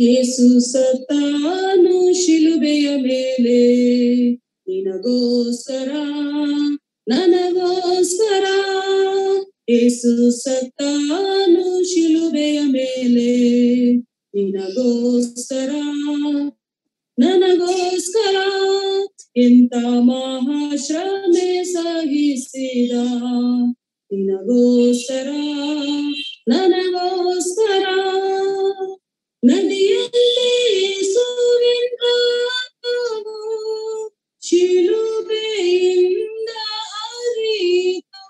ಯೇಸು ಸತಾನು ಶಿಲುಬೆಯ ಮೇಲೆ. ನಿನಗೋಸ್ಕರ, ನನಗೋಸ್ಕರ. ಯೇಸು ಸತಾನು ಶಿಲುಬೆಯ ಮೇಲೆ. ನಿನಗೋಸ್ಕರ, ನನಗೋಸ್ಕರ. ಎಂತ ಮಹಾಶ್ರಮೆ ಸಹಿಸಿದ ನಿನಗೋಸ್ಕರ, ನನಗೋಸ್ಕರ. ನದಿಯಲ್ಲಿ ಯೇಸುವಿನ ರಕ್ತವು ಶಿಲುಬೆಯಿಂದ ಹರಿಯಿತು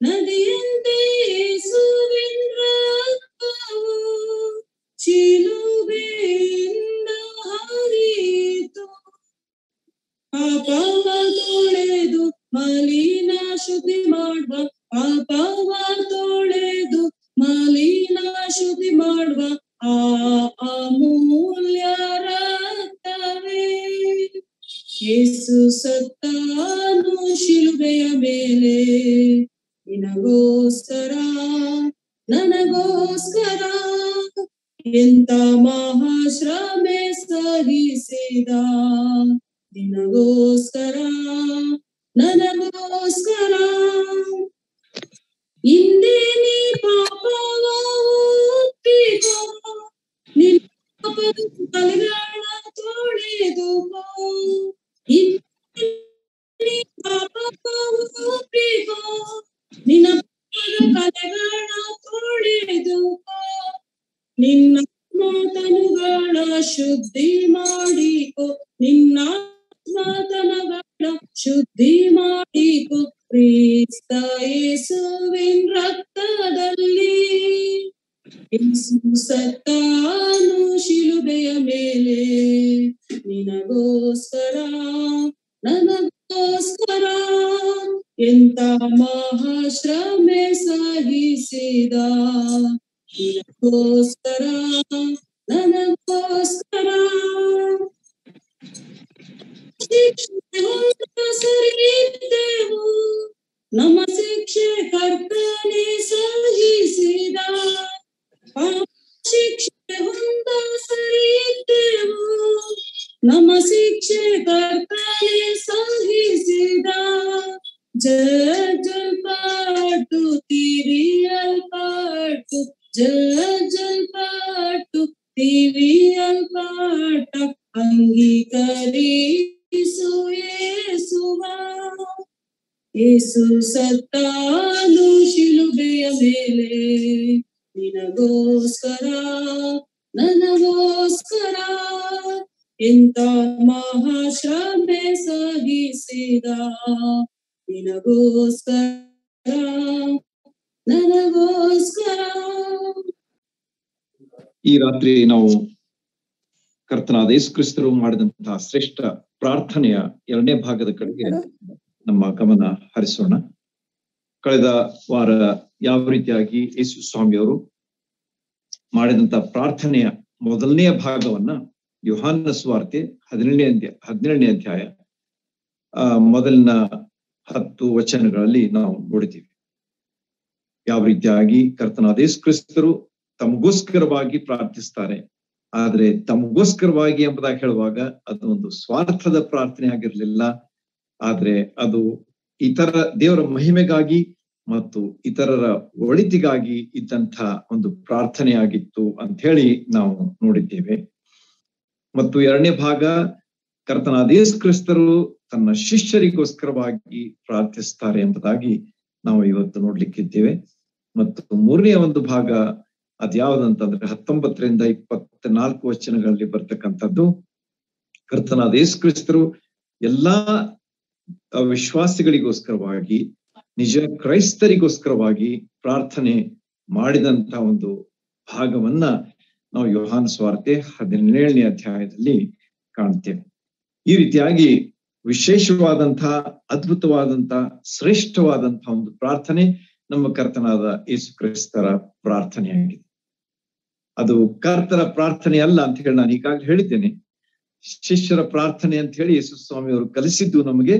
ನದಿಯಂತೆ ಯೇಸುವಿನ ರಕ್ತವು ಶಿಲುಬೆಯಿಂದ ಹರಿಯಿತು ಪಾಪವ ತೊಳೆದು ಮಲಿನ ಶುದ್ಧಿ ಮಾಡುವ ಪಾಪವ ತೊಳೆದು ಮಲಿನ ಶುದ್ಧಿ ಮಾಡುವ ಆ ಅಮೂಲ್ಯ ರಕ್ತವೇ ಯೇಸು ಸತ್ತಾನು ಶಿಲುಬೆಯ ಮೇಲೆ ನಿನಗೋಸ್ಕರ ನನಗೋಸ್ಕರ ಎಂತ ಮಹಾಶ್ರಮೆ ಸಹಿಸಿದ ನಿನಗೋಸ್ಕರ ನನಗೋಸ್ಕರ ಹಿಂದೆ ನೀ ಪಾಪವ ಒಪ್ಪಿಕೋ ನಿನ್ನ ಪಾಪದ ತಲೆಗಳ ತೊಳೆದುಕೋ ಹಿಂದೆ ನೀ ಪಾಪವ ಒಪ್ಪಿಕೋ ನಿನ್ನ ಪಾಪದ ಕಲೆಗಳ ತೊಳೆದುಕೋ ನಿನ್ನ ಆತ್ಮತನುಗಳ ಶುದ್ಧಿ ಮಾಡಿಕೋ, ನಿನ್ನ ಆತ್ಮತನಗಳ ಶುದ್ಧಿ ಮಾಡಿಕೋ, ಕ್ರಿಸ್ತ ಯೇಸುವಿನ ರಕ್ತದಲ್ಲಿ ಯೇಸು ಸತ್ತಾನು ಶಿಲುಬೆಯ ಮೇಲೆ ನಿನಗೋಸ್ಕರ, ನನಗೋಸ್ಕರ ಎಂತ ಮಹಾಶ್ರಮೆ ಸಹಿಸಿದ ನಿನಗೋಸ್ಕರ, ನನಗೋಸ್ಕರ? ಸರಿಯಿದ್ದೆವು, ನಮ್ಮ ಶಿಕ್ಷೆ ಕರ್ತನೆ ಸಹಿಸಿದ ಶಿಕ್ಷೆ ಹೊಂದ ಸರಿದ್ದೆವು ನಮ್ಮ ಶಿಕ್ಷೆ ಕರ್ತನೆ ಸಹಿಸಿದ ಜಲ್ಪಾಟು ತಿರಿಯಲ್ಪಾಟು ಜಲ್ಪಾಟು ತಿರಿಯಲ್ಪಾಟ ಅಂಗೀಕರಿಸು ಯೇಸುವ ಯೇಸು ಸತ್ತಾನು ಶಿಲುಬೆಯ ಮೇಲೆ ನಿನಗೋಸ್ಕರ, ನನಗೋಸ್ಕರ ಎಂತ ಮಹಾಶ್ರಮೆ ಸಹಿಸಿದ. ನಿನಗೋಸ್ಕರ, ನನಗೋಸ್ಕರ. ಈ ರಾತ್ರಿ ನಾವು ಕರ್ತನಾದ ಯೇಸು ಕ್ರಿಸ್ತರು ಮಾಡಿದಂತಹ ಶ್ರೇಷ್ಠ ಪ್ರಾರ್ಥನೆಯ ಎರಡನೇ ಭಾಗದ ಕಡೆಗೆ ನಮ್ಮ ಗಮನ ಹರಿಸೋಣ. ಕಳೆದ ವಾರ ಯಾವ ರೀತಿಯಾಗಿ ಯೇಸು ಸ್ವಾಮಿಯವರು ಮಾಡಿದಂತ ಪ್ರಾರ್ಥನೆಯ ಮೊದಲನೆಯ ಭಾಗವನ್ನ ಯುಹಾನ್ನ ಸ್ವಾರ್ತೆ ಹದಿನೇಳನೇ ಅಧ್ಯಾಯ ಹದಿನೇಳನೇ ಅಧ್ಯಾಯ, ಆ, ಮೊದಲಿನ ಹತ್ತು ವಚನಗಳಲ್ಲಿ ನಾವು ನೋಡಿದ್ದೀವಿ. ಯಾವ ರೀತಿಯಾಗಿ ಕರ್ತನಾದ ಕ್ರಿಸ್ತರು ತಮಗೋಸ್ಕರವಾಗಿ ಪ್ರಾರ್ಥಿಸ್ತಾರೆ. ಆದ್ರೆ ತಮಗೋಸ್ಕರವಾಗಿ ಎಂಬುದಾಗಿ ಹೇಳುವಾಗ ಅದು ಒಂದು ಸ್ವಾರ್ಥದ ಪ್ರಾರ್ಥನೆ ಆಗಿರ್ಲಿಲ್ಲ. ಆದ್ರೆ ಅದು ಇತರ ದೇವರ ಮಹಿಮೆಗಾಗಿ ಮತ್ತು ಇತರರ ಒಳಿತಿಗಾಗಿ ಇದ್ದಂಥ ಒಂದು ಪ್ರಾರ್ಥನೆಯಾಗಿತ್ತು ಅಂತ ಹೇಳಿ ನಾವು ನೋಡಿದ್ದೇವೆ. ಮತ್ತು ಎರಡನೇ ಭಾಗ, ಕರ್ತನಾದ ಕ್ರಿಸ್ತರು ತನ್ನ ಶಿಷ್ಯರಿಗೋಸ್ಕರವಾಗಿ ಪ್ರಾರ್ಥಿಸ್ತಾರೆ ಎಂಬುದಾಗಿ ನಾವು ಇವತ್ತು ನೋಡ್ಲಿಕ್ಕಿದ್ದೇವೆ. ಮತ್ತು ಮೂರನೇ ಒಂದು ಭಾಗ ಅದ್ಯಾವುದಂತಂದ್ರೆ ಹತ್ತೊಂಬತ್ತರಿಂದ ಇಪ್ಪತ್ನಾಲ್ಕು ವಚನಗಳಲ್ಲಿ ಬರ್ತಕ್ಕಂಥದ್ದು. ಕರ್ತನಾದ ಕ್ರಿಸ್ತರು ಎಲ್ಲಾ ವಿಶ್ವಾಸಿಗಳಿಗೋಸ್ಕರವಾಗಿ ನಿಜ ಕ್ರೈಸ್ತರಿಗೋಸ್ಕರವಾಗಿ ಪ್ರಾರ್ಥನೆ ಮಾಡಿದಂತ ಒಂದು ಭಾಗವನ್ನ ನಾವು ಯೋಹಾನ್ ಸ್ವಾರ್ತೆ ಹದಿನೇಳನೇ ಅಧ್ಯಾಯದಲ್ಲಿ ಕಾಣ್ತೇವೆ. ಈ ರೀತಿಯಾಗಿ ವಿಶೇಷವಾದಂತಹ ಅದ್ಭುತವಾದಂತಹ ಶ್ರೇಷ್ಠವಾದಂತಹ ಒಂದು ಪ್ರಾರ್ಥನೆ ನಮ್ಮ ಕರ್ತನಾದ ಯೇಸು ಕ್ರೈಸ್ತರ ಪ್ರಾರ್ಥನೆಯಾಗಿದೆ. ಅದು ಕರ್ತನ ಪ್ರಾರ್ಥನೆ ಅಲ್ಲ ಅಂತ ಹೇಳಿ ನಾನು ಈಗಾಗಲೇ ಹೇಳಿದ್ದೇನೆ. ಶಿಷ್ಯರ ಪ್ರಾರ್ಥನೆ ಅಂತ ಹೇಳಿ ಯೇಸು ಸ್ವಾಮಿ ಅವರು ಕಲಿಸಿದ್ದು ನಮಗೆ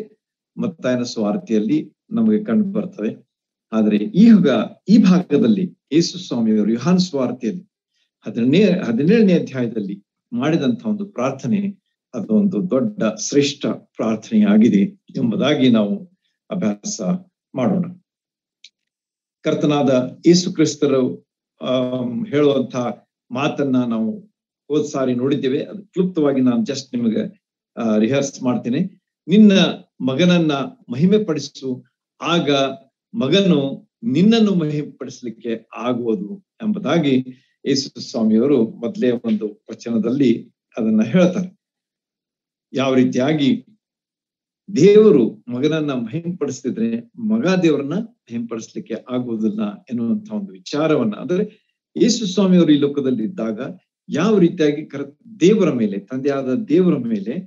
ಮತ್ತಾಯನ ಸ್ವಾರ್ಥಿಯಲ್ಲಿ ನಮಗೆ ಕಂಡು ಬರ್ತದೆ. ಆದ್ರೆ ಈಗ ಈ ಭಾಗದಲ್ಲಿ ಯೇಸು ಸ್ವಾಮಿಯವರು ಯುಹಾನ್ ಸ್ವಾರ್ಥಿಯಲ್ಲಿ ಹದಿನೇ ಹದಿನೇಳನೇ ಅಧ್ಯಾಯದಲ್ಲಿ ಮಾಡಿದಂತ ಒಂದು ಪ್ರಾರ್ಥನೆ ಅದು ಒಂದು ದೊಡ್ಡ ಶ್ರೇಷ್ಠ ಪ್ರಾರ್ಥನೆಯಾಗಿದೆ ಎಂಬುದಾಗಿ ನಾವು ಅಭ್ಯಾಸ ಮಾಡೋಣ. ಕರ್ತನಾದ ಯೇಸು ಕ್ರಿಸ್ತರು ಹೇಳುವಂತ ಮಾತನ್ನ ನಾವು ಹೋದ್ ಸಾರಿ ನೋಡಿದ್ದೇವೆ. ಅದು ಕ್ಲುಪ್ತವಾಗಿ ನಾನು ಜಸ್ಟ್ ನಿಮಗೆ ರಿಹರ್ಸ್ ಮಾಡ್ತೇನೆ. ನಿನ್ನ ಮಗನನ್ನ ಮಹಿಮೆ ಪಡಿಸು ಆಗ ಮಗನು ನಿನ್ನನ್ನು ಮಹಿಮೆ ಪಡಿಸಲಿಕ್ಕೆ ಆಗುವುದು ಎಂಬುದಾಗಿ ಯೇಸು ಸ್ವಾಮಿಯವರು ಮೊದಲೇ ಒಂದು ವಚನದಲ್ಲಿ ಅದನ್ನ ಹೇಳ್ತಾರೆ. ಯಾವ ರೀತಿಯಾಗಿ ದೇವರು ಮಗನನ್ನ ಮಹಿಂಪಡಿಸ್ತಿದ್ರೆ ಮಗ ದೇವರನ್ನ ಮಹಿಂಪಡಿಸ್ಲಿಕ್ಕೆ ಆಗುವುದಿಲ್ಲ ಎನ್ನುವಂತ ಒಂದು ವಿಚಾರವನ್ನ. ಅಂದ್ರೆ ಯೇಸು ಸ್ವಾಮಿಯವರು ಈ ಲೋಕದಲ್ಲಿ ಇದ್ದಾಗ ಯಾವ ರೀತಿಯಾಗಿ ಕರ, ದೇವರ ಮೇಲೆ, ತಂದೆಯಾದ ದೇವರ ಮೇಲೆ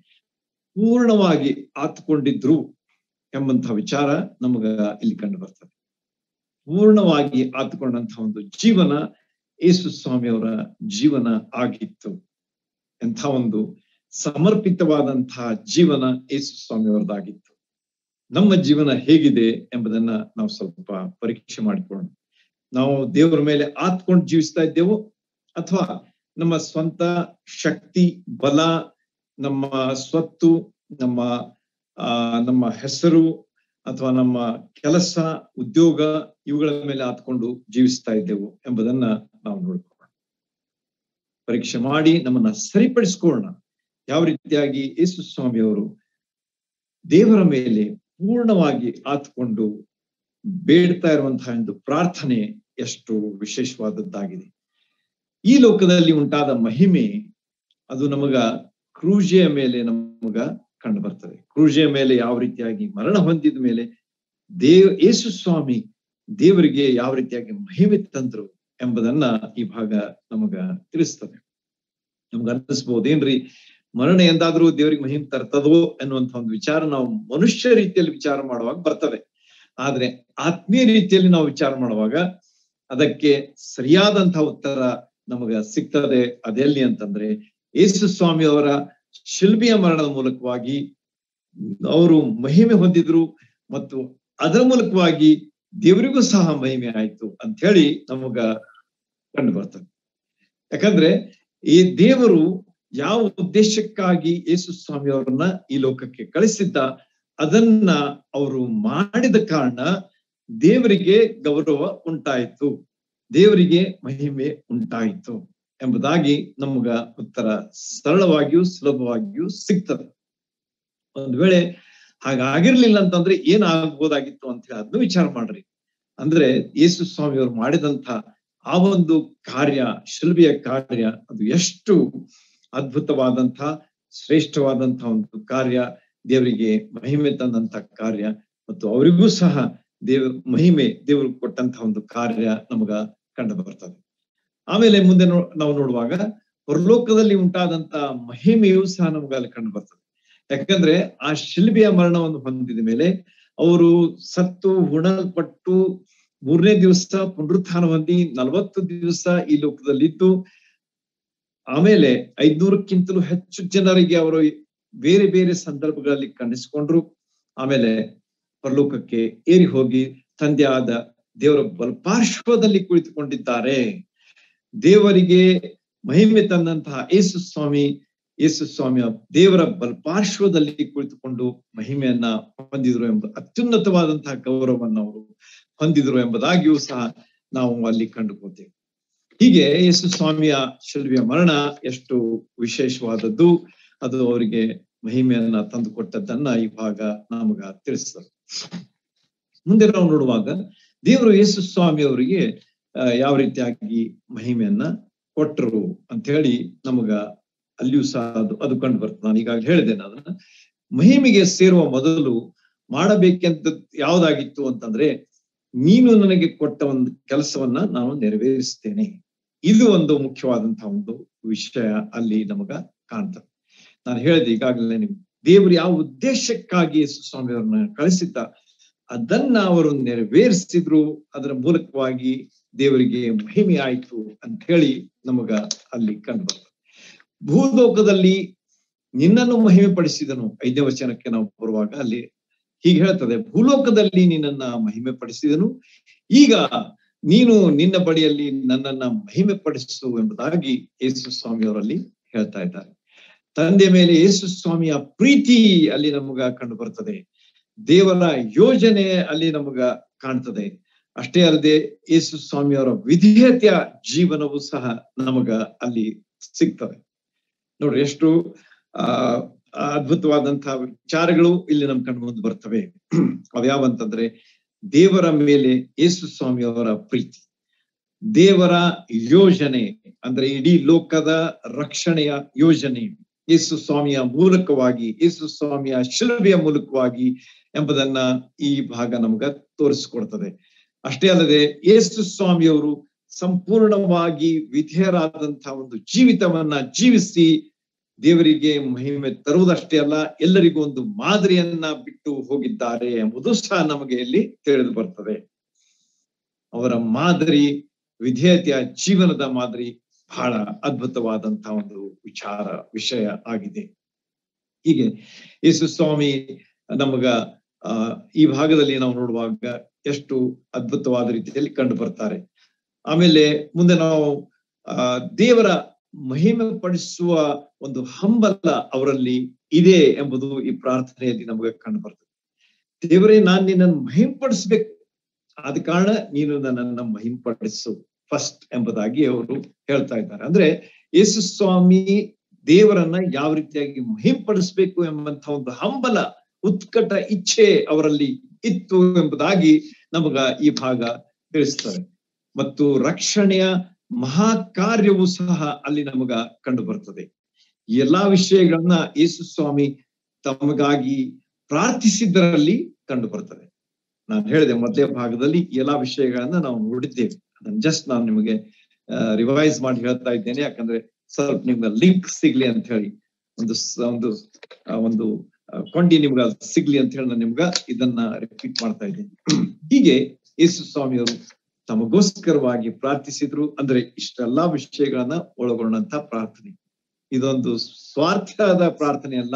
ಪೂರ್ಣವಾಗಿ ಆತ್ಕೊಂಡಿದ್ರು ಎಂಬಂತಹ ವಿಚಾರ ನಮಗ ಇಲ್ಲಿ ಕಂಡು ಬರ್ತದೆ. ಪೂರ್ಣವಾಗಿ ಆತ್ಕೊಂಡಂತಹ ಒಂದು ಜೀವನ ಯೇಸು ಸ್ವಾಮಿಯವರ ಜೀವನ ಆಗಿತ್ತು. ಎಂಥ ಒಂದು ಸಮರ್ಪಿತವಾದಂತಹ ಜೀವನ ಯೇಸು ಸ್ವಾಮಿಯವರದಾಗಿತ್ತು. ನಮ್ಮ ಜೀವನ ಹೇಗಿದೆ ಎಂಬುದನ್ನ ನಾವು ಸ್ವಲ್ಪ ಪರೀಕ್ಷೆ ಮಾಡಿಕೊಳ್ಳೋಣ. ನಾವು ದೇವರ ಮೇಲೆ ಆತ್ಕೊಂಡು ಜೀವಿಸ್ತಾ ಇದ್ದೇವೋ ಅಥವಾ ನಮ್ಮ ಸ್ವಂತ ಶಕ್ತಿ, ಬಲ, ನಮ್ಮ ಸ್ವತ್ತು, ನಮ್ಮ ನಮ್ಮ ಹೆಸರು ಅಥವಾ ನಮ್ಮ ಕೆಲಸ, ಉದ್ಯೋಗ ಇವುಗಳ ಮೇಲೆ ಆತ್ಕೊಂಡು ಜೀವಿಸ್ತಾ ಇದ್ದೆವು ಎಂಬುದನ್ನ ನಾವು ನೋಡ್ಕೊಳ್ಳೋಣ. ಪರೀಕ್ಷೆ ಮಾಡಿ ನಮ್ಮನ್ನ ಸರಿಪಡಿಸ್ಕೊಳ್ಳೋಣ. ಯಾವ ರೀತಿಯಾಗಿ ಯೇಸು ಸ್ವಾಮಿಯವರು ದೇವರ ಮೇಲೆ ಪೂರ್ಣವಾಗಿ ಆತ್ಕೊಂಡು ಬೇಡ್ತಾ ಇರುವಂತಹ ಒಂದು ಪ್ರಾರ್ಥನೆ ಎಷ್ಟು ವಿಶೇಷವಾದದ್ದಾಗಿದೆ. ಈ ಲೋಕದಲ್ಲಿ ಉಂಟಾದ ಮಹಿಮೆ ಅದು ನಮಗ ಕ್ರೂಜೆಯ ಮೇಲೆ ನಮಗ ಕಂಡು ಬರ್ತದೆ. ಕ್ರೂಜೆಯ ಮೇಲೆ ಯಾವ ರೀತಿಯಾಗಿ ಮರಣ ಹೊಂದಿದ ಮೇಲೆ ದೇವ್ ಯೇಸು ಸ್ವಾಮಿ ದೇವರಿಗೆ ಯಾವ ರೀತಿಯಾಗಿ ಮಹಿಮೆ ತಂದ್ರು ಎಂಬುದನ್ನ ಈ ಭಾಗ ನಮಗ ತಿಳಿಸ್ತದೆ. ನಮ್ಗ ಅನ್ನಿಸ್ಬಹುದೇನ್ರಿ ಮರಣ ಎಂದಾದ್ರೂ ದೇವರಿಗೆ ಮಹಿಮೆ ತರ್ತದೋ ಅನ್ನುವಂತ ಒಂದು ವಿಚಾರ ನಾವು ಮನುಷ್ಯ ರೀತಿಯಲ್ಲಿ ವಿಚಾರ ಮಾಡುವಾಗ ಬರ್ತದೆ. ಆದ್ರೆ ಆತ್ಮೀಯ ರೀತಿಯಲ್ಲಿ ನಾವು ವಿಚಾರ ಮಾಡುವಾಗ ಅದಕ್ಕೆ ಸರಿಯಾದಂತಹ ಉತ್ತರ ನಮಗ ಸಿಗ್ತದೆ. ಅದೆಲ್ಲಿ ಅಂತಂದ್ರೆ ಯೇಸು ಸ್ವಾಮಿ ಅವರ ಶಿಲ್ಬಿಯ ಮರಣದ ಮೂಲಕವಾಗಿ ಅವರು ಮಹಿಮೆ ಹೊಂದಿದ್ರು ಮತ್ತು ಅದರ ಮೂಲಕವಾಗಿ ದೇವರಿಗೂ ಸಹ ಮಹಿಮೆ ಆಯ್ತು ಅಂತ ಹೇಳಿ ನಮಗ ಕಂಡು ಬರ್ತದೆ. ಯಾಕಂದ್ರೆ ಈ ದೇವರು ಯಾವ ಉದ್ದೇಶಕ್ಕಾಗಿ ಯೇಸು ಸ್ವಾಮಿ ಅವರನ್ನ ಈ ಲೋಕಕ್ಕೆ ಕಳಿಸಿದ್ದ ಅದನ್ನ ಅವರು ಮಾಡಿದ ಕಾರಣ ದೇವರಿಗೆ ಗೌರವ ಉಂಟಾಯಿತು. ದೇವರಿಗೆ ಮಹಿಮೆ ಉಂಟಾಯಿತು ಎಂಬುದಾಗಿ ನಮಗ ಉತ್ತರ ಸರಳವಾಗಿಯೂ ಸುಲಭವಾಗಿಯೂ ಸಿಗ್ತದೆ. ಒಂದ್ ವೇಳೆ ಹಾಗಾಗಿರ್ಲಿಲ್ಲ ಅಂತಂದ್ರೆ ಏನ್ ಆಗ್ಬೋದಾಗಿತ್ತು ಅಂತ ಹೇಳಿ ಅದನ್ನು ವಿಚಾರ ಮಾಡ್ರಿ. ಅಂದ್ರೆ ಯೇಸು ಸ್ವಾಮಿಯವರು ಮಾಡಿದಂತ ಆ ಒಂದು ಕಾರ್ಯ, ಶಿಲ್ಬಿಯ ಕಾರ್ಯ, ಅದು ಎಷ್ಟು ಅದ್ಭುತವಾದಂತ ಶ್ರೇಷ್ಠವಾದಂತ ಒಂದು ಕಾರ್ಯ, ದೇವರಿಗೆ ಮಹಿಮೆ ತಂದಂತ ಕಾರ್ಯ, ಮತ್ತು ಅವರಿಗೂ ಸಹ ದೇವ ಮಹಿಮೆ ದೇವರು ಕೊಟ್ಟಂತಹ ಒಂದು ಕಾರ್ಯ ನಮಗ ಕಂಡು ಬರ್ತದೆ. ಆಮೇಲೆ ಮುಂದೆ ನಾವು ನೋಡುವಾಗ ಪರಲೋಕದಲ್ಲಿ ಉಂಟಾದಂತ ಮಹಿಮೆಯೂ ಸಹ ನಮ್ಗೆ ಅಲ್ಲಿ ಕಂಡು ಬರ್ತದೆ. ಯಾಕಂದ್ರೆ ಆ ಶಿಲ್ಬಿಯ ಮರಣವನ್ನು ಹೊಂದಿದ ಮೇಲೆ ಅವರು ಸತ್ತು ಹುಣಲ್ಪಟ್ಟು ಮೂರನೇ ದಿವಸ ಪುನರುತ್ಥಾನ ಹೊಂದಿ ನಲವತ್ತು ದಿವಸ ಈ ಲೋಕದಲ್ಲಿದ್ದು, ಆಮೇಲೆ ಐದ್ನೂರಕ್ಕಿಂತಲೂ ಹೆಚ್ಚು ಜನರಿಗೆ ಅವರು ಬೇರೆ ಬೇರೆ ಸಂದರ್ಭಗಳಲ್ಲಿ ಕಾಣಿಸಿಕೊಂಡ್ರು ಆಮೇಲೆ ಪರಲೋಕಕ್ಕೆ ಏರಿ ಹೋಗಿ ತಂದೆ ಆದ ದೇವರ ಬಲಪಾರ್ಶ್ವದಲ್ಲಿ ಕುಳಿತುಕೊಂಡಿದ್ದಾರೆ. ದೇವರಿಗೆ ಮಹಿಮೆ ತಂದಂತಹ ಯೇಸು ಸ್ವಾಮಿ, ಯೇಸು ಸ್ವಾಮಿಯ ದೇವರ ಬಲಪಾರ್ಶ್ವದಲ್ಲಿ ಕುಳಿತುಕೊಂಡು ಮಹಿಮೆಯನ್ನ ಹೊಂದಿದ್ರು ಎಂಬ ಅತ್ಯುನ್ನತವಾದಂತಹ ಗೌರವವನ್ನು ಅವರು ಹೊಂದಿದ್ರು ಎಂಬುದಾಗಿಯೂ ಸಹ ನಾವು ಅಲ್ಲಿ ಕಂಡುಕೊಳ್ತೇವೆ ಹೀಗೆ ಯೇಸು ಸ್ವಾಮಿಯ ಶಿಲ್ವಿಯ ಮರಣ ಎಷ್ಟು ವಿಶೇಷವಾದದ್ದು, ಅದು ಅವರಿಗೆ ಮಹಿಮೆಯನ್ನ ತಂದುಕೊಟ್ಟದ್ದನ್ನ ಈ ಭಾಗ ನಮಗ ತಿಳಿಸ್ತದೆ. ಮುಂದೆ ನಾವು ನೋಡುವಾಗ ದೇವರು ಯೇಸು ಸ್ವಾಮಿ ಅವರಿಗೆ ಯಾವ ರೀತಿಯಾಗಿ ಮಹಿಮೆಯನ್ನ ಕೊಟ್ಟರು ಅಂತ ಹೇಳಿ ನಮಗ ಅಲ್ಲಿಯೂ ಸಹ ಅದು ಅದು ಕಂಡು ಬರ್ತದೆ. ನಾನು ಈಗಾಗಲೇ ಹೇಳಿದೆ ಅದನ್ನ. ಮಹಿಮೆಗೆ ಸೇರುವ ಮೊದಲು ಮಾಡಬೇಕೆಂತ ಯಾವ್ದಾಗಿತ್ತು ಅಂತಂದ್ರೆ, ನೀನು ನನಗೆ ಕೊಟ್ಟ ಒಂದು ಕೆಲಸವನ್ನ ನಾನು ನೆರವೇರಿಸ್ತೇನೆ. ಇದು ಒಂದು ಮುಖ್ಯವಾದಂತಹ ಒಂದು ವಿಷಯ ಅಲ್ಲಿ ನಮಗ ಕಾಣ್ತದೆ. ನಾನು ಹೇಳಿದೆ ಈಗಾಗಲೇ ನಿಮ್ಗೆ. ದೇವರು ಯಾವ ಉದ್ದೇಶಕ್ಕಾಗಿ ಯೇಸು ಕಳಿಸಿದ್ದ ಅದನ್ನ ಅವರು ನೆರವೇರಿಸಿದ್ರು, ಅದರ ಮೂಲಕವಾಗಿ ದೇವರಿಗೆ ಮಹಿಮೆ ಆಯ್ತು ಅಂತ ಹೇಳಿ ನಮಗ ಅಲ್ಲಿ ಕಂಡು ಭೂಲೋಕದಲ್ಲಿ ನಿನ್ನನ್ನು ಮಹಿಮೆ ಪಡಿಸಿದನು ಐದನೇ ವಚನಕ್ಕೆ ನಾವು ಬರುವಾಗ ಅಲ್ಲಿ ಹೀಗೆ ಹೇಳ್ತದೆ, ಭೂಲೋಕದಲ್ಲಿ ನಿನ್ನನ್ನ ಮಹಿಮೆ ಪಡಿಸಿದನು ಈಗ ನೀನು ನಿನ್ನ ಬಳಿಯಲ್ಲಿ ನನ್ನನ್ನ ಮಹಿಮೆ ಪಡಿಸು ಎಂಬುದಾಗಿ ಯೇಸು ಸ್ವಾಮಿ ಅವರಲ್ಲಿ ಹೇಳ್ತಾ ಇದ್ದಾರೆ. ತಂದೆ ಮೇಲೆ ಯೇಸು ಸ್ವಾಮಿಯ ಪ್ರೀತಿ ಅಲ್ಲಿ ನಮಗ ಕಂಡು ಬರ್ತದೆ. ದೇವರ ಯೋಜನೆ ಅಲ್ಲಿ ನಮಗ ಕಾಣ್ತದೆ. ಅಷ್ಟೇ ಅಲ್ಲದೆ ಯೇಸು ಸ್ವಾಮಿಯವರ ವಿಧೇಯತೆಯ ಜೀವನವೂ ಸಹ ನಮಗ ಅಲ್ಲಿ ಸಿಗ್ತದೆ. ನೋಡ್ರಿ ಎಷ್ಟು, ಆ ಅದ್ಭುತವಾದಂತಹ ವಿಚಾರಗಳು ಇಲ್ಲಿ ನಮ್ ಕಂಡು ಬರ್ತವೆ. ಅವ್ಯಾವಂತಂದ್ರೆ ದೇವರ ಮೇಲೆ ಯೇಸು ಸ್ವಾಮಿಯವರ ಪ್ರೀತಿ. ದೇವರ ಯೋಜನೆ, ಅಂದ್ರೆ ಇಡೀ ಲೋಕದ ರಕ್ಷಣೆಯ ಯೋಜನೆ. ಯೇಸು ಸ್ವಾಮಿಯ ಮೂಲಕವಾಗಿ, ಯೇಸು ಸ್ವಾಮಿಯ ಶಿಲುಬೆಯ ಮೂಲಕವಾಗಿ ಎಂಬುದನ್ನ ಈ ಭಾಗ ನಮ್ಗ ತೋರಿಸ್ಕೊಡ್ತದೆ. ಅಷ್ಟೇ ಅಲ್ಲದೆ ಯೇಸು ಸ್ವಾಮಿಯವರು ಸಂಪೂರ್ಣವಾಗಿ ವಿಧೇಯರಾದಂತಹ ಒಂದು ಜೀವಿತವನ್ನ ಜೀವಿಸಿ ದೇವರಿಗೆ ಮಹಿಮೆ ತರುವುದಷ್ಟೇ ಅಲ್ಲ, ಎಲ್ಲರಿಗೂ ಒಂದು ಮಾದರಿಯನ್ನ ಬಿಟ್ಟು ಹೋಗಿದ್ದಾರೆ ಎಂಬುದು ಸಹ ನಮಗೆ ಇಲ್ಲಿ ತಿಳಿದು ಬರ್ತದೆ. ಅವರ ಮಾದರಿ, ವಿಧೇಯತೆಯ ಜೀವನದ ಮಾದರಿ ಬಹಳ ಅದ್ಭುತವಾದಂತಹ ಒಂದು ವಿಚಾರ, ವಿಷಯ ಆಗಿದೆ. ಹೀಗೆ ಯೇಸು ಸ್ವಾಮಿ ನಮಗ ಈ ಭಾಗದಲ್ಲಿ ನಾವು ನೋಡುವಾಗ ಎಷ್ಟು ಅದ್ಭುತವಾದ ರೀತಿಯಲ್ಲಿ ಕಂಡು ಬರ್ತಾರೆ. ಆಮೇಲೆ ಮುಂದೆ ನಾವು ದೇವರ ಮಹಿಮೆ ಪಡಿಸುವ ಒಂದು ಹಂಬಲ ಅವರಲ್ಲಿ ಇದೆ ಎಂಬುದು ಈ ಪ್ರಾರ್ಥನೆಯಲ್ಲಿ ನಮಗೆ ಕಂಡು ಬರ್ತದೆ. ದೇವರೇ, ನಾನು ನಿನ್ನನ್ನು ಮಹಿಂಪಡಿಸ್ಬೇಕು ಆದ ಕಾರಣ ನೀನು ನನ್ನನ್ನ ಮಹಿಂಪಡಿಸು ಫಸ್ಟ್ ಎಂಬುದಾಗಿ ಅವರು ಹೇಳ್ತಾ ಇದ್ದಾರೆ. ಅಂದ್ರೆ ಯೇಸು ಸ್ವಾಮಿ ದೇವರನ್ನ ಯಾವ ರೀತಿಯಾಗಿ ಮಹಿಂಪಡಿಸಬೇಕು ಎಂಬಂತ ಒಂದು ಹಂಬಲ, ಉತ್ಕಟ ಇಚ್ಛೆ ಅವರಲ್ಲಿ ಇತ್ತು ಎಂಬುದಾಗಿ ನಮಗ ಈ ಭಾಗ ತಿಳಿಸ್ತಾರೆ ಮತ್ತು ರಕ್ಷಣೆಯ ಮಹಾ ಕಾರ್ಯವು ಸಹ ಅಲ್ಲಿ ನಮಗ ಕಂಡು ಬರ್ತದೆ ಎಲ್ಲಾ ವಿಷಯಗಳನ್ನ ಯೇಸು ಸ್ವಾಮಿ ತಮಗಾಗಿ ಪ್ರಾರ್ಥಿಸಿದ್ದರಲ್ಲಿ ಕಂಡು ಬರ್ತದೆ ನಾನು ಹೇಳಿದೆ ಮೊದಲೇ ಭಾಗದಲ್ಲಿ ಎಲ್ಲಾ ವಿಷಯಗಳನ್ನ ನಾವು ನೋಡಿದ್ದೇವೆ. ಅದನ್ನ ಜಸ್ಟ್ ನಾನು ನಿಮಗೆ ರಿವೈಸ್ ಮಾಡಿ ಹೇಳ್ತಾ ಇದ್ದೇನೆ. ಯಾಕಂದ್ರೆ ಸ್ವಲ್ಪ ನಿಮ್ಗೆ ಲಿಂಕ್ ಸಿಗ್ಲಿ ಅಂತ ಹೇಳಿ, ಒಂದು ಒಂದು ಒಂದು ಕೊಂಡಿ ನಿಮ್ಗ ಸಿಗ್ಲಿ ಅಂತ ಹೇಳಿ ನಾನು ನಿಮ್ಗ ಇದನ್ನ ರಿಪೀಟ್ ಮಾಡ್ತಾ ಇದ್ದೀನಿ. ಹೀಗೆ ಯೇಸು ಸ್ವಾಮಿಯವರು ತಮಗೋಸ್ಕರವಾಗಿ ಪ್ರಾರ್ಥಿಸಿದ್ರು. ಅಂದ್ರೆ ಇಷ್ಟೆಲ್ಲಾ ವಿಷಯಗಳನ್ನ ಒಳಗೊಂಡಂತ ಪ್ರಾರ್ಥನೆ. ಇದೊಂದು ಸ್ವಾರ್ಥದ ಪ್ರಾರ್ಥನೆ ಅಲ್ಲ,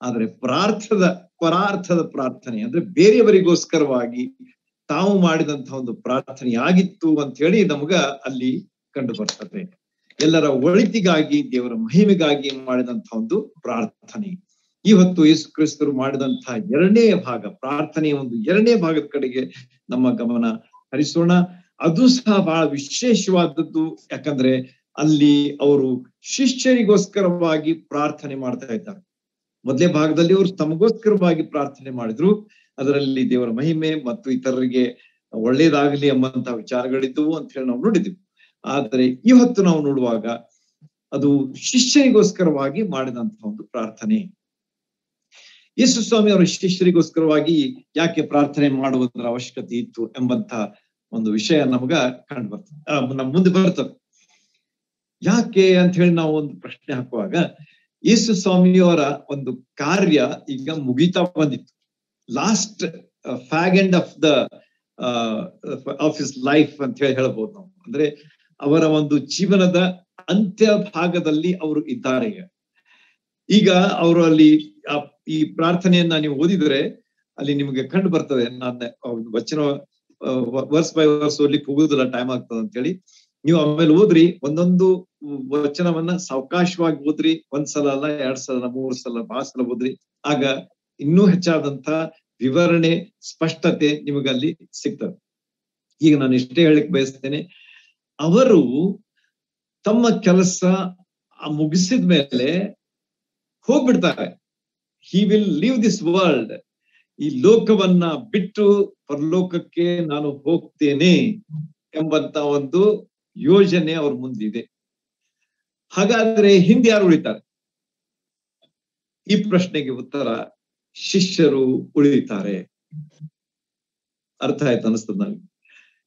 ಆದ್ರೆ ಪ್ರಾರ್ಥದ, ಪರಾರ್ಥದ ಪ್ರಾರ್ಥನೆ. ಅಂದ್ರೆ ಬೇರೆಯವರಿಗೋಸ್ಕರವಾಗಿ ತಾವು ಮಾಡಿದಂತಹ ಒಂದು ಪ್ರಾರ್ಥನೆಯಾಗಿತ್ತು ಅಂತ ಹೇಳಿ ನಮಗ ಅಲ್ಲಿ ಕಂಡು ಬರ್ತದೆ. ಎಲ್ಲರ ಒಳಿತಿಗಾಗಿ, ದೇವರ ಮಹಿಮೆಗಾಗಿ ಮಾಡಿದಂತಹ ಒಂದು ಪ್ರಾರ್ಥನೆ. ಇವತ್ತು ಯೇಸು ಕ್ರಿಸ್ತರು ಮಾಡಿದಂತಹ ಎರಡನೇ ಭಾಗ, ಪ್ರಾರ್ಥನೆಯ ಒಂದು ಎರಡನೇ ಭಾಗದ ಕಡೆಗೆ ನಮ್ಮ ಗಮನ ಹರಿಸೋಣ. ಅದು ಸಹ ಬಹಳ ವಿಶೇಷವಾದದ್ದು, ಯಾಕಂದ್ರೆ ಅಲ್ಲಿ ಅವರು ಶಿಷ್ಯರಿಗೋಸ್ಕರವಾಗಿ ಪ್ರಾರ್ಥನೆ ಮಾಡ್ತಾ ಇದ್ದಾರೆ. ಮೊದಲೇ ಭಾಗದಲ್ಲಿ ಅವರು ತಮಗೋಸ್ಕರವಾಗಿ ಪ್ರಾರ್ಥನೆ ಮಾಡಿದ್ರು. ಅದರಲ್ಲಿ ದೇವರ ಮಹಿಮೆ ಮತ್ತು ಇತರರಿಗೆ ಒಳ್ಳೇದಾಗಲಿ ಎಂಬಂತಹ ವಿಚಾರಗಳಿದ್ದವು ಅಂತ ಹೇಳಿ ನಾವು ನೋಡಿದ್ವಿ. ಆದರೆ ಇವತ್ತು ನಾವು ನೋಡುವಾಗ ಅದು ಶಿಷ್ಯರಿಗೋಸ್ಕರವಾಗಿ ಮಾಡಿದಂತಹ ಒಂದು ಪ್ರಾರ್ಥನೆ. ಯೇಸು ಸ್ವಾಮಿ ಅವರ ಶಿಷ್ಯರಿಗೋಸ್ಕರವಾಗಿ ಯಾಕೆ ಪ್ರಾರ್ಥನೆ ಮಾಡುವುದರ ಅವಶ್ಯಕತೆ ಇತ್ತು ಎಂಬಂತ ಒಂದು ವಿಷಯ ನಮಗ ಕಂಡು ಬರ್ತದೆ ನಮ್ ಮುಂದೆ ಬರ್ತದೆ. ಯಾಕೆ ಅಂತ ಹೇಳಿ ನಾವು ಒಂದು ಪ್ರಶ್ನೆ ಹಾಕುವಾಗ, ಯೇಸು ಸ್ವಾಮಿಯವರ ಒಂದು ಕಾರ್ಯ ಈಗ ಮುಗಿತಾ ಬಂದಿತ್ತು. Last fag end of the of his life ಅಂತ ಹೇಳಿ ಹೇಳಬಹುದು ನಾವು. ಅಂದ್ರೆ ಅವರ ಒಂದು ಜೀವನದ ಅಂತ್ಯ ಭಾಗದಲ್ಲಿ ಅವರು ಇದ್ದಾರೆ. ಈಗ ಈಗ ಅವರು ಅಲ್ಲಿ ಈ ಪ್ರಾರ್ಥನೆಯನ್ನ ನೀವು ಓದಿದ್ರೆ ಅಲ್ಲಿ ನಿಮಗೆ ಕಂಡು ಬರ್ತದೆ, ನಾನು ವಚನ ವರ್ಸ್ ಬೈ ವರ್ಸ್ ಓದ್ಲಿಕ್ಕೆ ಹೋಗುದಿಲ್ಲ ಟೈಮ್ ಆಗ್ತದೆ ಅಂತ ಹೇಳಿ. ನೀವು ಆಮೇಲೆ ಓದ್ರಿ, ಒಂದೊಂದು ವಚನವನ್ನ ಸಾವಕಾಶವಾಗಿ ಓದ್ರಿ ಒಂದ್ ಸಲ ಅಲ್ಲ, ಎರಡ್ ಸಲ ಮೂರ್ ಸಲ ಬಹಳ ಸಲ ಓದ್ರಿ. ಆಗ ಇನ್ನೂ ಹೆಚ್ಚಾದಂತ ವಿವರಣೆ, ಸ್ಪಷ್ಟತೆ ನಿಮಗಲ್ಲಿ ಸಿಗ್ತದೆ. ಈಗ ನಾನು ಇಷ್ಟೇ ಹೇಳಿಕ್ ಬಯಸ್ತೇನೆ, ಅವರು ತಮ್ಮ ಕೆಲಸ ಮುಗಿಸಿದ ಮೇಲೆ ಹೋಗ್ಬಿಡ್ತಾರೆ. He will leave this world ಈ ಲೋಕವನ್ನ ಬಿಟ್ಟು ಪರಲೋಕಕ್ಕೆ ನಾನು ಹೋಗ್ತೇನೆ ಎಂಬಂತ ಒಂದು ಯೋಜನೆ ಅವ್ರ ಮುಂದಿದೆ. ಹಾಗಾದ್ರೆ ಹಿಂದೆ ಯಾರು ಉಳಿತಾರೆ? ಈ ಪ್ರಶ್ನೆಗೆ ಉತ್ತರ ಶಿಷ್ಯರು ಉಳಿತಾರೆ. ಅರ್ಥ ಆಯ್ತು ಅನಿಸ್ತದ ನನಗೆ.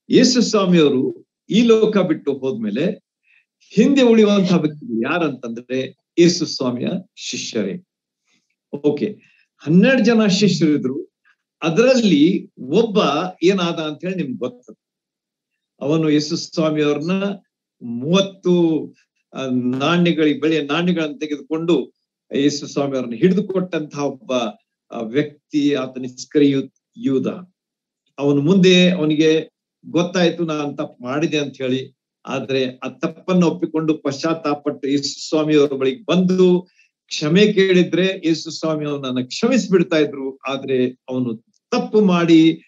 ಯೇಸು ಸ್ವಾಮಿಯವರು ಈ ಲೋಕ ಬಿಟ್ಟು ಹೋದ್ಮೇಲೆ ಹಿಂದೆ ಉಳಿಯುವಂತಹ ವ್ಯಕ್ತಿಗಳು ಯಾರಂತಂದ್ರೆ ಯೇಸು ಸ್ವಾಮಿಯ ಶಿಷ್ಯರೇ. ಓಕೆ, ಹನ್ನೆರಡು ಜನ ಶಿಷ್ಯರಿದ್ರು. ಅದರಲ್ಲಿ ಒಬ್ಬ ಏನಾದ ಅಂತ ಹೇಳಿ ನಿಮ್ಗೆ ಗೊತ್ತದ. ಅವನು ಯೇಸು ಸ್ವಾಮಿಯವ್ರನ್ನ ಮೂವತ್ತು ನಾಣ್ಯಗಳಿಗೆ ಬೆಳೆಯ ನಾಣ್ಯಗಳನ್ನು ತೆಗೆದುಕೊಂಡು ಯೇಸು ಸ್ವಾಮಿಯವ್ರನ್ನ ಹಿಡಿದುಕೊಟ್ಟಂತಹ ಹಿಡಿದು ಕೊಟ್ಟಂತಹ ಒಬ್ಬ ವ್ಯಕ್ತಿ ಆತ ನಿಷ್ಕ್ರಿಯ, ಯೂದ. ಅವನು ಮುಂದೆ ಅವನಿಗೆ ಗೊತ್ತಾಯ್ತು ನಾನು ತಪ್ಪು ಮಾಡಿದೆ ಅಂತ ಹೇಳಿ, ಆದ್ರೆ ಆ ತಪ್ಪನ್ನು ಒಪ್ಪಿಕೊಂಡು ಪಶ್ಚಾತ್ತಾಪಟ್ಟು ಯೇಸು ಸ್ವಾಮಿ ಅವರ ಬಳಿಗೆ ಬಂದು ಕ್ಷಮೆ ಕೇಳಿದ್ರೆ ಯೇಸು ಸ್ವಾಮಿ ಅವನನ್ನ ಕ್ಷಮಿಸ್ಬಿಡ್ತಾ ಇದ್ರು, ಆದ್ರೆ ಅವನು ತಪ್ಪು ಮಾಡಿ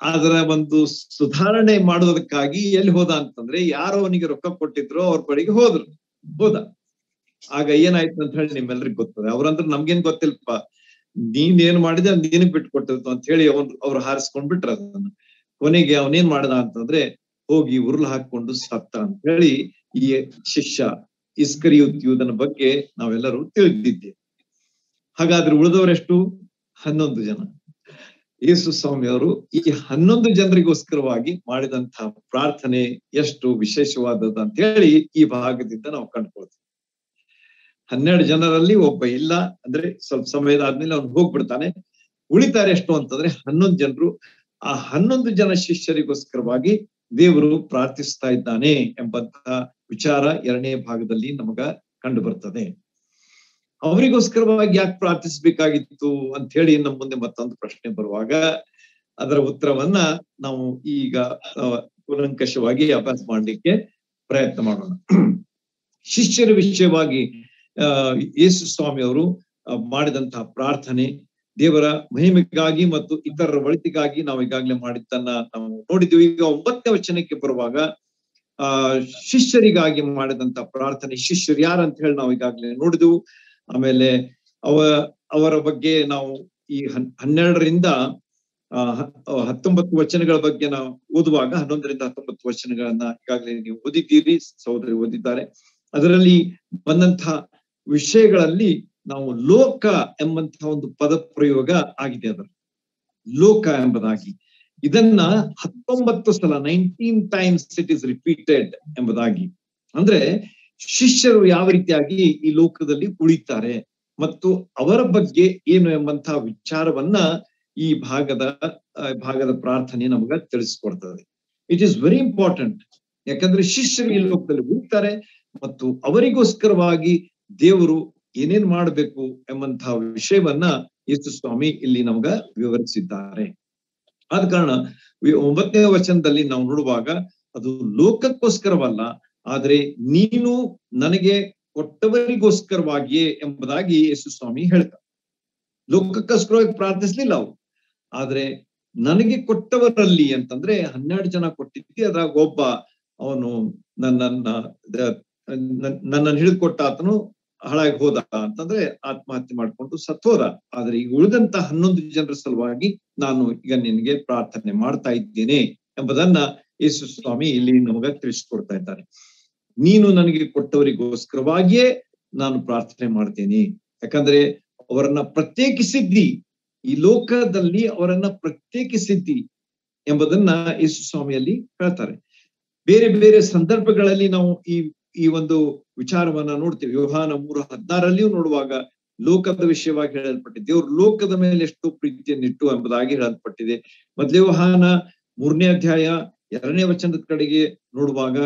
ಅದರ ಒಂದು ಸುಧಾರಣೆ ಮಾಡೋದಕ್ಕಾಗಿ ಎಲ್ಲಿ ಹೋದ ಅಂತಂದ್ರೆ ಯಾರು ಅವನಿಗೆ ರೊಕ್ಕ ಕೊಟ್ಟಿದ್ರು ಅವ್ರ ಬಳಿಗೆ ಹೋದ್ರು, ಹೋದ. ಆಗ ಏನಾಯ್ತು ಅಂತ ಹೇಳಿ ನಿಮ್ಮೆಲ್ರಿಗೂ ಗೊತ್ತದೆ. ಅವ್ರಂದ್ರೆ ನಮ್ಗೇನ್ ಗೊತ್ತಿಲ್ಪ? ನೀನ್ ಏನ್ ಮಾಡಿದೆ ಅದ್ ನೀನಕ್ ಬಿಟ್ಟು ಕೊಟ್ಟಿರ್ತು ಅಂತ ಹೇಳಿ ಅವನ್ ಅವ್ರು ಹಾರಿಸ್ಕೊಂಡ್ ಬಿಟ್ರ ಅದನ್ನ. ಕೊನೆಗೆ ಅವನೇನ್ ಮಾಡಿದ ಅಂತಂದ್ರೆ ಹೋಗಿ ಉರುಳು ಹಾಕೊಂಡು ಸತ್ತ ಅಂತ ಹೇಳಿ ಈ ಶಿಷ್ಯ ಇಸ್ಕರಿಯುತ್ತಿಯುವುದನ್ನ ಬಗ್ಗೆ ನಾವೆಲ್ಲರೂ ತಿಳಿದಿದ್ದೆ ಹಾಗಾದ್ರೆ ಉಳಿದವರೆಷ್ಟು? ಹನ್ನೊಂದು ಜನ. ಯೇಸು ಸ್ವಾಮಿ ಅವರು ಈ ಹನ್ನೊಂದು ಜನರಿಗೋಸ್ಕರವಾಗಿ ಮಾಡಿದಂತಹ ಪ್ರಾರ್ಥನೆ ಎಷ್ಟು ವಿಶೇಷವಾದದ್ದು ಅಂತ ಹೇಳಿ ಈ ಭಾಗದಿಂದ ನಾವು ಕಂಡುಕೊಳ್ತೀವಿ. ಹನ್ನೆರಡು ಜನರಲ್ಲಿ ಒಬ್ಬ ಇಲ್ಲ ಅಂದ್ರೆ ಸ್ವಲ್ಪ ಸಮಯದ ಆದ್ಮೇಲೆ ಅವ್ನು ಹೋಗ್ಬಿಡ್ತಾನೆ. ಉಳಿತಾರೆ ಎಷ್ಟು ಅಂತಂದ್ರೆ ಹನ್ನೊಂದು ಜನರು. ಆ ಹನ್ನೊಂದು ಜನ ಶಿಷ್ಯರಿಗೋಸ್ಕರವಾಗಿ ದೇವರು ಪ್ರಾರ್ಥಿಸ್ತಾ ಇದ್ದಾನೆ ಎಂಬಂತಹ ವಿಚಾರ ಎರಡನೇ ಭಾಗದಲ್ಲಿ ನಮಗ ಕಂಡು ಬರ್ತದೆ. ಅವರಿಗೋಸ್ಕರವಾಗಿ ಯಾಕೆ ಪ್ರಾರ್ಥಿಸಬೇಕಾಗಿತ್ತು ಅಂತ ಹೇಳಿ ನಮ್ಮ ಮುಂದೆ ಮತ್ತೊಂದು ಪ್ರಶ್ನೆ ಬರುವಾಗ ಅದರ ಉತ್ತರವನ್ನ ನಾವು ಈಗ ಕೂಲಂಕಷವಾಗಿ ಅಭ್ಯಾಸ ಮಾಡಲಿಕ್ಕೆ ಪ್ರಯತ್ನ ಮಾಡೋಣ. ಶಿಷ್ಯರ ವಿಷಯವಾಗಿ ಯೇಸು ಸ್ವಾಮಿ ಅವರು ಮಾಡಿದಂತಹ ಪ್ರಾರ್ಥನೆ ದೇವರ ಮಹಿಮೆಗಾಗಿ ಮತ್ತು ಇತರರ ಒಳಿತಿಗಾಗಿ ನಾವು ಈಗಾಗಲೇ ಮಾಡಿದ್ದನ್ನ ನಾವು ನೋಡಿದ್ದೀವಿ. ಈಗ ಒಂಬತ್ತನೇ ವಚನಕ್ಕೆ ಬರುವಾಗ, ಆ, ಶಿಷ್ಯರಿಗಾಗಿ ಮಾಡಿದಂತ ಪ್ರಾರ್ಥನೆ, ಶಿಷ್ಯರು ಯಾರಂತ ಹೇಳಿ ನಾವು ಈಗಾಗಲೇ ನೋಡಿದ್ವು. ಆಮೇಲೆ ಅವ, ಅವರ ಬಗ್ಗೆ ನಾವು ಈ ಹನ್ನೆರಡರಿಂದ ಹತ್ತೊಂಬತ್ತು ವಚನಗಳ ಬಗ್ಗೆ ನಾವು ಓದುವಾಗ, ಹನ್ನೊಂದರಿಂದ ಹತ್ತೊಂಬತ್ತು ವಚನಗಳನ್ನ ಈಗಾಗಲೇ ನೀವು ಓದಿದ್ದೀರಿ, ಸಹೋದರಿ ಓದಿದ್ದಾರೆ. ಅದರಲ್ಲಿ ಬಂದಂತಹ ವಿಷಯಗಳಲ್ಲಿ ನಾವು ಲೋಕ ಎಂಬಂತಹ ಒಂದು ಪದ ಪ್ರಯೋಗ ಆಗಿದೆ ಅದರ. ಲೋಕ ಎಂಬುದಾಗಿ. ಇದನ್ನ ಹತ್ತೊಂಬತ್ತು ಸಲ nineteen times it is repeated ಎಂಬುದಾಗಿ. ಅಂದ್ರೆ ಶಿಷ್ಯರು ಯಾವ ರೀತಿಯಾಗಿ ಈ ಲೋಕದಲ್ಲಿ ಉಳಿತಾರೆ ಮತ್ತು ಅವರ ಬಗ್ಗೆ ಏನು ಎಂಬಂತಹ ವಿಚಾರವನ್ನ ಈ ಭಾಗದ ಭಾಗದ ಪ್ರಾರ್ಥನೆ ನಮಗ ತಿಳಿಸ್ಕೊಡ್ತದೆ. ಇಟ್ ಈಸ್ ವೆರಿ ಇಂಪಾರ್ಟೆಂಟ್ ಯಾಕಂದ್ರೆ ಶಿಷ್ಯರು ಈ ಲೋಕದಲ್ಲಿ ಉಳಿತಾರೆ ಮತ್ತು ಅವರಿಗೋಸ್ಕರವಾಗಿ ದೇವರು ಏನೇನ್ ಮಾಡಬೇಕು ಎಂಬಂತಹ ವಿಷಯವನ್ನ ಯೇಸು ಸ್ವಾಮಿ ಇಲ್ಲಿ ನಮ್ಗ ವಿವರಿಸಿದ್ದಾರೆ. ಆದ ಕಾರಣ ಒಂಬತ್ತನೇ ವಚನದಲ್ಲಿ ನಾವು ನೋಡುವಾಗ ಅದು ಲೋಕಕ್ಕೋಸ್ಕರವಲ್ಲ, ಆದ್ರೆ ನೀನು ನನಗೆ ಕೊಟ್ಟವರಿಗೋಸ್ಕರವಾಗಿಯೇ ಎಂಬುದಾಗಿ ಯೇಸು ಸ್ವಾಮಿ ಹೇಳ್ತಾರೆ ಲೋಕಕ್ಕೋಸ್ಕರವಾಗಿ ಪ್ರಾರ್ಥಿಸ್ಲಿಲ್ಲ ಅವರು. ಆದ್ರೆ ನನಗೆ ಕೊಟ್ಟವರಲ್ಲಿ ಅಂತಂದ್ರೆ ಹನ್ನೆರಡು ಜನ ಕೊಟ್ಟಿದ್ದಿ, ಅದ್ರಾಗ ಒಬ್ಬ ಅವನು ನನ್ನನ್ನ ನನ್ನನ್ನು ಹಿಡಿದುಕೊಟ್ಟ ಆತನು ಹಾಳಾಗಿ ಹೋದ ಅಂತಂದ್ರೆ ಆತ್ಮಹತ್ಯೆ ಮಾಡ್ಕೊಂಡು ಸತ್ತೋದ. ಆದ್ರೆ ಈಗ ಉಳಿದಂತ ಹನ್ನೊಂದು ಜನರ ಸಲುವಾಗಿ ನಾನು ಈಗ ನಿನಗೆ ಪ್ರಾರ್ಥನೆ ಮಾಡ್ತಾ ಇದ್ದೇನೆ ಎಂಬುದನ್ನ ಯೇಸು ಸ್ವಾಮಿ ಇಲ್ಲಿ ನಮಗ ತಿಳಿಸ್ಕೊಡ್ತಾ ಇದ್ದಾರೆ. ನೀನು ನನಗೆ ಕೊಟ್ಟವರಿಗೋಸ್ಕರವಾಗಿಯೇ ನಾನು ಪ್ರಾರ್ಥನೆ ಮಾಡ್ತೇನೆ. ಯಾಕಂದ್ರೆ ಅವರನ್ನ ಪ್ರತ್ಯೇಕಿಸಿದ್ದಿ. ಈ ಲೋಕದಲ್ಲಿ ಅವರನ್ನ ಪ್ರತ್ಯೇಕಿಸಿದ್ದಿ ಎಂಬುದನ್ನ ಯೇಸು ಸ್ವಾಮಿಯಲ್ಲಿ ಹೇಳ್ತಾರೆ. ಬೇರೆ ಬೇರೆ ಸಂದರ್ಭಗಳಲ್ಲಿ ನಾವು ಈ ಈ ಒಂದು ವಿಚಾರವನ್ನ ನೋಡ್ತೀವಿ. ವ್ಯವಹಾರ ಮೂರು ಹದಿನಾರಲ್ಲಿಯೂ ನೋಡುವಾಗ ಲೋಕದ ವಿಷಯವಾಗಿ ಹೇಳಲ್ಪಟ್ಟಿದೆ. ದೇವ್ರ ಲೋಕದ ಮೇಲೆ ಎಷ್ಟು ಪ್ರೀತಿಯನ್ನಿಟ್ಟು ಎಂಬುದಾಗಿ ಹೇಳಲ್ಪಟ್ಟಿದೆ. ಮೊದಲೇ ವ್ಯವಹಾರ ಮೂರನೇ ಅಧ್ಯಾಯ ಎರಡನೇ ವಚನದ ಕಡೆಗೆ ನೋಡುವಾಗ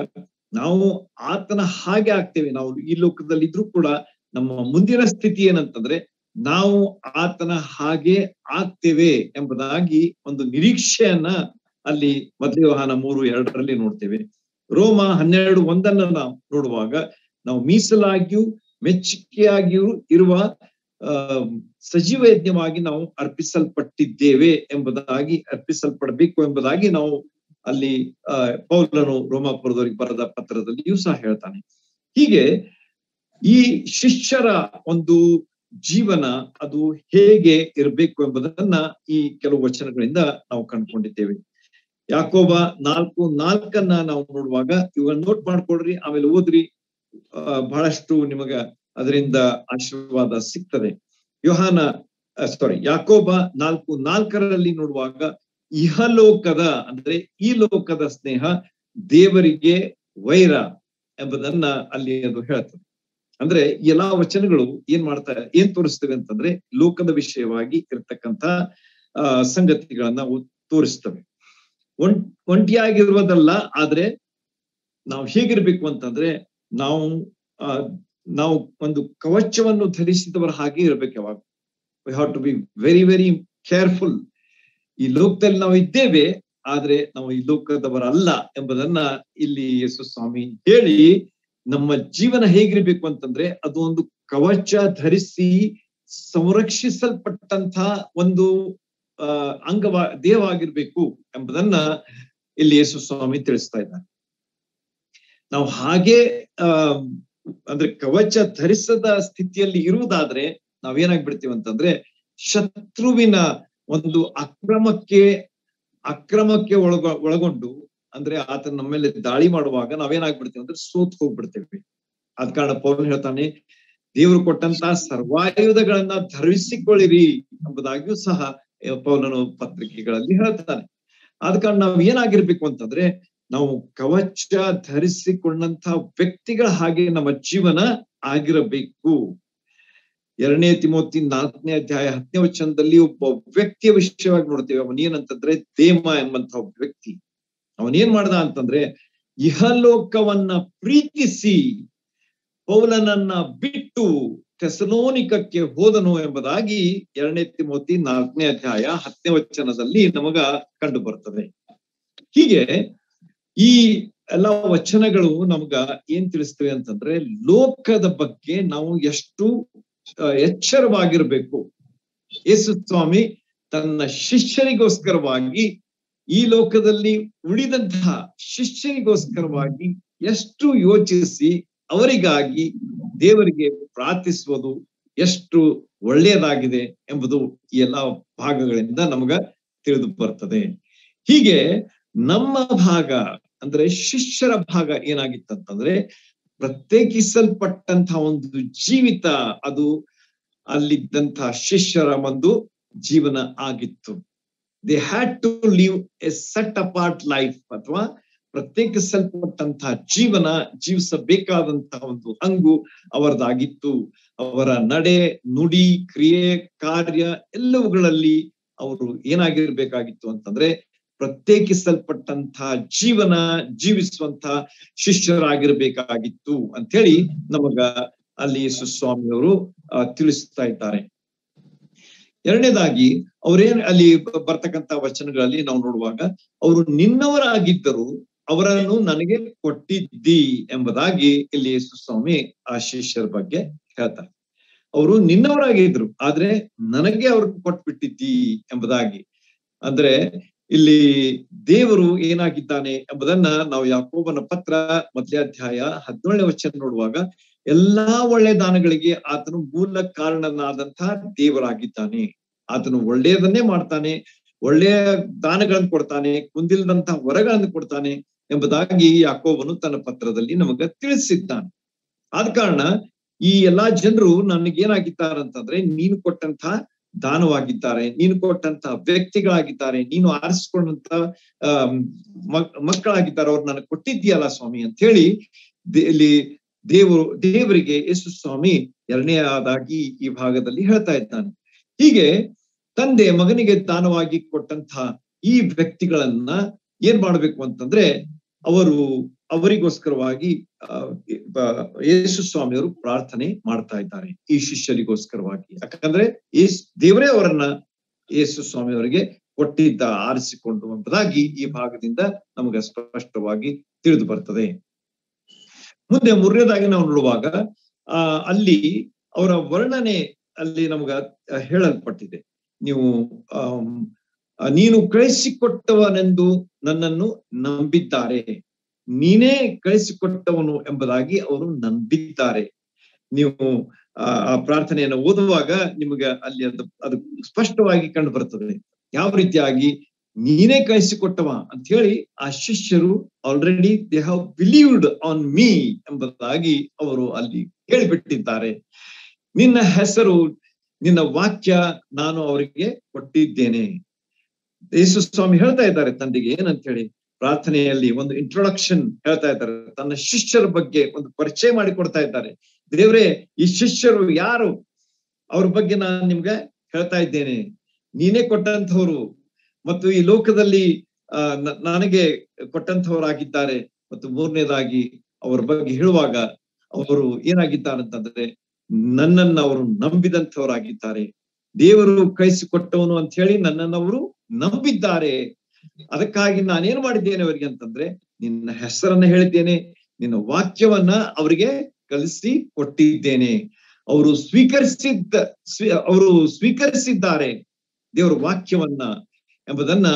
ನಾವು ಆತನ ಹಾಗೆ ಆಗ್ತೇವೆ. ನಾವು ಈ ಲೋಕದಲ್ಲಿ ಇದ್ರೂ ಕೂಡ ನಮ್ಮ ಮುಂದಿನ ಸ್ಥಿತಿ ಏನಂತಂದ್ರೆ ನಾವು ಆತನ ಹಾಗೆ ಆಗ್ತೇವೆ ಎಂಬುದಾಗಿ ಒಂದು ನಿರೀಕ್ಷೆಯನ್ನ ಅಲ್ಲಿ ಮೊದಲೇ ವಾಹನ ಮೂರು ಎರಡರಲ್ಲಿ ನೋಡ್ತೇವೆ. ರೋಮ ಹನ್ನೆರಡು ಒಂದನ್ನ ನಾವು ನೋಡುವಾಗ ನಾವು ಮೀಸಲಾಗಿಯೂ ಮೆಚ್ಚುಗೆಯಾಗಿಯೂ ಇರುವ ಸಜೀವ ಯಜ್ಞವಾಗಿ ನಾವು ಅರ್ಪಿಸಲ್ಪಟ್ಟಿದ್ದೇವೆ ಎಂಬುದಾಗಿ, ಅರ್ಪಿಸಲ್ಪಡಬೇಕು ಎಂಬುದಾಗಿ ನಾವು ಅಲ್ಲಿ ಅಹ್ ಪೌಲನು ರೋಮಾಪುರದವರಿಗೆ ಬರೆದ ಪತ್ರದಲ್ಲಿಯೂ ಸಹ ಹೇಳ್ತಾನೆ. ಹೀಗೆ ಈ ಶಿಷ್ಯರ ಒಂದು ಜೀವನ ಅದು ಹೇಗೆ ಇರಬೇಕು ಎಂಬುದನ್ನ ಈ ಕೆಲವು ವಚನಗಳಿಂದ ನಾವು ಕಂಡುಕೊಂಡಿದ್ದೇವೆ. ಯಾಕೋಬ ನಾಲ್ಕು, ನಾಲ್ಕನ್ನ ನಾವು ನೋಡುವಾಗ ಇವಾಗ ನೋಟ್ ಮಾಡ್ಕೊಡ್ರಿ ಆಮೇಲೆ ಓದ್ರಿ. ಬಹಳಷ್ಟು ನಿಮಗ ಅದರಿಂದ ಆಶೀರ್ವಾದ ಸಿಗ್ತದೆ. ಯೋಹಾನ ಸಾರಿ ಯಾಕೋಬ ನಾಲ್ಕು, ನಾಲ್ಕರಲ್ಲಿ ನೋಡುವಾಗ ಇಹಲೋಕದ, ಅಂದ್ರೆ ಈ ಲೋಕದ ಸ್ನೇಹ ದೇವರಿಗೆ ವೈರ ಎಂಬುದನ್ನ ಅಲ್ಲಿ ಅದು ಹೇಳ್ತದೆ. ಅಂದ್ರೆ ಎಲ್ಲಾ ವಚನಗಳು ಏನ್ ಮಾಡ್ತಾ, ಏನ್ ತೋರಿಸ್ತವೆ ಅಂತಂದ್ರೆ ಲೋಕದ ವಿಷಯವಾಗಿ ಇರ್ತಕ್ಕಂತ ಸಂಗತಿಗಳನ್ನ ತೋರಿಸ್ತವೆ. ಒಂಟ್, ಒಂಟಿಯಾಗಿರುವುದಲ್ಲ, ಆದ್ರೆ ನಾವು ಹೇಗಿರ್ಬೇಕು ಅಂತಂದ್ರೆ ನಾವು ನಾವು ಒಂದು ಕವಚವನ್ನು ಧರಿಸಿದವರ ಹಾಗೆ ಇರ್ಬೇಕು ಯಾವಾಗ. We have to be very very careful ಈ ಲೋಕದಲ್ಲಿ ನಾವು ಇದ್ದೇವೆ, ಆದ್ರೆ ನಾವು ಈ ಲೋಕದವರಲ್ಲ ಎಂಬುದನ್ನ ಇಲ್ಲಿ ಯೇಸು ಸ್ವಾಮಿ ಹೇಳಿ ನಮ್ಮ ಜೀವನ ಹೇಗಿರ್ಬೇಕು ಅಂತಂದ್ರೆ ಅದು ಒಂದು ಕವಚ ಧರಿಸಿ ಸಂರಕ್ಷಿಸಲ್ಪಟ್ಟಂತ ಒಂದು ಆ, ಅಂಗವ ದೇಹವಾಗಿರ್ಬೇಕು ಎಂಬುದನ್ನ ಇಲ್ಲಿ ಯೇಸು ಸ್ವಾಮಿ ತಿಳಿಸ್ತಾ ಇದ್ದಾರೆ. ನಾವು ಹಾಗೆ ಅಹ್ ಅಂದ್ರೆ ಕವಚ ಧರಿಸದ ಸ್ಥಿತಿಯಲ್ಲಿ ಇರುವುದಾದ್ರೆ ನಾವೇನಾಗ್ಬಿಡ್ತೀವಿ ಅಂತಂದ್ರೆ ಶತ್ರುವಿನ ಒಂದು ಅಕ್ರಮಕ್ಕೆ ಅಕ್ರಮಕ್ಕೆ ಒಳಗ, ಒಳಗೊಂಡು ಅಂದ್ರೆ ಆತ ನಮ್ಮ ಮೇಲೆ ದಾಳಿ ಮಾಡುವಾಗ ನಾವೇನಾಗ್ಬಿಡ್ತೀವಿ ಅಂದ್ರೆ ಸೋತ್ ಹೋಗ್ಬಿಡ್ತೇವೆ. ಆದ ಕಾರಣ ಪೌಲ್ ಹೇಳ್ತಾನೆ, ದೇವರು ಕೊಟ್ಟಂತ ಸರ್ವಾಯುಧಗಳನ್ನ ಧರಿಸಿಕೊಳ್ಳಿರಿ ಎಂಬುದಾಗಿಯೂ ಸಹ ಪೌಲನು ಪತ್ರಿಕೆಗಳಲ್ಲಿ ಹೇಳ್ತಾನೆ. ಆದ ಕಾರಣ ನಾವು ಏನಾಗಿರ್ಬೇಕು ಅಂತಂದ್ರೆ, ನಾವು ಕವಚ ಧರಿಸಿಕೊಂಡಂತ ವ್ಯಕ್ತಿಗಳ ಹಾಗೆ ನಮ್ಮ ಜೀವನ ಆಗಿರಬೇಕು. ಎರಡನೇ ತಿಮೋತಿ ನಾಲ್ಕನೇ ಅಧ್ಯಾಯ ಹತ್ತನೇ ವಚನದಲ್ಲಿ ಒಬ್ಬ ವ್ಯಕ್ತಿಯ ವಿಷಯವಾಗಿ ನೋಡ್ತೇವೆ. ಅವನೇನಂತಂದ್ರೆ ದೇಮ ಎಂಬಂತ ಒಬ್ಬ ವ್ಯಕ್ತಿ ಅವನೇನ್ ಮಾಡ್ದ ಅಂತಂದ್ರೆ, ಇಹಲೋಕವನ್ನ ಪ್ರೀತಿಸಿ ಪೌಲನನ್ನ ಬಿಟ್ಟು ಥೆಸಲೋನಿಕಕ್ಕೆ ಹೋದನು ಎಂಬುದಾಗಿ ಎರಡನೇ ತಿಮೋತಿ ನಾಲ್ಕನೇ ಅಧ್ಯಾಯ ಹತ್ತನೇ ವಚನದಲ್ಲಿ ನಮಗ ಕಂಡು ಬರ್ತದೆ. ಹೀಗೆ ಈ ಎಲ್ಲಾ ವಚನಗಳು ನಮ್ಗ ಏನ್ ತಿಳಿಸ್ತವೆ ಅಂತಂದ್ರೆ ಲೋಕದ ಬಗ್ಗೆ ನಾವು ಎಷ್ಟು ಎಚ್ಚರವಾಗಿರ್ಬೇಕು. ಯೇಸು ಸ್ವಾಮಿ ತನ್ನ ಶಿಷ್ಯರಿಗೋಸ್ಕರವಾಗಿ ಈ ಲೋಕದಲ್ಲಿ ಉಳಿದಂತಹ ಶಿಷ್ಯರಿಗೋಸ್ಕರವಾಗಿ ಎಷ್ಟು ಯೋಚಿಸಿ ಅವರಿಗಾಗಿ ದೇವರಿಗೆ ಪ್ರಾರ್ಥಿಸುವುದು ಎಷ್ಟು ಒಳ್ಳೆಯದಾಗಿದೆ ಎಂಬುದು ಈ ಎಲ್ಲಾ ಭಾಗಗಳಿಂದ ನಮಗ ತಿಳಿದು ಬರ್ತದೆ. ಹೀಗೆ ನಮ್ಮ ಭಾಗ ಅಂದ್ರೆ ಶಿಷ್ಯರ ಭಾಗ ಏನಾಗಿತ್ತಂತಂದ್ರೆ ಪ್ರತ್ಯೇಕಿಸಲ್ಪಟ್ಟಂತಹ ಒಂದು ಜೀವಿತ ಅದು ಅಲ್ಲಿದ್ದಂತಹ ಶಿಷ್ಯರ ಒಂದು ಜೀವನ ಆಗಿತ್ತು. They had to live a set apart life ಅಥವಾ ಪ್ರತ್ಯೇಕಿಸಲ್ಪಟ್ಟಂತಹ ಜೀವನ ಜೀವಿಸಬೇಕಾದಂತಹ ಒಂದು ಹಂಗು ಅವರದಾಗಿತ್ತು. ಅವರ ನಡೆ, ನುಡಿ, ಕ್ರಿಯೆ, ಕಾರ್ಯ ಎಲ್ಲವುಗಳಲ್ಲಿ ಅವರು ಏನಾಗಿರ್ಬೇಕಾಗಿತ್ತು ಅಂತಂದ್ರೆ ಪ್ರತ್ಯೇಕಿಸಲ್ಪಟ್ಟಂತಹ ಜೀವನ ಜೀವಿಸುವಂತಹ ಶಿಷ್ಯರಾಗಿರ್ಬೇಕಾಗಿತ್ತು ಅಂತ ಹೇಳಿ ನಮಗ ಅಲ್ಲಿ ಸುಸ್ವಾಮಿಯವರು ತಿಳಿಸ್ತಾ ಇದ್ದಾರೆ. ಎರಡನೇದಾಗಿ, ಅವ್ರೇನ್ ಅಲ್ಲಿ ಬರ್ತಕ್ಕಂತ ವಚನಗಳಲ್ಲಿ ನಾವು ನೋಡುವಾಗ, ಅವರು ನಿನ್ನವರಾಗಿದ್ದರು ಅವರನ್ನು ನನಗೆ ಕೊಟ್ಟಿದ್ದಿ ಎಂಬುದಾಗಿ ಇಲ್ಲಿ ಯೇಸುಸ್ವಾಮಿ ಆ ಶಿಷ್ಯರ ಬಗ್ಗೆ ಹೇಳ್ತಾರೆ. ಅವರು ನಿನ್ನವರಾಗಿದ್ರು ಆದ್ರೆ ನನಗೆ ಅವ್ರ ಕೊಟ್ಬಿಟ್ಟಿದ್ದಿ ಎಂಬುದಾಗಿ. ಅಂದ್ರೆ ಇಲ್ಲಿ ದೇವರು ಏನಾಗಿದ್ದಾನೆ ಎಂಬುದನ್ನ ನಾವು ಯಾಕೋಬನ ಪತ್ರ ಮೊದಲೇ ಅಧ್ಯಾಯ ಹದಿನೇಳನೇ ವಚನ ನೋಡುವಾಗ, ಎಲ್ಲಾ ಒಳ್ಳೆ ದಾನಗಳಿಗೆ ಆತನು ಮೂಲ ಕಾರಣನಾದಂತಹ ದೇವರಾಗಿದ್ದಾನೆ. ಆತನು ಒಳ್ಳೆಯದನ್ನೇ ಮಾಡ್ತಾನೆ, ಒಳ್ಳೆಯ ದಾನಗಳನ್ನು ಕೊಡ್ತಾನೆ ಕುಂದಿಲ್ದಂತಹ ಹೊರಗಳನ್ನು ಕೊಡ್ತಾನೆ ಎಂಬುದಾಗಿ ಯಾಕೋಬನು ತನ್ನ ಪತ್ರದಲ್ಲಿ ನಮಗ ತಿಳಿಸಿದ್ದಾನೆ. ಆದ ಕಾರಣ ಈ ಎಲ್ಲಾ ಜನರು ನನಗೇನಾಗಿದ್ದಾರಂತಂದ್ರೆ, ನೀನು ಕೊಟ್ಟಂತ ದಾನವಾಗಿದ್ದಾರೆ, ನೀನು ಕೊಟ್ಟಂತ ವ್ಯಕ್ತಿಗಳಾಗಿದ್ದಾರೆ, ನೀನು ಆರಿಸಿಕೊಂಡಂತ ಅಹ್ ಮಕ್ಕಳಾಗಿದ್ದಾರೆ, ಅವ್ರು ನನಗೆ ಕೊಟ್ಟಿದ್ದೀಯಲ್ಲ ಸ್ವಾಮಿ ಅಂತ ಹೇಳಿ ಇಲ್ಲಿ ದೇವರು, ದೇವರಿಗೆ ಯೇಸು ಸ್ವಾಮಿ ಎರಡನೇದಾಗಿ ಈ ಭಾಗದಲ್ಲಿ ಹೇಳ್ತಾ ಇದ್ದಾನೆ. ಹೀಗೆ ತಂದೆ ಮಗನಿಗೆ ದಾನವಾಗಿ ಕೊಟ್ಟಂತಹ ಈ ವ್ಯಕ್ತಿಗಳನ್ನ ಏನ್ ಮಾಡ್ಬೇಕು ಅಂತಂದ್ರೆ ಅವರು ಅವರಿಗೋಸ್ಕರವಾಗಿ ಯೇಸು ಸ್ವಾಮಿಯವರು ಪ್ರಾರ್ಥನೆ ಮಾಡ್ತಾ ಇದ್ದಾರೆ ಈ ಶಿಷ್ಯರಿಗೋಸ್ಕರವಾಗಿ. ಯಾಕಂದ್ರೆ ಏಸ್ ದೇವರೇ ಅವರನ್ನ ಯೇಸು ಸ್ವಾಮಿಯವರಿಗೆ ಕೊಟ್ಟಿದ್ದ ಆರಿಸಿಕೊಂಡು ಎಂಬುದಾಗಿ ಈ ಭಾಗದಿಂದ ನಮಗೆ ಸ್ಪಷ್ಟವಾಗಿ ತಿಳಿದು ಬರ್ತದೆ. ಮುಂದೆ ಮೂರನೇದಾಗಿ ನಾವು ನೋಡುವಾಗ, ಆ, ಅಲ್ಲಿ ಅವರ ವರ್ಣನೆ ಅಲ್ಲಿ ನಮಗ ಹೇಳಲ್ಪಟ್ಟಿದೆ. ನೀವು ನೀನು ಕಳಿಸಿಕೊಟ್ಟವನೆಂದು ನನ್ನನ್ನು ನಂಬಿದ್ದಾರೆ. ನೀನೇ ಕಳಿಸಿಕೊಟ್ಟವನು ಎಂಬುದಾಗಿ ಅವರು ನಂಬಿದ್ದಾರೆ. ನೀವು, ಆ ಪ್ರಾರ್ಥನೆಯನ್ನು ಓದುವಾಗ ನಿಮಗೆ ಅಲ್ಲಿ ಅದು ಅದು ಸ್ಪಷ್ಟವಾಗಿ ಕಂಡು ಬರ್ತದೆ ಯಾವ ರೀತಿಯಾಗಿ ನೀನೇ ಕಳಿಸಿಕೊಟ್ಟವ ಅಂತ ಹೇಳಿ ಆ ಶಿಷ್ಯರು already they have believed on me ಎಂಬುದಾಗಿ ಅವರು ಅಲ್ಲಿ ಹೇಳಿಬಿಟ್ಟಿದ್ದಾರೆ ನಿನ್ನ ಹೆಸರು, ನಿನ್ನ ವಾಕ್ಯ ನಾನು ಅವರಿಗೆ ಕೊಟ್ಟಿದ್ದೇನೆ. ಯೇಸು ಸ್ವಾಮಿ ಹೇಳ್ತಾ ಇದ್ದಾರೆ ತಂದೆಗೆ ಏನಂತ ಹೇಳಿ ಪ್ರಾರ್ಥನೆಯಲ್ಲಿ ಒಂದು ಇಂಟ್ರೊಡಕ್ಷನ್ ಹೇಳ್ತಾ ಇದ್ದಾರೆ. ತನ್ನ ಶಿಷ್ಯರ ಬಗ್ಗೆ ಒಂದು ಪರಿಚಯ ಮಾಡಿಕೊಡ್ತಾ ಇದ್ದಾರೆ. ದೇವ್ರೆ, ಈ ಶಿಷ್ಯರು ಯಾರು? ಅವ್ರ ಬಗ್ಗೆ ನಾನು ನಿಮ್ಗೆ ಹೇಳ್ತಾ ಇದ್ದೇನೆ. ನೀನೇ ಕೊಟ್ಟಂತವ್ರು ಮತ್ತು ಈ ಲೋಕದಲ್ಲಿ ನನಗೆ ಕೊಟ್ಟಂತವರಾಗಿದ್ದಾರೆ ಮತ್ತು ಮೂರನೇದಾಗಿ ಅವ್ರ ಬಗ್ಗೆ ಹೇಳುವಾಗ ಅವರು ಏನಾಗಿದ್ದಾರೆ ಅಂತಂದ್ರೆ, ನನ್ನನ್ನ ಅವರು ನಂಬಿದಂಥವರಾಗಿದ್ದಾರೆ. ದೇವರು ಕಳಿಸಿಕೊಟ್ಟವನು ಅಂತ ಹೇಳಿ ನನ್ನನ್ನು ಅವರು ನಂಬಿದ್ದಾರೆ. ಅದಕ್ಕಾಗಿ ನಾನೇನ್ ಮಾಡಿದ್ದೇನೆ ಅವರಿಗೆ ಅಂತಂದ್ರೆ, ನಿನ್ನ ಹೆಸರನ್ನ ಹೇಳಿದ್ದೇನೆ, ನಿನ್ನ ವಾಕ್ಯವನ್ನ ಅವರಿಗೆ ಕಲಿಸಿ ಕೊಟ್ಟಿದ್ದೇನೆ. ಅವರು ಸ್ವೀಕರಿಸಿದ್ದ, ಸ್ವೀ- ಅವರು ಸ್ವೀಕರಿಸಿದ್ದಾರೆ ದೇವರ ವಾಕ್ಯವನ್ನ ಎಂಬುದನ್ನ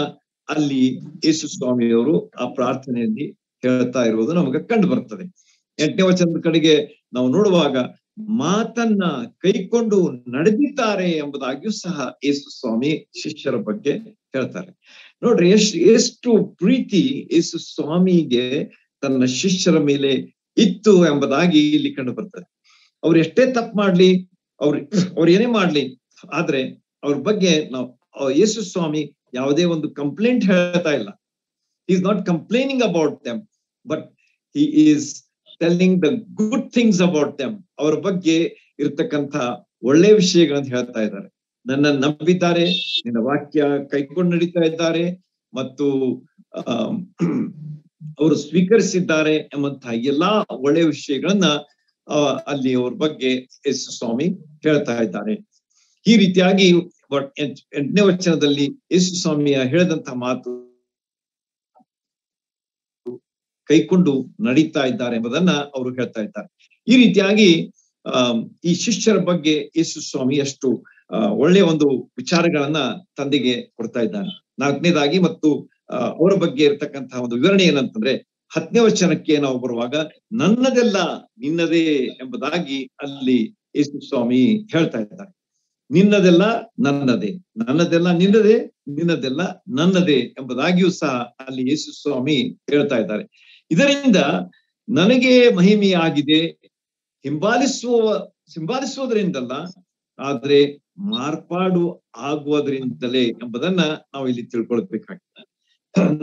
ಅಲ್ಲಿ ಯೇಸು ಸ್ವಾಮಿಯವರು ಆ ಪ್ರಾರ್ಥನೆಯಲ್ಲಿ ಹೇಳ್ತಾ ಇರುವುದು ನಮಗೆ ಕಂಡು ಬರ್ತದೆ. ಎಂಟನೇ ವಚನದ ಕಡೆಗೆ ನಾವು ನೋಡುವಾಗ ಮಾತನ್ನ ಕೈಕೊಂಡು ನಡೆದಿದ್ದಾರೆ ಎಂಬುದಾಗಿಯೂ ಸಹ ಯೇಸು ಸ್ವಾಮಿ ಶಿಷ್ಯರ ಬಗ್ಗೆ ಹೇಳ್ತಾರೆ. ನೋಡ್ರಿ, ಎಷ್ಟು ಎಷ್ಟು ಪ್ರೀತಿ ಯೇಸು ಸ್ವಾಮಿಗೆ ತನ್ನ ಶಿಷ್ಯರ ಮೇಲೆ ಇತ್ತು ಎಂಬುದಾಗಿ ಇಲ್ಲಿ ಕಂಡು ಬರ್ತದೆ. ಅವ್ರು ಎಷ್ಟೇ ತಪ್ಪು ಮಾಡ್ಲಿ, ಅವ್ರ, ಅವ್ರು ಏನೇ ಮಾಡ್ಲಿ, ಆದ್ರೆ ಅವ್ರ ಬಗ್ಗೆ ನಾವು, ಯೇಸು ಸ್ವಾಮಿ ಯಾವುದೇ ಒಂದು ಕಂಪ್ಲೇಂಟ್ ಹೇಳ್ತಾ ಇಲ್ಲ. Is not complaining about them but he is telling the good things about them ಅವರ ಬಗ್ಗೆ ಇರ್ತಕ್ಕಂಥ ಒಳ್ಳೆ ವಿಷಯಗಳನ್ನ ಹೇಳ್ತಾ ಇದ್ದಾರೆ. ನನ್ನ ನಂಬಿದ್ದಾರೆ, ನಿನ್ನ ವಾಕ್ಯ ಕೈಕೊಂಡು ನಡೀತಾ ಇದ್ದಾರೆ ಮತ್ತು ಅವರು ಸ್ವೀಕರಿಸಿದ್ದಾರೆ ಎಂಬಂತಹ ಎಲ್ಲಾ ಒಳ್ಳೆ ವಿಷಯಗಳನ್ನ ಅಲ್ಲಿ ಅವ್ರ ಬಗ್ಗೆ ಎಸ್ ಸ್ವಾಮಿ ಹೇಳ್ತಾ ಇದ್ದಾರೆ. ಈ ರೀತಿಯಾಗಿ ಎಂಟನೇ ವಚನದಲ್ಲಿ ಯೇಸು ಸ್ವಾಮಿಯ ಹೇಳಿದಂತಹ ಮಾತು ಕೈಕೊಂಡು ನಡೀತಾ ಇದ್ದಾರೆ ಎಂಬುದನ್ನ ಅವರು ಹೇಳ್ತಾ ಇದ್ದಾರೆ. ಈ ರೀತಿಯಾಗಿ ಈ ಶಿಷ್ಯರ ಬಗ್ಗೆ ಯೇಸು ಸ್ವಾಮಿ ಅಷ್ಟು ಒಳ್ಳೆಯ ಒಂದು ವಿಚಾರಗಳನ್ನ ತಂದೆಗೆ ಕೊಡ್ತಾ ಇದ್ದಾನೆ. ನಾಲ್ಕನೇದಾಗಿ ಮತ್ತು ಅವರ ಬಗ್ಗೆ ಇರತಕ್ಕಂತಹ ಒಂದು ವಿವರಣೆ ಏನಂತಂದ್ರೆ, ಹತ್ತನೇ ವಚನಕ್ಕೆ ನಾವು ಬರುವಾಗ, ನನ್ನದೆಲ್ಲ ನಿನ್ನದೇ ಎಂಬುದಾಗಿ ಅಲ್ಲಿ ಯೇಸು ಸ್ವಾಮಿ ಹೇಳ್ತಾ ಇದ್ದಾರೆ. ನಿನ್ನದೆಲ್ಲ ನನ್ನದೇ. ನನ್ನದೆಲ್ಲ ನಿನ್ನದೇ, ನಿನ್ನದೆಲ್ಲ ನನ್ನದೇ ಎಂಬುದಾಗಿಯೂ ಸಹ ಅಲ್ಲಿ ಯೇಸು ಸ್ವಾಮಿ ಹೇಳ್ತಾ ಇದ್ದಾರೆ. ಇದರಿಂದ ನನಗೆ ಮಹಿಮೆಯಾಗಿದೆ. ಹಿಂಬಾಲಿಸುವ, ಹಿಂಬಾಲಿಸುವುದರಿಂದಲ್ಲ, ಆದ್ರೆ ಮಾರ್ಪಾಡು ಆಗುವುದರಿಂದಲೇ ಎಂಬುದನ್ನ ನಾವು ಇಲ್ಲಿ ತಿಳ್ಕೊಳ್ಬೇಕಾಗ್ತದೆ.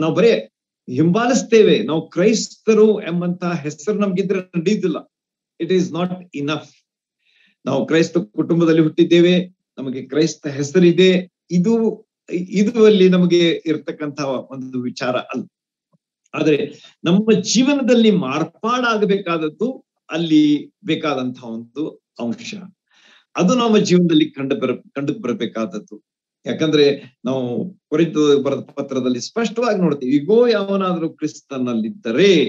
ನಾವು ಬರೇ ಹಿಂಬಾಲಿಸ್ತೇವೆ, ನಾವು ಕ್ರೈಸ್ತರು ಎಂಬಂತ ಹೆಸರು ನಮ್ಗಿದ್ರೆ ನಡೆಯುದಿಲ್ಲ ಇಟ್ ಈಸ್ ನಾಟ್ ಇನಫ್ ನಾವು ಕ್ರೈಸ್ತ ಕುಟುಂಬದಲ್ಲಿ ಹುಟ್ಟಿದ್ದೇವೆ, ನಮಗೆ ಕ್ರೈಸ್ತ ಹೆಸರಿದೆ. ಇದು ಇದು ಅಲ್ಲಿ ನಮಗೆ ಇರ್ತಕ್ಕಂತಹ ಒಂದು ವಿಚಾರ ಅಲ್ಲ. ಆದ್ರೆ ನಮ್ಮ ಜೀವನದಲ್ಲಿ ಮಾರ್ಪಾಡಾಗಬೇಕಾದದ್ದು ಅಲ್ಲಿ ಬೇಕಾದಂತಹ ಒಂದು ಅಂಶ. ಅದು ನಮ್ಮ ಜೀವನದಲ್ಲಿ ಕಂಡು ಬರ, ಕಂಡು ಬರಬೇಕಾದದ್ದು. ಯಾಕಂದ್ರೆ ನಾವು ಕುರಿತು ಬರೆದ ಪತ್ರದಲ್ಲಿ ಸ್ಪಷ್ಟವಾಗಿ ನೋಡ್ತೀವಿ ಈಗೋ ಯಾವನಾದ್ರೂ ಕ್ರಿಸ್ತನಲ್ಲಿದ್ದರೆ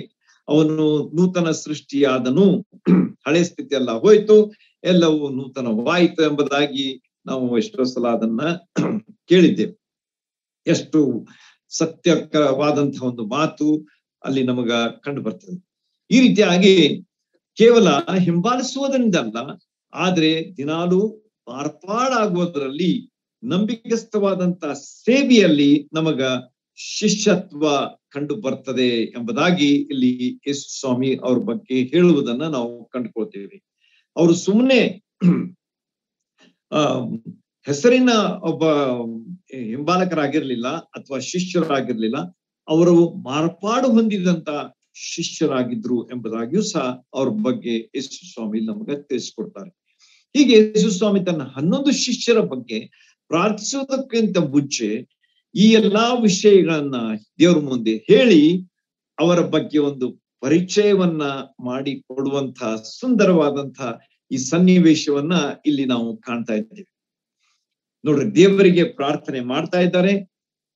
ಅವನು ನೂತನ ಸೃಷ್ಟಿಯಾದನು. ಹಳೆ ಸ್ಥಿತಿ ಎಲ್ಲ ಹೋಯ್ತು, ಎಲ್ಲವೂ ನೂತನವಾಯಿತು ಎಂಬುದಾಗಿ ನಾವು ಎಷ್ಟೋ ಸಲ ಅದನ್ನ ಕೇಳಿದ್ದೇವೆ. ಎಷ್ಟು ಸತ್ಯಕರವಾದಂತಹ ಒಂದು ಮಾತು ಅಲ್ಲಿ ನಮಗ ಕಂಡು ಬರ್ತದೆ. ಈ ರೀತಿಯಾಗಿ ಕೇವಲ ಹಿಂಬಾಲಿಸುವುದರಿಂದಲ್ಲ, ಆದ್ರೆ ದಿನಾಲು ಮಾರ್ಪಾಡಾಗುವುದರಲ್ಲಿ ನಂಬಿಕಸ್ಥವಾದಂತ ಸೇವೆಯಲ್ಲಿ ನಮಗ ಶಿಷ್ಯತ್ವ ಕಂಡು ಬರ್ತದೆ ಎಂಬುದಾಗಿ ಇಲ್ಲಿ ಯೇಸು ಸ್ವಾಮಿ ಅವ್ರ ಬಗ್ಗೆ ಹೇಳುವುದನ್ನ ನಾವು ಕಂಡುಕೊಳ್ತೇವೆ. ಅವರು ಸುಮ್ಮನೆ ಆ ಹೆಸರಿನ ಒಬ್ಬ ಹಿಂಬಾಲಕರಾಗಿರ್ಲಿಲ್ಲ ಅಥವಾ ಶಿಷ್ಯರಾಗಿರ್ಲಿಲ್ಲ, ಅವರು ಮಾರ್ಪಾಡು ಹೊಂದಿದಂತ ಶಿಷ್ಯರಾಗಿದ್ರು ಎಂಬುದಾಗಿಯೂ ಸಹ ಅವ್ರ ಬಗ್ಗೆ ಯೇಸು ಸ್ವಾಮಿ ನಮಗೆ ತಿಳಿಸ್ಕೊಡ್ತಾರೆ. ಹೀಗೆ ಯೇಸು ಸ್ವಾಮಿ ತನ್ನ ಹನ್ನೊಂದು ಶಿಷ್ಯರ ಬಗ್ಗೆ ಪ್ರಾರ್ಥಿಸುವುದಕ್ಕಿಂತ ಮುಂಚೆ ಈ ಎಲ್ಲಾ ವಿಷಯಗಳನ್ನ ದೇವರ ಮುಂದೆ ಹೇಳಿ ಅವರ ಬಗ್ಗೆ ಒಂದು ಪರಿಚಯವನ್ನ ಮಾಡಿ ಕೊಡುವಂತಹ ಸುಂದರವಾದಂತಹ ಈ ಸನ್ನಿವೇಶವನ್ನ ಇಲ್ಲಿ ನಾವು ಕಾಣ್ತಾ ಇದ್ದೇವೆ. ನೋಡ್ರಿ ದೇವರಿಗೆ ಪ್ರಾರ್ಥನೆ ಮಾಡ್ತಾ ಇದ್ದಾರೆ.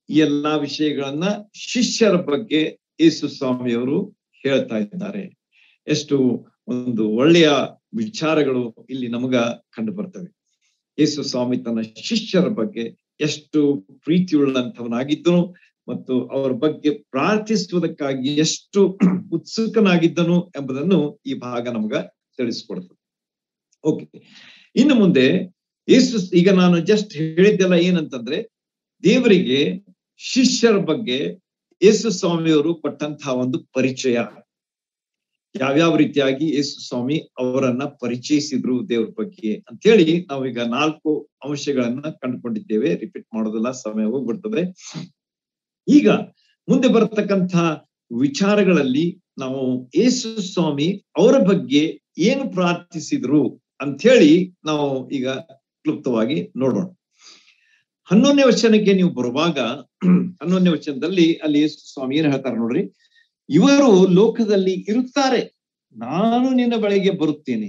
ಈ ಎಲ್ಲಾ ವಿಷಯಗಳನ್ನ ಶಿಷ್ಯರ ಬಗ್ಗೆ ಯೇಸು ಸ್ವಾಮಿಯವರು ಹೇಳ್ತಾ ಇದ್ದಾರೆ. ಎಷ್ಟು ಒಂದು ಒಳ್ಳೆಯ ವಿಚಾರಗಳು ಇಲ್ಲಿ ನಮಗ ಕಂಡು ಬರ್ತವೆ. ಯೇಸು ಸ್ವಾಮಿ ತನ್ನ ಶಿಷ್ಯರ ಬಗ್ಗೆ ಎಷ್ಟು ಪ್ರೀತಿಯುಳ್ಳಂತವನಾಗಿದ್ದನು ಮತ್ತು ಅವರ ಬಗ್ಗೆ ಪ್ರಾರ್ಥಿಸುವುದಕ್ಕಾಗಿ ಎಷ್ಟು ಉತ್ಸುಕನಾಗಿದ್ದನು ಎಂಬುದನ್ನು ಈ ಭಾಗ ನಮಗ ತಿಳಿಸ್ಕೊಡ್ತದೆ. ಓಕೆ, ಇನ್ನು ಮುಂದೆ ಯೇಸು ಈಗ ನಾನು ಜಸ್ಟ್ ಹೇಳಿದ್ದೆಲ್ಲ ಏನಂತಂದ್ರೆ, ದೇವರಿಗೆ ಶಿಷ್ಯರ ಬಗ್ಗೆ ಯೇಸು ಸ್ವಾಮಿಯವರು ಕೊಟ್ಟಂತಹ ಒಂದು ಪರಿಚಯ. ಯಾವ್ಯಾವ ರೀತಿಯಾಗಿ ಯೇಸು ಸ್ವಾಮಿ ಅವರನ್ನ ಪರಿಚಯಿಸಿದ್ರು ದೇವ್ರ ಬಗ್ಗೆ ಅಂತ ಹೇಳಿ ನಾವೀಗ ನಾಲ್ಕು ಅಂಶಗಳನ್ನ ಕಂಡುಕೊಂಡಿದ್ದೇವೆ. ರಿಪೀಟ್ ಮಾಡೋದಿಲ್ಲ ಸಮಯ ಹೋಗ್ಬಿಡ್ತದೆ. ಈಗ ಮುಂದೆ ಬರತಕ್ಕಂತಹ ವಿಚಾರಗಳಲ್ಲಿ ನಾವು ಯೇಸು ಸ್ವಾಮಿ ಅವರ ಬಗ್ಗೆ ಏನು ಪ್ರಾರ್ಥಿಸಿದ್ರು ಅಂತ ಹೇಳಿ ನಾವು ಈಗ ಕ್ಲುಪ್ತವಾಗಿ ನೋಡೋಣ. ಹನ್ನೊಂದನೇ ವಚನಕ್ಕೆ ನೀವು ಬರುವಾಗ, ಹನ್ನೊಂದನೇ ವಚನದಲ್ಲಿ ಅಲ್ಲಿ ಸ್ವಾಮಿ ಏನ್ ಹೇಳ್ತಾರೆ ನೋಡ್ರಿ? ಇವರು ಲೋಕದಲ್ಲಿ ಇರುತ್ತಾರೆ. ನಾನು ನಿನ್ನ ಬಳಿಗೆ ಬರುತ್ತೇನೆ.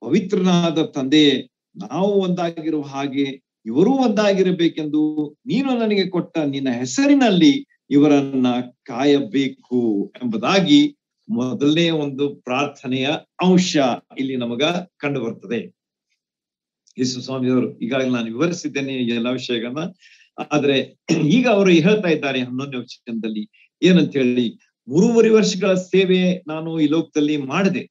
ಪವಿತ್ರನಾದ ತಂದೆಯೇ ನಾವು ಒಂದಾಗಿರುವ ಹಾಗೆ ಇವರು ಒಂದಾಗಿರಬೇಕೆಂದು ನೀನು ನನಗೆ ಕೊಟ್ಟ ನಿನ್ನ ಹೆಸರಿನಲ್ಲಿ ಇವರನ್ನ ಕಾಯಬೇಕು ಎಂಬುದಾಗಿ ಮೊದಲನೇ ಒಂದು ಪ್ರಾರ್ಥನೆಯ ಅಂಶ ಇಲ್ಲಿ ನಮಗ ಕಂಡು ಬರ್ತದೆ. ಯೇಸು ಸ್ವಾಮಿಯವರು ಈಗಾಗಲೇ ನಾನು ವಿವರಿಸಿದ್ದೇನೆ ಎಲ್ಲ ವಿಷಯಗಳನ್ನ. ಆದ್ರೆ ಈಗ ಅವರು ಹೇಳ್ತಾ ಇದ್ದಾರೆ ಹನ್ನೊಂದನೇ ವಚನದಲ್ಲಿ ಏನಂತ ಹೇಳಿ ಮೂರುವರೆ ವರ್ಷಗಳ ಸೇವೆ ನಾನು ಈ ಲೋಕದಲ್ಲಿ ಮಾಡಿದೆ.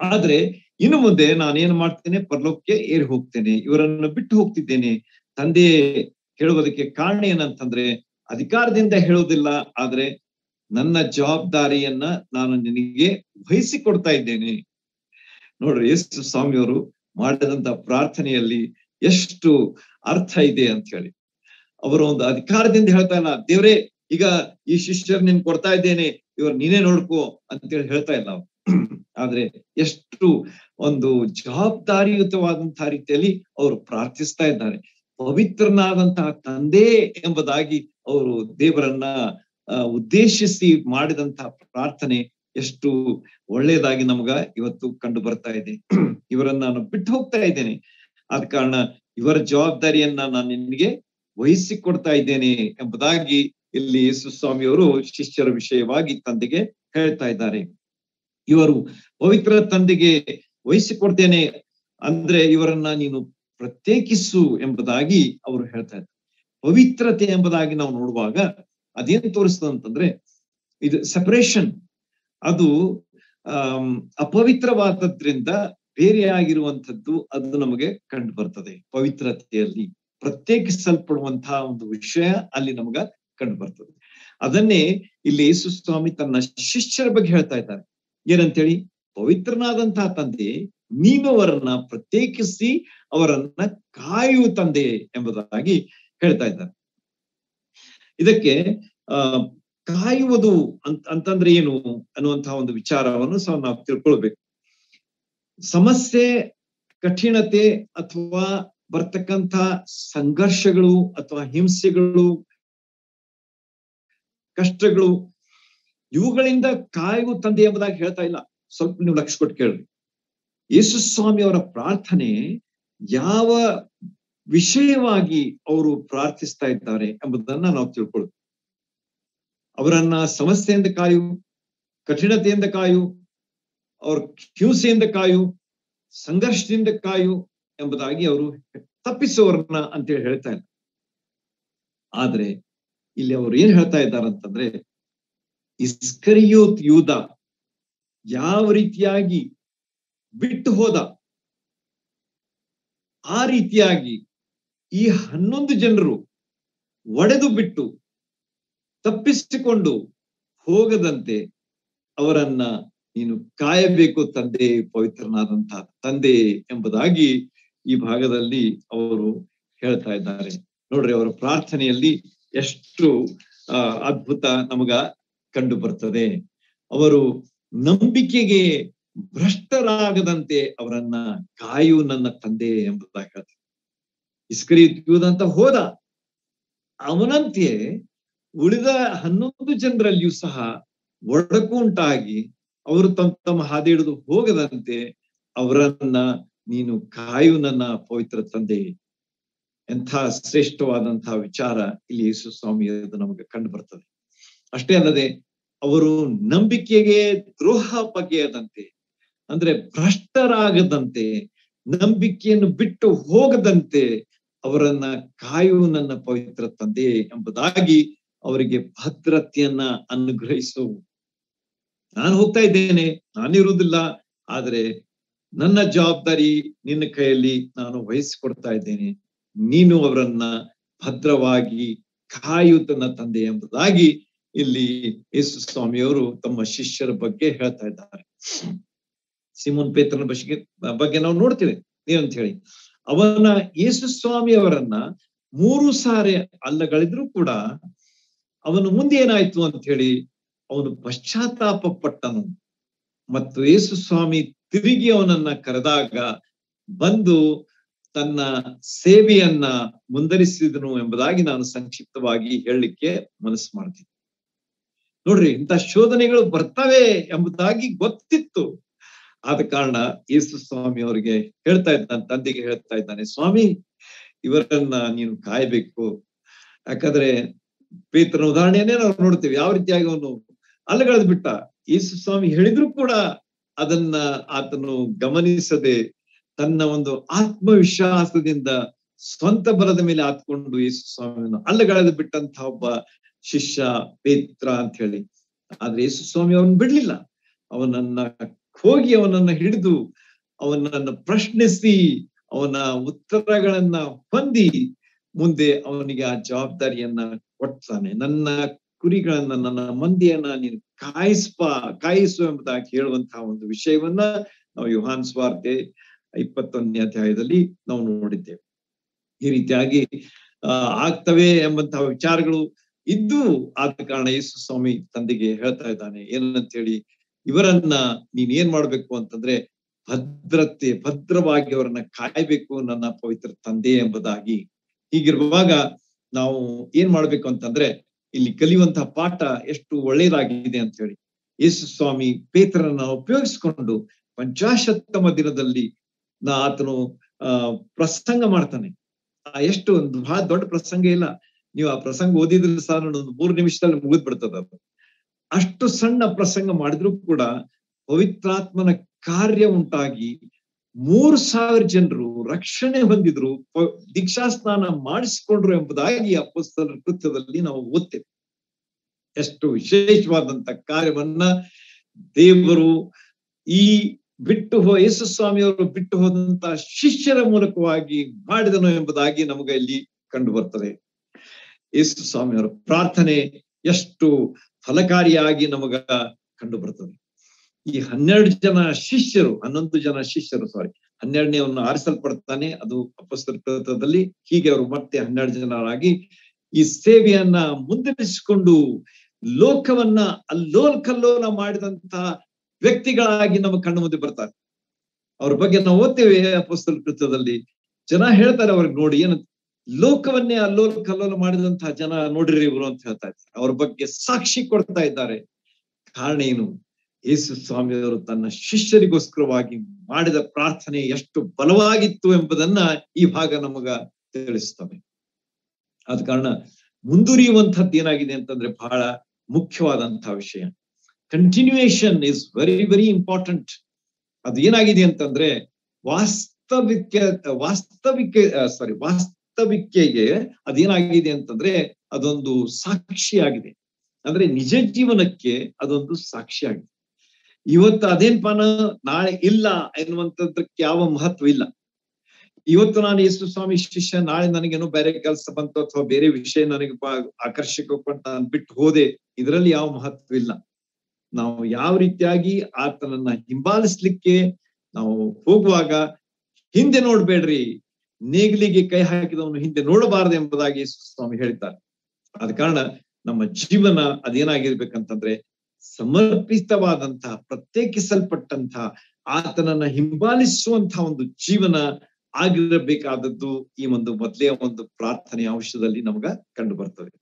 ಆದ್ರೆ ಇನ್ನು ಮುಂದೆ ನಾನೇನ್ ಮಾಡ್ತೇನೆ? ಪರಲೋಕಕ್ಕೆ ಏರಿ ಹೋಗ್ತೇನೆ. ಇವರನ್ನು ಬಿಟ್ಟು ಹೋಗ್ತಿದ್ದೇನೆ. ತಂದೆ ಹೇಳುವುದಕ್ಕೆ ಕಾರಣ ಏನಂತಂದ್ರೆ, ಅಧಿಕಾರದಿಂದ ಹೇಳುವುದಿಲ್ಲ. ಆದ್ರೆ ನನ್ನ ಜವಾಬ್ದಾರಿಯನ್ನ ನಾನು ನಿನಗೆ ವಹಿಸಿಕೊಡ್ತಾ ಇದ್ದೇನೆ. ನೋಡ್ರಿ, ಯೇಸು ಸ್ವಾಮಿಯವರು ಮಾಡಿದಂತ ಪ್ರಾರ್ಥನೆಯಲ್ಲಿ ಎಷ್ಟು ಅರ್ಥ ಇದೆ ಅಂತ ಹೇಳಿ. ಅವರು ಒಂದು ಅಧಿಕಾರದಿಂದ ಹೇಳ್ತಾ ಇಲ್ಲ, ದೇವ್ರೇ, ಈಗ ಈ ಶಿಷ್ಯರ್ ನಿನ್ ಕೊಡ್ತಾ ಇದ್ದೇನೆ, ಇವ್ರು ನೀನೇ ನೋಡ್ಕೋ ಅಂತೇಳಿ ಹೇಳ್ತಾ ಇಲ್ಲ ಆದ್ರೆ ಎಷ್ಟು ಒಂದು ಜವಾಬ್ದಾರಿಯುತವಾದಂತಹ ರೀತಿಯಲ್ಲಿ ಅವರು ಪ್ರಾರ್ಥಿಸ್ತಾ ಇದ್ದಾರೆ. ಪವಿತ್ರನಾದಂತಹ ತಂದೆ ಎಂಬುದಾಗಿ ಅವರು ದೇವರನ್ನ ಉದ್ದೇಶಿಸಿ ಮಾಡಿದಂತಹ ಪ್ರಾರ್ಥನೆ ಎಷ್ಟು ಒಳ್ಳೆಯದಾಗಿ ನಮಗ ಇವತ್ತು ಕಂಡು ಬರ್ತಾ ಇದೆ. ಇವರನ್ನ ನಾನು ಬಿಟ್ಟು ಹೋಗ್ತಾ ಇದ್ದೇನೆ. ಆದ ಕಾರಣ ಇವರ ಜವಾಬ್ದಾರಿಯನ್ನ ನಾನು ನಿನಗೆ ವಹಿಸಿಕೊಡ್ತಾ ಇದ್ದೇನೆ ಎಂಬುದಾಗಿ ಇಲ್ಲಿ ಯೇಸು ಸ್ವಾಮಿಯವರು ಶಿಷ್ಯರ ವಿಷಯವಾಗಿ ತಂದೆಗೆ ಹೇಳ್ತಾ ಇದ್ದಾರೆ. ಇವರು ಪವಿತ್ರ ತಂದೆಗೆ ವಹಿಸಿಕೊಡ್ತೇನೆ ಅಂದ್ರೆ ಇವರನ್ನ ನೀನು ಪ್ರತ್ಯೇಕಿಸು ಎಂಬುದಾಗಿ ಅವರು ಹೇಳ್ತಾ ಇದ್ದಾರೆ. ಪವಿತ್ರತೆ ಎಂಬುದಾಗಿ ನಾವು ನೋಡುವಾಗ ಅದೇನ್ ತೋರಿಸ್ತದೆ ಅಂತಂದ್ರೆ ಇದು ಸಪರೇಷನ್ ಅದು ಅಪವಿತ್ರವಾದದ್ರಿಂದ ಬೇರೆಯಾಗಿರುವಂಥದ್ದು ಅದು ನಮಗೆ ಕಂಡು ಬರ್ತದೆ ಪವಿತ್ರತೆಯಲ್ಲಿ ಪ್ರತ್ಯೇಕಿಸಲ್ಪಡುವಂತಹ ಒಂದು ವಿಷಯ ಅಲ್ಲಿ ನಮಗ ಕಂಡು ಬರ್ತದೆ ಅದನ್ನೇ ಇಲ್ಲಿ ಯೇಸು ಸ್ವಾಮಿ ತನ್ನ ಶಿಷ್ಯರ ಬಗ್ಗೆ ಹೇಳ್ತಾ ಇದ್ದಾರೆ. ಏನಂತೇಳಿ? ಪವಿತ್ರನಾದಂತಹ ತಂದೆ ನೀನು ಅವರನ್ನ ಪ್ರತ್ಯೇಕಿಸಿ ಅವರನ್ನ ಕಾಯುವ ತಂದೆ ಎಂಬುದಾಗಿ ಹೇಳ್ತಾ ಇದ್ದಾರೆ. ಇದಕ್ಕೆ, ಆ ಕಾಯುವುದು ಅಂತ ಅಂತಂದ್ರೆ ಏನು ಅನ್ನುವಂತಹ ಒಂದು ವಿಚಾರವನ್ನು ಸಹ ನಾವು ತಿಳ್ಕೊಳ್ಬೇಕು. ಸಮಸ್ಯೆ, ಕಠಿಣತೆ ಅಥವಾ ಬರ್ತಕ್ಕಂಥ ಸಂಘರ್ಷಗಳು ಅಥವಾ ಹಿಂಸೆಗಳು, ಕಷ್ಟಗಳು, ಇವುಗಳಿಂದ ಕಾಯುವ ತಂದೆ ಎಂಬುದಾಗಿ ಹೇಳ್ತಾ ಇಲ್ಲ. ಸ್ವಲ್ಪ ನೀವು ಲಕ್ಷ ಕೊಟ್ಟು ಕೇಳ್ರಿ. ಯೇಸು ಸ್ವಾಮಿ ಅವರ ಪ್ರಾರ್ಥನೆ ಯಾವ ವಿಷಯವಾಗಿ ಅವರು ಪ್ರಾರ್ಥಿಸ್ತಾ ಇದ್ದಾರೆ ಎಂಬುದನ್ನ ನಾವು ತಿಳ್ಕೊಳ್ಬೇಕು. ಅವರನ್ನ ಸಮಸ್ಯೆಯಿಂದ ಕಾಯು, ಕಠಿಣತೆಯಿಂದ ಕಾಯು, ಅವ್ರ ಹಿಂಸೆಯಿಂದ ಕಾಯು, ಸಂಘರ್ಷದಿಂದ ಕಾಯು ಎಂಬುದಾಗಿ ಅವರು ತಪ್ಪಿಸುವವರನ್ನ ಅಂತೇಳಿ ಹೇಳ್ತಾ ಇಲ್ಲ. ಆದ್ರೆ ಇಲ್ಲಿ ಅವರು ಏನ್ ಹೇಳ್ತಾ ಇದ್ದಾರೆ ಅಂತಂದ್ರೆ, ಇಸ್ಕರಿಯೋತ್ ಯೂದ ಯಾವ ರೀತಿಯಾಗಿ ಬಿಟ್ಟು ಹೋದ, ಆ ರೀತಿಯಾಗಿ ಈ ಹನ್ನೊಂದು ಜನರು ಒಡೆದು ಬಿಟ್ಟು ತಪ್ಪಿಸಿಕೊಂಡು ಹೋಗದಂತೆ ಅವರನ್ನ ನೀನು ಕಾಯಬೇಕು ತಂದೆ ಪವಿತ್ರನಾದಂತಹ ತಂದೆ ಎಂಬುದಾಗಿ ಈ ಭಾಗದಲ್ಲಿ ಅವರು ಹೇಳ್ತಾ ಇದ್ದಾರೆ. ನೋಡ್ರಿ, ಅವರ ಪ್ರಾರ್ಥನೆಯಲ್ಲಿ ಎಷ್ಟು ಅದ್ಭುತ ನಮಗ ಕಂಡು ಬರ್ತದೆ. ಅವರು ನಂಬಿಕೆಗೆ ಭ್ರಷ್ಟರಾಗದಂತೆ ಅವರನ್ನ ಕಾಯು ನನ್ನ ತಂದೆ ಎಂಬುದಾಗಿ ಹೇಳ್ತಾರೆ. ಇಸ್ಕರಿಯುದಂತ ಹೋದ ಅವನಂತೆಯೇ ಉಳಿದ ಹನ್ನೊಂದು ಜನರಲ್ಲಿಯೂ ಸಹ ಒಡಕು ಉಂಟಾಗಿ ಅವರು ತಮ್ಮ ತಮ್ಮ ಹಾದಿ ಹಿಡಿದು ಹೋಗದಂತೆ ಅವರನ್ನ ನೀನು ಕಾಯು ನನ್ನ ಪವಿತ್ರ ತಂದೆ ಎಂಥ ಶ್ರೇಷ್ಠವಾದಂತಹ ವಿಚಾರ ಇಲ್ಲಿ ಯೇಸು ಸ್ವಾಮಿ ನಮಗೆ ಕಂಡು ಬರ್ತದೆ. ಅಷ್ಟೇ ಅಲ್ಲದೆ ಅವರು ನಂಬಿಕೆಗೆ ದ್ರೋಹ ಬಗೆಯದಂತೆ ಅಂದ್ರೆ ಭ್ರಷ್ಟರಾಗದಂತೆ ನಂಬಿಕೆಯನ್ನು ಬಿಟ್ಟು ಹೋಗದಂತೆ ಅವರನ್ನ ಕಾಯು ನನ್ನ ಪವಿತ್ರ ತಂದೆ ಎಂಬುದಾಗಿ ಅವರಿಗೆ ಭದ್ರತೆಯನ್ನ ಅನುಗ್ರಹಿಸು. ನಾನು ಹೋಗ್ತಾ ಇದ್ದೇನೆ ನಾನಿರುವುದಿಲ್ಲ ಆದ್ರೆ ನನ್ನ ಜವಾಬ್ದಾರಿ ನಿನ್ನ ಕೈಯಲ್ಲಿ ನಾನು ವಹಿಸಿಕೊಡ್ತಾ ಇದ್ದೇನೆ. ನೀನು ಅವರನ್ನ ಭದ್ರವಾಗಿ ಕಾಯುತನ ತಂದೆ ಎಂಬುದಾಗಿ ಇಲ್ಲಿ ಯೇಸು ಸ್ವಾಮಿಯವರು ತಮ್ಮ ಶಿಷ್ಯರ ಬಗ್ಗೆ ಹೇಳ್ತಾ ಇದ್ದಾರೆ. ಸಿಮೋನ್ ಪೇತ್ರನ ಬಗ್ಗೆ ಬಗ್ಗೆ ನಾವು ನೋಡ್ತೇವೆ ಏನಂತ ಹೇಳಿ ಅವನ ಯೇಸು ಸ್ವಾಮಿಯವರನ್ನ ಮೂರು ಸಾರಿ ಅಲ್ಲಗಳಿದ್ರು ಕೂಡ ಅವನು ಮುಂದೆ ಏನಾಯ್ತು ಅಂತ ಹೇಳಿ ಅವನು ಪಶ್ಚಾತ್ತಾಪ ಪಟ್ಟನು ಮತ್ತು ಯೇಸು ಸ್ವಾಮಿ ತಿರುಗಿ ಅವನನ್ನ ಕರೆದಾಗ ಬಂದು ತನ್ನ ಸೇವೆಯನ್ನ ಮುಂದರಿಸಿದನು ಎಂಬುದಾಗಿ ನಾನು ಸಂಕ್ಷಿಪ್ತವಾಗಿ ಹೇಳಲಿಕ್ಕೆ ಮನಸ್ಸು ಮಾಡ್ತೀನಿ. ನೋಡ್ರಿ, ಇಂಥ ಶೋಧನೆಗಳು ಬರ್ತವೆ ಎಂಬುದಾಗಿ ಗೊತ್ತಿತ್ತು. ಆದ ಕಾರಣ ಯೇಸು ಸ್ವಾಮಿ ಅವರಿಗೆ ಹೇಳ್ತಾ ಇದ್ದಾನೆ ತಂದೆಗೆ ಹೇಳ್ತಾ ಇದ್ದಾನೆ, ಸ್ವಾಮಿ, ಇವರನ್ನ ನೀನು ಕಾಯ್ಬೇಕು. ಯಾಕಂದ್ರೆ ಪೇತ್ರನ ಉದಾಹರಣೆಯನ್ನೇ ನಾವು ನೋಡ್ತೇವೆ. ಯಾವ ರೀತಿಯಾಗಿ ಅವನು ಅಲ್ಲಗಳೆದು ಬಿಟ್ಟ. ಯೇಸು ಸ್ವಾಮಿ ಹೇಳಿದ್ರು ಕೂಡ ಅದನ್ನ ಆತನು ಗಮನಿಸದೆ ತನ್ನ ಒಂದು ಆತ್ಮವಿಶ್ವಾಸದಿಂದ ಸ್ವಂತ ಬಲದ ಮೇಲೆ ಆತ್ಕೊಂಡು ಯೇಸು ಸ್ವಾಮಿಯನ್ನು ಅಲ್ಲಗಳೆದು ಬಿಟ್ಟಂತ ಒಬ್ಬ ಶಿಷ್ಯ ಪೇತ್ರ ಅಂತ ಹೇಳಿ. ಆದ್ರೆ ಯೇಸು ಸ್ವಾಮಿ ಅವನ್ ಬಿಡ್ಲಿಲ್ಲ. ಅವನನ್ನ ಹೋಗಿ ಅವನನ್ನ ಹಿಡಿದು ಅವನನ್ನ ಪ್ರಶ್ನಿಸಿ ಅವನ ಉತ್ತರಗಳನ್ನ ಹೊಂದಿ ಮುಂದೆ ಅವನಿಗೆ ಆ ಜವಾಬ್ದಾರಿಯನ್ನ ಕೊಡ್ತಾನೆ. ನನ್ನ ಕುರಿಗಳನ್ನ, ನನ್ನ ಮಂದಿಯನ್ನ ನೀನು ಕಾಯಿಸ್ಪ ಕಾಯಿಸು ಎಂಬುದಾಗಿ ಹೇಳುವಂತಹ ಒಂದು ವಿಷಯವನ್ನ ನಾವು ಯುಹಾನ್ ಸ್ವಾರ್ತೆ ಇಪ್ಪತ್ತೊಂದನೇ ಅಧ್ಯಾಯದಲ್ಲಿ ನಾವು ನೋಡಿದ್ದೇವೆ. ಈ ರೀತಿಯಾಗಿ ಆಗ್ತವೆ ಎಂಬಂತಹ ವಿಚಾರಗಳು ಇದ್ದು ಆದ ಕಾರಣ ಯೇಸು ಸ್ವಾಮಿ ತಂದೆಗೆ ಹೇಳ್ತಾ ಇದ್ದಾನೆ ಏನಂತ ಹೇಳಿ ಇವರನ್ನ ನೀನ್ ಏನ್ ಮಾಡ್ಬೇಕು ಅಂತಂದ್ರೆ ಭದ್ರತೆ, ಭದ್ರವಾಗಿ ಅವರನ್ನ ಕಾಯ್ಬೇಕು ನನ್ನ ಪವಿತ್ರ ತಂದೆ ಎಂಬುದಾಗಿ. ಹೀಗಿರುವಾಗ ನಾವು ಏನ್ ಮಾಡ್ಬೇಕು ಅಂತಂದ್ರೆ, ಇಲ್ಲಿ ಕಲಿಯುವಂತಹ ಪಾಠ ಎಷ್ಟು ಒಳ್ಳೆಯದಾಗಿದೆ ಅಂತ ಹೇಳಿ. ಯೇಸು ಸ್ವಾಮಿ ಪೇತ್ರನ ಉಪಯೋಗಿಸ್ಕೊಂಡು ಪಂಚಾಶತ್ತಮ ದಿನದಲ್ಲಿ ನಾ ಆತನು, ಆ, ಪ್ರಸಂಗ ಮಾಡ್ತಾನೆ. ಆ, ಎಷ್ಟು ಒಂದು ಬಹಳ ದೊಡ್ಡ ಪ್ರಸಂಗ ಇಲ್ಲ. ನೀವು ಆ ಪ್ರಸಂಗ ಓದಿದ್ರೆ ಸಹ ಒಂದು ಮೂರು ನಿಮಿಷದಲ್ಲಿ ಮುಗಿದ್ ಬಿಡ್ತದ ಅಷ್ಟು ಸಣ್ಣ ಪ್ರಸಂಗ ಮಾಡಿದ್ರು ಕೂಡ ಪವಿತ್ರಾತ್ಮನ ಕಾರ್ಯ ಉಂಟಾಗಿ ಮೂರು ಸಾವಿರ ಜನರು ರಕ್ಷಣೆ ಹೊಂದಿದ್ರು ದೀಕ್ಷಾ ಸ್ನಾನ ಮಾಡಿಸಿಕೊಂಡ್ರು ಎಂಬುದಾಗಿ ಅಪ್ಪಸ್ತಲ ಕೃತ್ಯದಲ್ಲಿ ನಾವು ಓದ್ತೇವೆ. ಎಷ್ಟು ವಿಶೇಷವಾದಂತ ಕಾರ್ಯವನ್ನ ದೇವರು ಈ ಬಿಟ್ಟು ಹೋ, ಯೇಸು ಸ್ವಾಮಿಯವರು ಬಿಟ್ಟು ಹೋದಂತ ಶಿಷ್ಯರ ಮೂಲಕವಾಗಿ ಮಾಡಿದನು ಎಂಬುದಾಗಿ ನಮಗೆ ಇಲ್ಲಿ ಕಂಡು ಬರ್ತದೆ. ಯೇಸು ಸ್ವಾಮಿಯವರ ಪ್ರಾರ್ಥನೆ ಎಷ್ಟು ಫಲಕಾರಿಯಾಗಿ ನಮಗ ಕಂಡು ಬರ್ತದೆ. ಈ ಹನ್ನೆರಡು ಜನ ಶಿಷ್ಯರು, ಹನ್ನೊಂದು ಜನ ಶಿಷ್ಯರು ಸಾರಿ ಹನ್ನೆರಡನೇವನ್ನು ಆರಿಸಲ್ಪಡ್ತಾನೆ. ಅದು ಅಪಸ್ತದಲ್ಲಿ ಹೀಗೆ ಅವರು ಮತ್ತೆ ಹನ್ನೆರಡು ಜನರಾಗಿ ಈ ಸೇವೆಯನ್ನ ಮುಂದುವರಿಸಿಕೊಂಡು ಲೋಕವನ್ನ ಅಲ್ಲೋಲ್ ಕಲ್ಲೋಲ ಮಾಡಿದಂತಹ ವ್ಯಕ್ತಿಗಳಾಗಿ ನಮ್ಮ ಕಣ್ಣು ಮುಂದೆ ಬರ್ತಾರೆ. ಅವ್ರ ಬಗ್ಗೆ ನಾವು ಓದ್ತೇವೆ ಅಪಸ್ತಲ್ ಕೃತ್ಯದಲ್ಲಿ ಜನ ಹೇಳ್ತಾರೆ ಅವ್ರಿಗೆ ನೋಡಿ, ಏನು ಲೋಕವನ್ನೇ ಅಲ್ಲೋಲ್ ಕಲ್ಲೋಲ ಮಾಡಿದಂತಹ ಜನ ನೋಡಿರಿ ಇವರು ಅಂತ ಹೇಳ್ತಾ ಇದ್ದಾರೆ. ಅವ್ರ ಬಗ್ಗೆ ಸಾಕ್ಷಿ ಕೊಡ್ತಾ ಇದ್ದಾರೆ. ಕಾರಣ ಏನು? ಯೇಸು ಸ್ವಾಮಿಯವರು ತನ್ನ ಶಿಷ್ಯರಿಗೋಸ್ಕರವಾಗಿ ಮಾಡಿದ ಪ್ರಾರ್ಥನೆ ಎಷ್ಟು ಬಲವಾಗಿತ್ತು ಎಂಬುದನ್ನ ಈ ಭಾಗ ನಮಗ ತಿಳಿಸ್ತವೆ. ಆದ ಕಾರಣ ಮುಂದುವರಿಯುವಂತಹದ್ದು ಏನಾಗಿದೆ ಅಂತಂದ್ರೆ ಬಹಳ ಮುಖ್ಯವಾದಂತಹ ವಿಷಯ. Continuation is very very important ಅದು ಏನಾಗಿದೆ ಅಂತಂದ್ರೆ ವಾಸ್ತವಿಕ ವಾಸ್ತವಿಕ ಸಾರಿ ವಾಸ್ತವಿಕೆಗೆ ಅದೇನಾಗಿದೆ ಅಂತಂದ್ರೆ ಅದೊಂದು ಸಾಕ್ಷಿಯಾಗಿದೆ. ಅಂದ್ರೆ ನಿಜ ಜೀವನಕ್ಕೆ ಅದೊಂದು ಸಾಕ್ಷಿಯಾಗಿದೆ. ಇವತ್ತು ಅದೇನ್ಪಾನ ನಾಳೆ ಇಲ್ಲ ಎನ್ನುವಂಥದ್ದಕ್ಕೆ ಯಾವ ಮಹತ್ವ ಇಲ್ಲ. ಇವತ್ತು ನಾನು ಯೇಸು ಸ್ವಾಮಿ ಶಿಷ್ಯ, ನಾಳೆ ನನಗೇನೋ ಬೇರೆ ಕೆಲಸ ಬಂತು ಅಥವಾ ಬೇರೆ ವಿಷಯ ನನಗೆ ಆಕರ್ಷಕ ನಾನು ಬಿಟ್ಟು ಹೋದೆ, ಇದರಲ್ಲಿ ಯಾವ ಮಹತ್ವ ಇಲ್ಲ. ನಾವು ಯಾವ ರೀತಿಯಾಗಿ ಆತನನ್ನ ಹಿಂಬಾಲಿಸ್ಲಿಕ್ಕೆ ನಾವು ಹೋಗುವಾಗ ಹಿಂದೆ ನೋಡ್ಬೇಡ್ರಿ, ನೇಗಿಲಿಗೆ ಕೈ ಹಾಕಿದವನು ಹಿಂದೆ ನೋಡಬಾರದು ಎಂಬುದಾಗಿ ಸ್ವಾಮಿ ಹೇಳ್ತಾರೆ ಆದ ಕಾರಣ ನಮ್ಮ ಜೀವನ ಅದೇನಾಗಿರ್ಬೇಕಂತಂದ್ರೆ ಸಮರ್ಪಿತವಾದಂತಹ ಪ್ರತ್ಯೇಕಿಸಲ್ಪಟ್ಟಂತಹ ಆತನನ್ನ ಹಿಂಬಾಲಿಸುವಂತಹ ಒಂದು ಜೀವನ ಆಗಿರಬೇಕಾದದ್ದು ಈ ಒಂದು ಮೊದಲೇ ಒಂದು ಪ್ರಾರ್ಥನೆಯ ಅಂಶದಲ್ಲಿ ನಮಗ ಕಂಡು ಬರ್ತದೆ.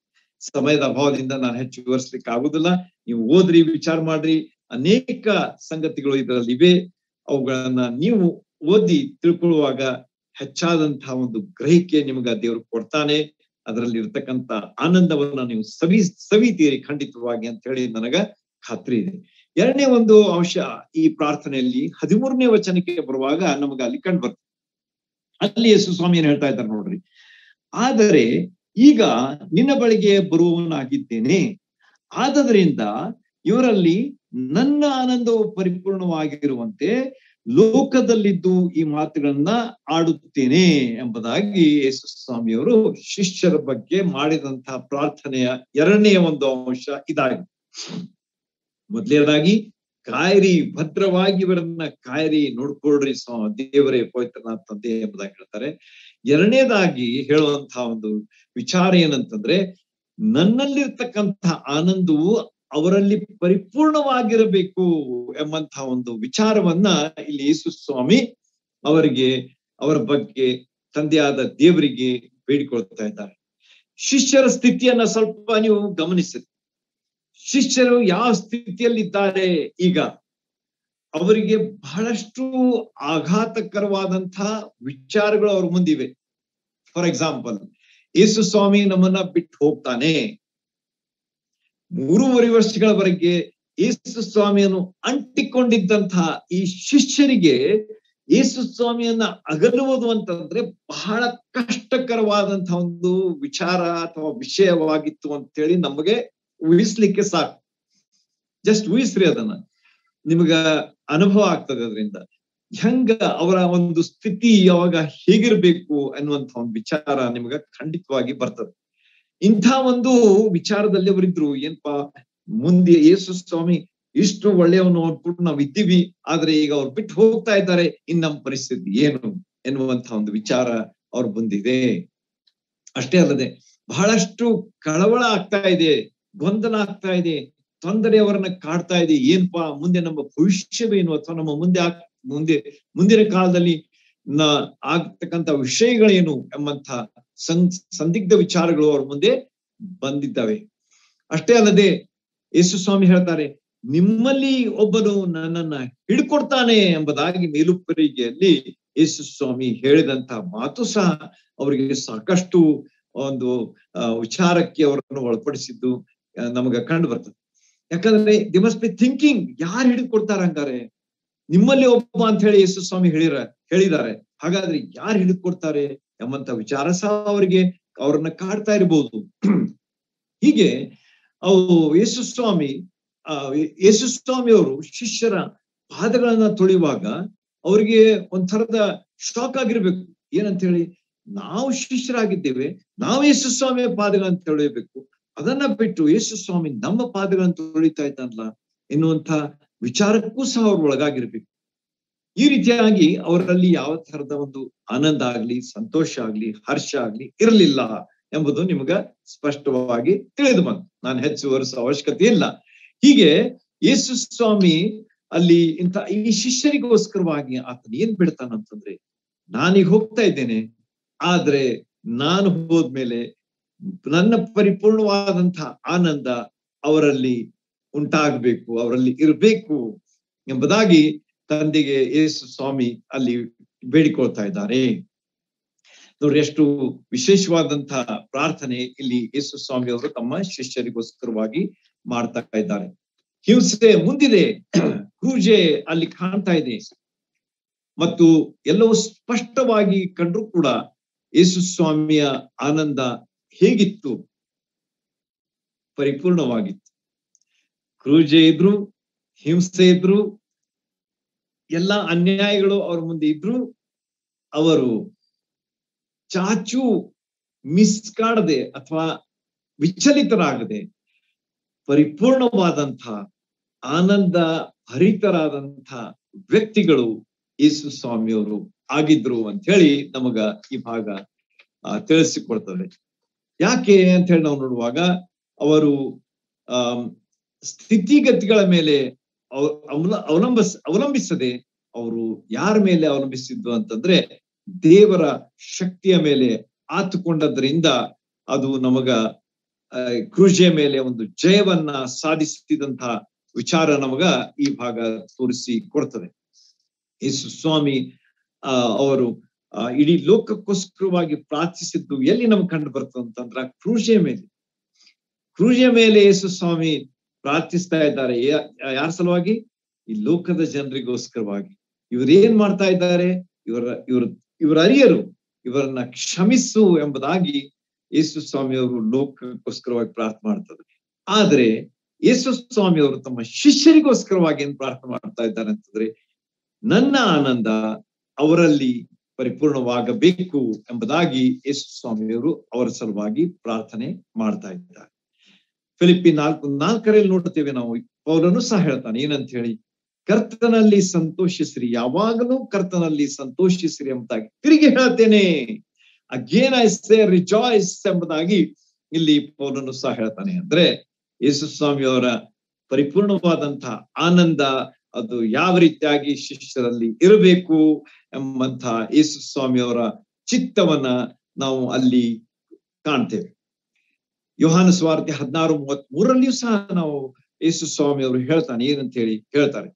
ಸಮಯದ ಅಭಾವದಿಂದ ನಾನು ಹೆಚ್ಚು ವಿವರಿಸ್ಲಿಕ್ಕೆ ಆಗುದಿಲ್ಲ ನೀವು ಓದ್ರಿ, ವಿಚಾರ ಮಾಡ್ರಿ. ಅನೇಕ ಸಂಗತಿಗಳು ಇದರಲ್ಲಿ ಇವೆ. ಅವುಗಳನ್ನ ನೀವು ಓದಿ ತಿಳ್ಕೊಳ್ಳುವಾಗ ಹೆಚ್ಚಾದಂತಹ ಒಂದು ಗ್ರಹಿಕೆ ನಿಮಗ ದೇವರು ಕೊಡ್ತಾನೆ. ಅದರಲ್ಲಿ ಇರ್ತಕ್ಕಂತ ಆನಂದವನ್ನ ನೀವು ಸವಿ, ಸವಿತೀರಿ ಖಂಡಿತವಾಗಿ ಅಂತ ಹೇಳಿ ನನಗ ಖಾತ್ರಿ ಇದೆ. ಎರಡನೇ ಒಂದು ಅಂಶ ಈ ಪ್ರಾರ್ಥನೆಯಲ್ಲಿ ಹದಿಮೂರನೇ ವಚನಕ್ಕೆ ಬರುವಾಗ ನಮಗೆ ಅಲ್ಲಿ ಕಂಡು ಬರ್ತದೆ. ಅಲ್ಲಿ ಯೇಸು ಸ್ವಾಮಿ ಏನ್ ಹೇಳ್ತಾ ಇದ್ದಾರೆ ನೋಡ್ರಿ. ಆದರೆ ಈಗ ನಿನ್ನ ಬಳಿಗೆ ಬರುವವನಾಗಿದ್ದೇನೆ. ಆದದರಿಂದ ಇವರಲ್ಲಿ ನನ್ನ ಆನಂದವು ಪರಿಪೂರ್ಣವಾಗಿರುವಂತೆ ಲೋಕದಲ್ಲಿದ್ದು ಈ ಮಾತುಗಳನ್ನ ಆಡುತ್ತೇನೆ ಎಂಬುದಾಗಿ ಯೇಸು ಸ್ವಾಮಿಯವರು ಶಿಷ್ಯರ ಬಗ್ಗೆ ಮಾಡಿದಂತಹ ಪ್ರಾರ್ಥನೆಯ ಎರಡನೆಯ ಒಂದು ಅಂಶ ಇದಾಗಿದೆ. ಮೊದಲನೇದಾಗಿ, ಕಾಯಿರಿ ಭದ್ರವಾಗಿ ಇವರನ್ನ ಕಾಯಿರಿ ನೋಡ್ಕೊಳ್ರಿ ಸ್ವಾ, ದೇವರೇ ಪವಿತ್ರನಾಥ ತಂದೆ ಎಂಬುದಾಗಿ ಹೇಳ್ತಾರೆ. ಎರಡನೇದಾಗಿ ಹೇಳುವಂತಹ ಒಂದು ವಿಚಾರ ಏನಂತಂದ್ರೆ ನನ್ನಲ್ಲಿರ್ತಕ್ಕಂತಹ ಆನಂದವು ಅವರಲ್ಲಿ ಪರಿಪೂರ್ಣವಾಗಿರಬೇಕು ಎಂಬಂತಹ ಒಂದು ವಿಚಾರವನ್ನ ಇಲ್ಲಿ ಯೇಸು ಸ್ವಾಮಿ ಅವರಿಗೆ, ಅವರ ಬಗ್ಗೆ ತಂದೆಯಾದ ದೇವರಿಗೆ ಬೇಡಿಕೊಳ್ತಾ ಇದ್ದಾರೆ. ಶಿಷ್ಯರ ಸ್ಥಿತಿಯನ್ನ ಸ್ವಲ್ಪ ನೀವು ಗಮನಿಸಿರಿ ಶಿಷ್ಯರು ಯಾವ ಸ್ಥಿತಿಯಲ್ಲಿದ್ದಾರೆ ಈಗ? ಅವರಿಗೆ ಬಹಳಷ್ಟು ಆಘಾತಕರವಾದಂತಹ ವಿಚಾರಗಳು ಅವ್ರ ಮುಂದಿವೆ. ಫಾರ್ ಎಕ್ಸಾಂಪಲ್ ಯೇಸು ಸ್ವಾಮಿ ನಮ್ಮನ್ನ ಬಿಟ್ಟು ಹೋಗ್ತಾನೆ. ಮೂರುವರೆ ವರ್ಷಗಳವರೆಗೆ ಯೇಸು ಸ್ವಾಮಿಯನ್ನು ಅಂಟಿಕೊಂಡಿದ್ದಂತಹ ಈ ಶಿಷ್ಯರಿಗೆ ಯೇಸು ಸ್ವಾಮಿಯನ್ನ ಅಗಲುವುದು ಅಂತಂದ್ರೆ ಬಹಳ ಕಷ್ಟಕರವಾದಂತಹ ಒಂದು ವಿಚಾರ ಅಥವಾ ವಿಷಯವಾಗಿತ್ತು ಅಂತೇಳಿ ನಮಗೆ ಊಹಿಸ್ಲಿಕ್ಕೆ ಸಾಕು. ಜಸ್ಟ್ ಊಹಿಸ್ರಿ ಅದನ್ನ. ನಿಮಗ ಅನುಭವ ಆಗ್ತದೆ ಅದರಿಂದ. ಹೆಂಗ ಅವರ ಒಂದು ಸ್ಥಿತಿ ಯಾವಾಗ ಹೇಗಿರ್ಬೇಕು ಅನ್ನುವಂತ ಒಂದು ವಿಚಾರ ನಿಮಗ ಖಂಡಿತವಾಗಿ ಬರ್ತದೆ. ಇಂಥ ಒಂದು ವಿಚಾರದಲ್ಲಿ ಅವರಿದ್ರು ಏನ್ಪಾ ಮುಂದೆ ಯೇಸು ಸ್ವಾಮಿ ಇಷ್ಟು ಒಳ್ಳೆಯವನು ಅನ್ಬಿಟ್ಟು ನಾವ್ ಇದ್ದೀವಿ, ಆದ್ರೆ ಈಗ ಅವ್ರು ಬಿಟ್ಟು ಹೋಗ್ತಾ ಇದ್ದಾರೆ ಇನ್ ನಮ್ಮ ಪರಿಸ್ಥಿತಿ ಏನು? ಎನ್ನುವಂತ ಒಂದು ವಿಚಾರ ಅವ್ರು ಬಂದಿದೆ ಅಷ್ಟೇ ಅಲ್ಲದೆ ಬಹಳಷ್ಟು ಕಳವಳ ಆಗ್ತಾ ಇದೆ. ಗೊಂದಲ ಆಗ್ತಾ ಇದೆ. ತೊಂದರೆ ಅವರನ್ನ ಕಾಡ್ತಾ ಇದೆ. ಏನ್ಪಾ ಮುಂದೆ ನಮ್ಮ ಭವಿಷ್ಯವೇನು ಅಥವಾ ನಮ್ಮ ಮುಂದೆ ಮುಂದೆ ಮುಂದಿನ ಕಾಲದಲ್ಲಿ ಆಗ್ತಕ್ಕಂತ ವಿಷಯಗಳೇನು ಎಂಬಂತ ಸಂ ಸಂದಿಗ್ಧ ವಿಚಾರಗಳು ಅವ್ರ ಮುಂದೆ ಬಂದಿದ್ದಾವೆ. ಅಷ್ಟೇ ಅಲ್ಲದೆ ಯೇಸು ಸ್ವಾಮಿ ಹೇಳ್ತಾರೆ, ನಿಮ್ಮಲ್ಲಿ ಒಬ್ಬನು ನನ್ನನ್ನ ಹಿಡ್ಕೊಡ್ತಾನೆ ಎಂಬುದಾಗಿ ಮೇಲುಪರಿಗೆಯಲ್ಲಿ ಯೇಸು ಸ್ವಾಮಿ ಹೇಳಿದಂತ ಮಾತು ಸಹ ಅವರಿಗೆ ಸಾಕಷ್ಟು ಒಂದು ವಿಚಾರಕ್ಕೆ ಅವರನ್ನು ಒಳಪಡಿಸಿದ್ದು ನಮಗ ಕಂಡು ಬರ್ತದೆ. ಯಾಕಂದ್ರೆ ದಿ ಮಸ್ಟ್ ಬಿ ಥಿಂಕಿಂಗ್ ಯಾರು ಹಿಡಿದುಕೊಡ್ತಾರ ಹಂಗಾರೆ? ನಿಮ್ಮಲ್ಲಿ ಒಬ್ಬ ಅಂತ ಹೇಳಿ ಯೇಸು ಸ್ವಾಮಿ ಹೇಳಿರ, ಹೇಳಿದ್ದಾರೆ. ಹಾಗಾದ್ರೆ ಯಾರು ಹಿಡಿದುಕೊಡ್ತಾರೆ ಎಂಬಂತ ವಿಚಾರ ಸಹ ಅವರಿಗೆ, ಅವ್ರನ್ನ ಕಾಡ್ತಾ ಇರಬಹುದು ಹೀಗೆ ಅವು ಯೇಸು ಸ್ವಾಮಿ ಆ ಯೇಸು ಸ್ವಾಮಿ ಅವರು ಶಿಷ್ಯರ ಪಾದಗಳನ್ನ ತೊಳೆಯುವಾಗ ಅವ್ರಿಗೆ ಒಂಥರದ ಶಾಕ್ ಆಗಿರ್ಬೇಕು. ಏನಂತ ಹೇಳಿ, ನಾವು ಶಿಷ್ಯರಾಗಿದ್ದೇವೆ, ನಾವು ಯೇಸು ಸ್ವಾಮಿಯ ಪಾದಗಳನ್ನ ತೊಳೆಯಬೇಕು. ಅದನ್ನ ಬಿಟ್ಟು ಯೇಸು ಸ್ವಾಮಿ ನಮ್ಮ ಪಾದಗಳನ್ನು ತೊಳಿತಾ ಇದ್ದಾನಲ್ಲ ಎನ್ನುವಂತ ವಿಚಾರಕ್ಕೂ ಸಹ ಅವ್ರು ಒಳಗಾಗಿರ್ಬೇಕು. ಈ ರೀತಿಯಾಗಿ ಅವರಲ್ಲಿ ಯಾವ ತರದ ಒಂದು ಆನಂದ ಆಗ್ಲಿ, ಸಂತೋಷ ಆಗ್ಲಿ, ಹರ್ಷ ಆಗ್ಲಿ ಇರಲಿಲ್ಲ ಎಂಬುದು ನಿಮಗ ಸ್ಪಷ್ಟವಾಗಿ ತಿಳಿದು ಬಂತು. ನಾನು ಹೆಚ್ಚು ವರ್ಷ ಅವಶ್ಯಕತೆ ಇಲ್ಲ. ಹೀಗೆ ಯೇಸು ಸ್ವಾಮಿ ಅಲ್ಲಿ ಇಂತ ಈ ಶಿಷ್ಯರಿಗೋಸ್ಕರವಾಗಿ ಆತನ ಏನ್ ಬಿಡ್ತಾನಂತಂದ್ರೆ, ನಾನೀಗ ಹೋಗ್ತಾ ಇದ್ದೇನೆ, ಆದ್ರೆ ನಾನು ಹೋದ್ಮೇಲೆ ನನ್ನ ಪರಿಪೂರ್ಣವಾದಂತಹ ಆನಂದ ಅವರಲ್ಲಿ ಉಂಟಾಗಬೇಕು, ಅವರಲ್ಲಿ ಇರಬೇಕು ಎಂಬುದಾಗಿ ತಂದೆಗೆ ಯೇಸು ಸ್ವಾಮಿ ಅಲ್ಲಿ ಬೇಡಿಕೊಳ್ತಾ ಇದ್ದಾರೆ. ನೋಡಿ ಎಷ್ಟು ವಿಶೇಷವಾದಂತಹ ಪ್ರಾರ್ಥನೆ ಇಲ್ಲಿ ಯೇಸು ಸ್ವಾಮಿ ಅವರು ತಮ್ಮ ಶಿಷ್ಯರಿಗೋಸ್ಕರವಾಗಿ ಮಾಡ್ತಾ ಇದ್ದಾರೆ. ಹಿಂಸೆ ಮುಂದಿದೆ ಕ್ರೂಜೆ ಅಲ್ಲಿ ಕಾಣ್ತಾ ಇದೆ. ಮತ್ತು ಎಲ್ಲವೂ ಸ್ಪಷ್ಟವಾಗಿ ಕಂಡ್ರು ಕೂಡ ಯೇಸು ಸ್ವಾಮಿಯ ಆನಂದ ಹೇಗಿತ್ತು? ಪರಿಪೂರ್ಣವಾಗಿತ್ತು. ಕ್ರೂಜೆ ಇದ್ರು, ಹಿಂಸೆ ಇದ್ರು, ಎಲ್ಲ ಅನ್ಯಾಯಗಳು ಅವ್ರ ಮುಂದೆ ಇದ್ರು, ಅವರು ಚಾಚು, ಮಿಸ್ ಕಾಡದೆ ಅಥವಾ ವಿಚಲಿತರಾಗದೆ ಪರಿಪೂರ್ಣವಾದಂಥ ಆನಂದ ಭರಿತರಾದಂಥ ವ್ಯಕ್ತಿಗಳು ಯೇಸು ಸ್ವಾಮಿಯವರು ಆಗಿದ್ರು ಅಂತ ಹೇಳಿ ನಮಗ ಈ ಭಾಗ ತಿಳಿಸಿಕೊಡ್ತದೆ. ಯಾಕೆ ಅಂತ ಹೇಳಿ ನಾವು ನೋಡುವಾಗ ಅವರು ಆ ಸ್ಥಿತಿಗತಿಗಳ ಮೇಲೆ ಅವಲ, ಅವಲಂಬಿಸ್, ಅವಲಂಬಿಸದೆ ಅವರು ಯಾರ ಮೇಲೆ ಅವಲಂಬಿಸಿದ್ದು ಅಂತಂದ್ರೆ ದೇವರ ಶಕ್ತಿಯ ಮೇಲೆ ಆತುಕೊಂಡದ್ರಿಂದ ಅದು ನಮಗ ಕೃಷಿಯ ಮೇಲೆ ಒಂದು ಜಯವನ್ನ ಸಾಧಿಸಿದಂತಹ ವಿಚಾರ ನಮಗ ಈ ಭಾಗ ತೋರಿಸಿ ಕೊಡ್ತದೆ. ಯೇಸು ಸ್ವಾಮಿ ಅವರು ಆ, ಇಡೀ ಲೋಕಕ್ಕೋಸ್ಕರವಾಗಿ ಪ್ರಾರ್ಥಿಸಿದ್ದು ಎಲ್ಲಿ ನಮ್ಗೆ ಕಂಡು ಬರ್ತದೆ ಅಂತಂದ್ರ ಕ್ರೂಜೆಯ ಮೇಲೆ. ಕ್ರೂಜೆಯ ಮೇಲೆ ಯೇಸು ಸ್ವಾಮಿ ಪ್ರಾರ್ಥಿಸ್ತಾ ಇದ್ದಾರೆ. ಯಾರ ಸಲುವಾಗಿ? ಈ ಲೋಕದ ಜನರಿಗೋಸ್ಕರವಾಗಿ. ಇವ್ರು ಏನ್ ಮಾಡ್ತಾ ಇದ್ದಾರೆ? ಇವರ, ಇವ್ರ, ಇವರ ಅರಿಯರು ಇವರನ್ನ ಕ್ಷಮಿಸು ಎಂಬುದಾಗಿ ಯೇಸು ಸ್ವಾಮಿ ಅವರು ಲೋಕಕ್ಕೋಸ್ಕರವಾಗಿ ಪ್ರಾರ್ಥನೆ ಮಾಡ್ತಾರೆ. ಆದ್ರೆ ಯೇಸು ಸ್ವಾಮಿ ಅವರು ತಮ್ಮ ಶಿಷ್ಯರಿಗೋಸ್ಕರವಾಗಿ ಏನ್ ಪ್ರಾರ್ಥನೆ ಮಾಡ್ತಾ ಇದ್ದಾರೆ ಅಂತಂದ್ರೆ, ನನ್ನ ಆನಂದ ಅವರಲ್ಲಿ ಪರಿಪೂರ್ಣವಾಗಬೇಕು ಎಂಬುದಾಗಿ ಯೇಸು ಸ್ವಾಮಿಯವರು ಅವರ ಸಲುವಾಗಿ ಪ್ರಾರ್ಥನೆ ಮಾಡ್ತಾ ಇದ್ದಾರೆ. ಫಿಲಿಪಿ ನಾಲ್ಕು, ನಾಲ್ಕರಲ್ಲಿ ನೋಡ್ತೇವೆ ನಾವು, ಪೌಲನು ಸಹ ಹೇಳ್ತಾನೆ ಏನಂತ ಹೇಳಿ ಕರ್ತನಲ್ಲಿ ಸಂತೋಷಿಸ್ರಿ, ಯಾವಾಗಲೂ ಕರ್ತನಲ್ಲಿ ಸಂತೋಷಿಸ್ರಿ ಎಂಬುದಾಗಿ. ತಿರುಗಿ ಹೇಳ್ತೇನೆ ಅಗೇನ್ ಐ ಸೇ ರಿಜಾಯ್ಸ್ ಎಂಬುದಾಗಿ ಇಲ್ಲಿ ಪೌಲನು ಸಹ ಹೇಳ್ತಾನೆ. ಅಂದ್ರೆ ಯೇಸು ಸ್ವಾಮಿಯವರ ಪರಿಪೂರ್ಣವಾದಂತಹ ಆನಂದ ಅದು ಯಾವ ರೀತಿಯಾಗಿ ಶಿಷ್ಯರಲ್ಲಿ ಇರಬೇಕು ಎಂಬಂತಹ ಯೇಸು ಸ್ವಾಮಿಯವರ ಚಿತ್ತವನ್ನ ನಾವು ಅಲ್ಲಿ ಕಾಣ್ತೇವೆ. ಯೋಹಾನ ಸ್ವಾರ್ಥಿ ಹದಿನಾರು ಮೂವತ್ ಮೂರಲ್ಲಿಯೂ ಸಹ ನಾವು ಯೇಸು ಸ್ವಾಮಿ ಅವರು ಹೇಳ್ತಾನೆ ಏನಂತ ಹೇಳಿ ಹೇಳ್ತಾರೆ,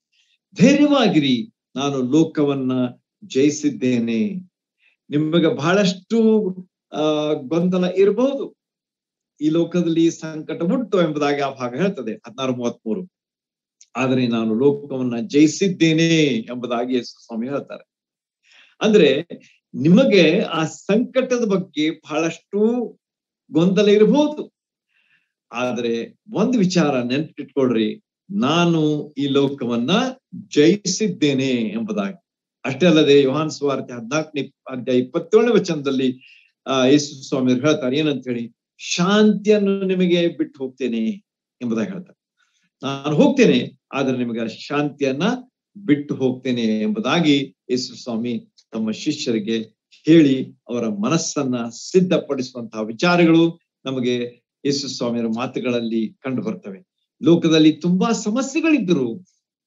ಧೈರ್ಯವಾಗಿರಿ, ನಾನು ಲೋಕವನ್ನ ಜಯಿಸಿದ್ದೇನೆ. ನಿಮಗೆ ಬಹಳಷ್ಟು, ಆ, ಗೊಂದಲ ಇರಬಹುದು. ಈ ಲೋಕದಲ್ಲಿ ಸಂಕಟ ಉಂಟು ಎಂಬುದಾಗಿ ಆ ಭಾಗ ಹೇಳ್ತದೆ, ಹದಿನಾರು ಮೂವತ್ಮೂರು. ಆದರೆ ನಾನು ಲೋಕವನ್ನ ಜಯಿಸಿದ್ದೇನೆ ಎಂಬುದಾಗಿ ಯೇಸು ಸ್ವಾಮಿ ಹೇಳ್ತಾರೆ. ಅಂದ್ರೆ ನಿಮಗೆ ಆ ಸಂಕಟದ ಬಗ್ಗೆ ಬಹಳಷ್ಟು ಗೊಂದಲ ಇರಬಹುದು. ಆದ್ರೆ ಒಂದು ವಿಚಾರ ನೆನ್ಪಿಟ್ಕೊಳ್ರಿ, ನಾನು ಈ ಲೋಕವನ್ನ ಜಯಿಸಿದ್ದೇನೆ ಎಂಬುದಾಗಿ. ಅಷ್ಟೇ ಅಲ್ಲದೆ ಯೋಹಾನ್ ಸ್ವಾರ್ಥ ಹದಿನಾಲ್ಕನೇ ಅಧ್ಯಾಯ ಇಪ್ಪತ್ತೇಳನೇ ವಚನದಲ್ಲಿ, ಆ ಯೇಸು ಸ್ವಾಮಿ ಹೇಳ್ತಾರೆ ಏನಂತ ಹೇಳಿ ಶಾಂತಿಯನ್ನು ನಿಮಗೆ ಬಿಟ್ಟು ಹೋಗ್ತೇನೆ ಎಂಬುದಾಗಿ ಹೇಳ್ತಾರೆ. ನಾನು ಹೋಗ್ತೇನೆ ಆದ್ರೆ ನಿಮಗೆ ಶಾಂತಿಯನ್ನ ಬಿಟ್ಟು ಹೋಗ್ತೇನೆ ಎಂಬುದಾಗಿ ಯೇಸು ಸ್ವಾಮಿ ತಮ್ಮ ಶಿಷ್ಯರಿಗೆ ಹೇಳಿ ಅವರ ಮನಸ್ಸನ್ನ ಸಿದ್ಧಪಡಿಸುವಂತಹ ವಿಚಾರಗಳು ನಮಗೆ ಯೇಸು ಸ್ವಾಮಿಯರ ಮಾತುಗಳಲ್ಲಿ ಕಂಡು ಬರ್ತವೆ. ಲೋಕದಲ್ಲಿ ತುಂಬಾ ಸಮಸ್ಯೆಗಳಿದ್ರು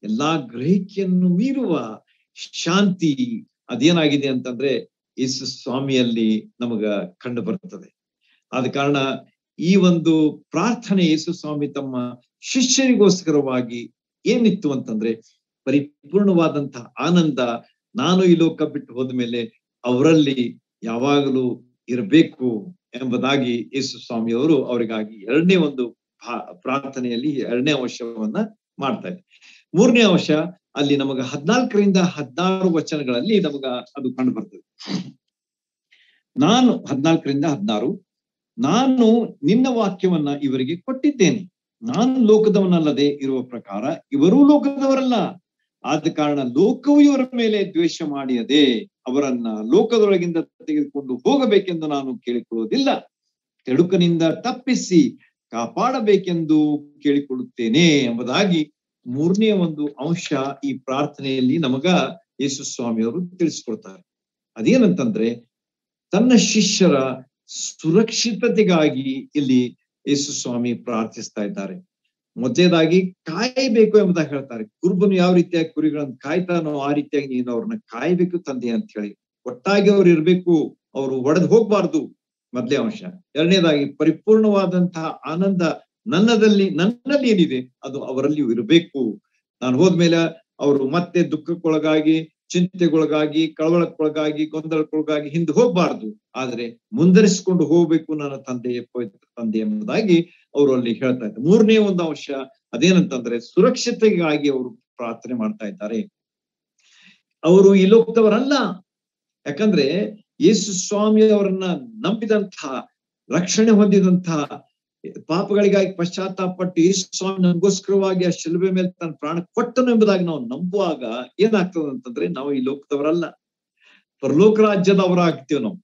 ಎಲ್ಲಾ ಗ್ರಹಿಕೆಯನ್ನು ಮೀರುವ ಶಾಂತಿ ಅದೇನಾಗಿದೆ ಅಂತಂದ್ರೆ ಯೇಸು ಸ್ವಾಮಿಯಲ್ಲಿ ನಮಗ ಕಂಡು ಬರ್ತದೆ. ಆದ ಕಾರಣ ಈ ಒಂದು ಪ್ರಾರ್ಥನೆ ಯೇಸು ಸ್ವಾಮಿ ತಮ್ಮ ಶಿಷ್ಯರಿಗೋಸ್ಕರವಾಗಿ ಏನಿತ್ತು ಅಂತಂದ್ರೆ ಪರಿಪೂರ್ಣವಾದಂತಹ ಆನಂದ ನಾನು ಈ ಲೋಕ ಬಿಟ್ಟು ಹೋದ್ಮೇಲೆ ಅವರಲ್ಲಿ ಯಾವಾಗಲೂ ಇರಬೇಕು ಎಂಬುದಾಗಿ ಯೇಸು ಸ್ವಾಮಿಯವರು ಅವರಿಗಾಗಿ ಎರಡನೇ ಒಂದು ಪ್ರಾರ್ಥನೆಯಲ್ಲಿ ಎರಡನೇ ಅಂಶವನ್ನ ಮಾಡ್ತಾರೆ ಮೂರನೇ ಅಂಶ ಅಲ್ಲಿ ನಮಗ ಹದ್ನಾಲ್ಕರಿಂದ ಹದ್ನಾರು ವಚನಗಳಲ್ಲಿ ನಮಗ ಅದು ಕಂಡು ಬರ್ತದೆ. ನಾನು ಹದ್ನಾಲ್ಕರಿಂದ ಹದ್ನಾರು, ನಾನು ನಿನ್ನ ವಾಕ್ಯವನ್ನ ಇವರಿಗೆ ಕೊಟ್ಟಿದ್ದೇನೆ. ನಾನು ಲೋಕದವನಲ್ಲದೆ ಇರುವ ಪ್ರಕಾರ ಇವರೂ ಲೋಕದವರಲ್ಲ. ಆದ ಕಾರಣ ಲೋಕವು ಇವರ ಮೇಲೆ ದ್ವೇಷ ಮಾಡಿಯದೆ ಅವರನ್ನ ಲೋಕದೊಳಗಿಂದ ತೆಗೆದುಕೊಂಡು ಹೋಗಬೇಕೆಂದು ನಾನು ಕೇಳಿಕೊಳ್ಳುವುದಿಲ್ಲ. ತೆಡುಕನಿಂದ ತಪ್ಪಿಸಿ ಕಾಪಾಡಬೇಕೆಂದು ಕೇಳಿಕೊಳ್ಳುತ್ತೇನೆ ಎಂಬುದಾಗಿ ಮೂರನೇ ಒಂದು ಅಂಶ ಈ ಪ್ರಾರ್ಥನೆಯಲ್ಲಿ ನಮಗ ಯೇಸು ಸ್ವಾಮಿಯವರು ತಿಳಿಸಿಕೊಡ್ತಾರೆ. ಅದೇನಂತಂದ್ರೆ ತನ್ನ ಶಿಷ್ಯರ ಸುರಕ್ಷಿತತೆಗಾಗಿ ಇಲ್ಲಿ ಯೇಸು ಸ್ವಾಮಿ ಪ್ರಾರ್ಥಿಸ್ತಾ ಇದ್ದಾರೆ. ಮೊದಲೇದಾಗಿ ಕಾಯಬೇಕು ಎಂಬುದಾಗಿ ಹೇಳ್ತಾರೆ. ಕುರುಬನು ಯಾವ ರೀತಿಯಾಗಿ ಕುರಿಗಳನ್ನ ಕಾಯ್ತಾನೋ ಆ ರೀತಿಯಾಗಿ ನೀನು ಅವ್ರನ್ನ ಕಾಯ್ಬೇಕು ತಂದೆ ಅಂತ ಹೇಳಿ. ಒಟ್ಟಾಗಿ ಅವ್ರು ಇರ್ಬೇಕು, ಅವರು ಒಡೆದು ಹೋಗ್ಬಾರ್ದು ಮೊದಲೇ ಅಂಶ. ಎರಡನೇದಾಗಿ ಪರಿಪೂರ್ಣವಾದಂತಹ ಆನಂದ ನನ್ನದಲ್ಲಿ, ನನ್ನಲ್ಲಿ ಏನಿದೆ ಅದು ಅವರಲ್ಲಿಯೂ ಇರಬೇಕು. ನಾನು ಹೋದ್ಮೇಲೆ ಅವರು ಮತ್ತೆ ದುಃಖಕ್ಕೊಳಗಾಗಿ ಚಿಂತೆಗೊಳಗಾಗಿ, ಕಳವಳಕ್ಕೊಳಗಾಗಿ, ಗೊಂದಲಕ್ಕೊಳಗಾಗಿ ಹಿಂದೆ ಹೋಗ್ಬಾರ್ದು. ಆದ್ರೆ ಮುಂದರಿಸಿಕೊಂಡು ಹೋಗ್ಬೇಕು ನನ್ನ ತಂದೆಯ ತಂದೆ ಎಂಬುದಾಗಿ ಅವರು ಅಲ್ಲಿ ಹೇಳ್ತಾ ಇದ್ದಾರೆ. ಮೂರನೇ ಒಂದು ಅಂಶ ಅದೇನಂತಂದ್ರೆ ಸುರಕ್ಷತೆಗಾಗಿ ಅವರು ಪ್ರಾರ್ಥನೆ ಮಾಡ್ತಾ ಇದ್ದಾರೆ. ಅವರು ಈ ಲೋಕದವರಲ್ಲ ಯಾಕಂದ್ರೆ ಯೇಸು ಸ್ವಾಮಿ ಅವರನ್ನ ನಂಬಿದಂತಹ ರಕ್ಷಣೆ ಹೊಂದಿದಂತಹ ಪಾಪಗಳಿಗಾಗಿ ಪಶ್ಚಾತ್ತಾಪಟ್ಟು ಈ ಸ್ವಾಮಿ ನಮಗೋಸ್ಕರವಾಗಿ ಆ ಶಿಲುಬೆ ಮೇಲೆ ತನ್ನ ಪ್ರಾಣ ಕೊಟ್ಟನು ಎಂಬುದಾಗಿ ನಾವು ನಂಬುವಾಗ ಏನಾಗ್ತದೆ ಅಂತಂದ್ರೆ ನಾವು ಈ ಲೋಕದವರಲ್ಲ. ಪರಲೋಕ ರಾಜ್ಯದವರಾಗ್ತೀವಿ ನಾವು.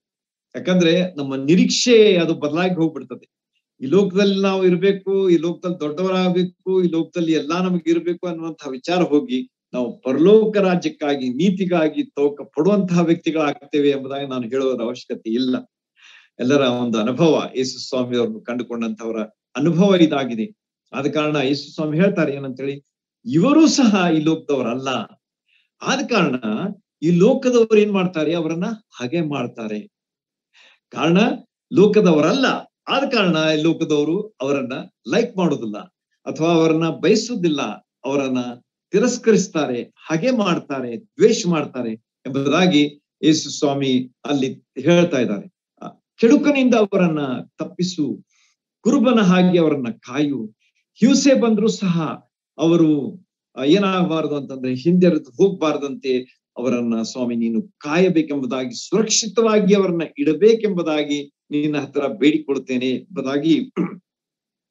ಯಾಕಂದ್ರೆ ನಮ್ಮ ನಿರೀಕ್ಷೆ ಅದು ಬದಲಾಗಿ ಹೋಗ್ಬಿಡ್ತದೆ. ಈ ಲೋಕದಲ್ಲಿ ನಾವು ಇರ್ಬೇಕು, ಈ ಲೋಕದಲ್ಲಿ ದೊಡ್ಡವರಾಗಬೇಕು, ಈ ಲೋಕದಲ್ಲಿ ಎಲ್ಲಾ ನಮಗೆ ಇರಬೇಕು ಅನ್ನುವಂತಹ ವಿಚಾರ ಹೋಗಿ ನಾವು ಪರಲೋಕ ರಾಜ್ಯಕ್ಕಾಗಿ, ನೀತಿಗಾಗಿ ತೋಕ ಪಡುವಂತಹ ವ್ಯಕ್ತಿಗಳಾಗ್ತೇವೆ ಎಂಬುದಾಗಿ ನಾನು ಹೇಳುವುದರ ಅವಶ್ಯಕತೆ ಇಲ್ಲ. ಎಲ್ಲರ ಒಂದು ಅನುಭವ ಯೇಸು ಸ್ವಾಮಿ ಅವ್ರನ್ನು ಕಂಡುಕೊಂಡಂತವರ ಅನುಭವ ಇದಾಗಿದೆ. ಆದ ಕಾರಣ ಯೇಸು ಸ್ವಾಮಿ ಹೇಳ್ತಾರೆ ಏನಂತೇಳಿ, ಇವರು ಸಹ ಈ ಲೋಕದವರಲ್ಲ. ಆದ ಕಾರಣ ಈ ಲೋಕದವರು ಏನ್ ಮಾಡ್ತಾರೆ? ಅವರನ್ನ ಹಾಗೆ ಮಾಡ್ತಾರೆ. ಕಾರಣ ಲೋಕದವರಲ್ಲ. ಆದ ಕಾರಣ ಈ ಲೋಕದವರು ಅವರನ್ನ ಲೈಕ್ ಮಾಡೋದಿಲ್ಲ ಅಥವಾ ಅವರನ್ನ ಬಯಸುದಿಲ್ಲ ಅವರನ್ನ ತಿರಸ್ಕರಿಸ್ತಾರೆ, ಹಾಗೆ ಮಾಡ್ತಾರೆ, ದ್ವೇಷ ಮಾಡ್ತಾರೆ ಎಂಬುದಾಗಿ ಯೇಸು ಸ್ವಾಮಿ ಅಲ್ಲಿ ಹೇಳ್ತಾ ಇದ್ದಾರೆ. ಕೆಡುಕನಿಂದ ಅವರನ್ನ ತಪ್ಪಿಸು, ಕುರುಬನ ಹಾಗೆ ಅವರನ್ನ ಕಾಯು. ಹಿಂಸೆ ಬಂದ್ರು ಸಹ ಅವರು ಏನಾಗಬಾರದು ಅಂತಂದ್ರೆ ಹಿಂದೆರೆದು ಹೋಗ್ಬಾರ್ದಂತೆ ಅವರನ್ನ ಸ್ವಾಮಿ ನೀನು ಕಾಯಬೇಕೆಂಬುದಾಗಿ, ಸುರಕ್ಷಿತವಾಗಿ ಅವರನ್ನ ಇಡಬೇಕೆಂಬುದಾಗಿ ನಿನ್ನ ಹತ್ರ ಬೇಡಿಕೊಳ್ತೇನೆ ಎಂಬುದಾಗಿ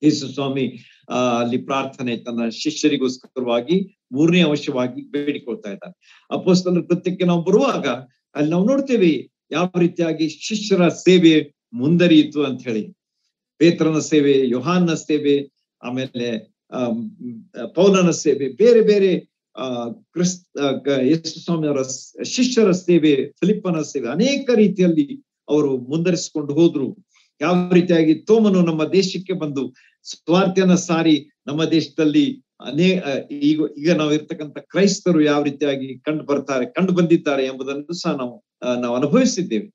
ಯೇಸು ಸ್ವಾಮಿ, ಆ, ಅಲ್ಲಿ ಪ್ರಾರ್ಥನೆ ತನ್ನ ಶಿಷ್ಯರಿಗೋಸ್ಕರವಾಗಿ ಮೂರನೇ ಅಂಶವಾಗಿ ಬೇಡಿಕೊಳ್ತಾ ಇದ್ದಾರೆ. ಅಪ್ಪಸ್ತಲರ ಕೃತ್ಯಕ್ಕೆ ನಾವು ಬರುವಾಗ ಅಲ್ಲಿ ನಾವು ನೋಡ್ತೇವೆ ಯಾವ ರೀತಿಯಾಗಿ ಶಿಷ್ಯರ ಸೇವೆ ಮುಂದರಿಯಿತು ಅಂತ ಹೇಳಿ. ಪೇತ್ರನ ಸೇವೆ, ಯೋಹಾನ್ನ ಸೇವೆ, ಆಮೇಲೆ ಪೌಲನ ಸೇವೆ, ಬೇರೆ ಬೇರೆ ಕ್ರಿಸ್ತ ಯೇಸು ಸ್ವಾಮಿಯವರ ಶಿಷ್ಯರ ಸೇವೆ, ಫಿಲಿಪ್ಪನ ಸೇವೆ, ಅನೇಕ ರೀತಿಯಲ್ಲಿ ಅವರು ಮುಂದರಿಸಿಕೊಂಡು ಹೋದ್ರು. ಯಾವ ರೀತಿಯಾಗಿ ತೋಮನು ನಮ್ಮ ದೇಶಕ್ಕೆ ಬಂದು ಸ್ವಾರ್ಥನ ಸಾರಿ ನಮ್ಮ ದೇಶದಲ್ಲಿ ಅನೇ ಈಗ ಈಗ ನಾವು ಇರ್ತಕ್ಕಂಥ ಕ್ರೈಸ್ತರು ಯಾವ ರೀತಿಯಾಗಿ ಕಂಡು ಬರ್ತಾರೆ, ಕಂಡು ಬಂದಿದ್ದಾರೆ ಎಂಬುದನ್ನು ಸಹ ನಾವು ನಾವು ಅನುಭವಿಸಿದ್ದೇವೆ.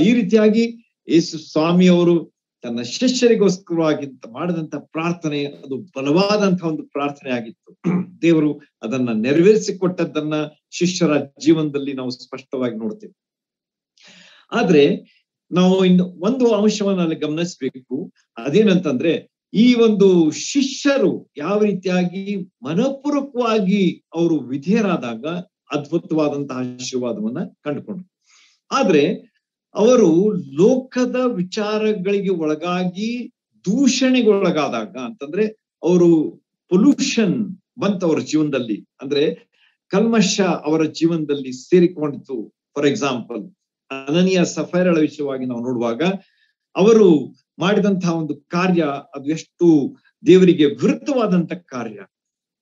ಈ ರೀತಿಯಾಗಿ ಯೇಸು ಸ್ವಾಮಿ ಅವರು ತನ್ನ ಶಿಷ್ಯರಿಗೋಸ್ಕರವಾಗಿ ಮಾಡಿದಂತ ಪ್ರಾರ್ಥನೆ, ಅದು ಬಲವಾದಂತಹ ಒಂದು ಪ್ರಾರ್ಥನೆ ಆಗಿತ್ತು. ದೇವರು ಅದನ್ನ ನೆರವೇರಿಸಿಕೊಟ್ಟದ್ದನ್ನ ಶಿಷ್ಯರ ಜೀವನದಲ್ಲಿ ನಾವು ಸ್ಪಷ್ಟವಾಗಿ ನೋಡ್ತೇವೆ. ಆದ್ರೆ, ನಾವು ಇನ್ನು ಒಂದು ಅಂಶವನ್ನ ಅಲ್ಲಿ ಗಮನಿಸ್ಬೇಕು. ಅದೇನಂತಂದ್ರೆ ಈ ಒಂದು ಶಿಷ್ಯರು ಯಾವ ರೀತಿಯಾಗಿ ಮನಪೂರ್ವಕವಾಗಿ ಅವರು ವಿಧೇಯರಾದಾಗ ಅದ್ಭುತವಾದಂತಹ ಆಶೀರ್ವಾದವನ್ನ ಕಂಡುಕೊಂಡ್ರು. ಆದ್ರೆ ಅವರು ಲೋಕದ ವಿಚಾರಗಳಿಗೆ ಒಳಗಾಗಿ ದೂಷಣೆಗೊಳಗಾದಾಗ ಅಂತಂದ್ರೆ ಅವರು ಪೊಲ್ಯೂಷನ್ ಬಂತ ಅವರ ಜೀವನದಲ್ಲಿ. ಅಂದ್ರೆ ಕಲ್ಮಶ ಅವರ ಜೀವನದಲ್ಲಿ ಸೇರಿಕೊಂಡಿತು ಫಾರ್ ಎಕ್ಸಾಂಪಲ್ ಅನನಿಯ ಸಫೈರಳ ವಿಷಯವಾಗಿ ನಾವು ನೋಡುವಾಗ ಅವರು ಮಾಡಿದಂತಹ ಒಂದು ಕಾರ್ಯ ಅದು ಎಷ್ಟು ದೇವರಿಗೆ ವಿರುದ್ಧವಾದಂತ ಕಾರ್ಯ.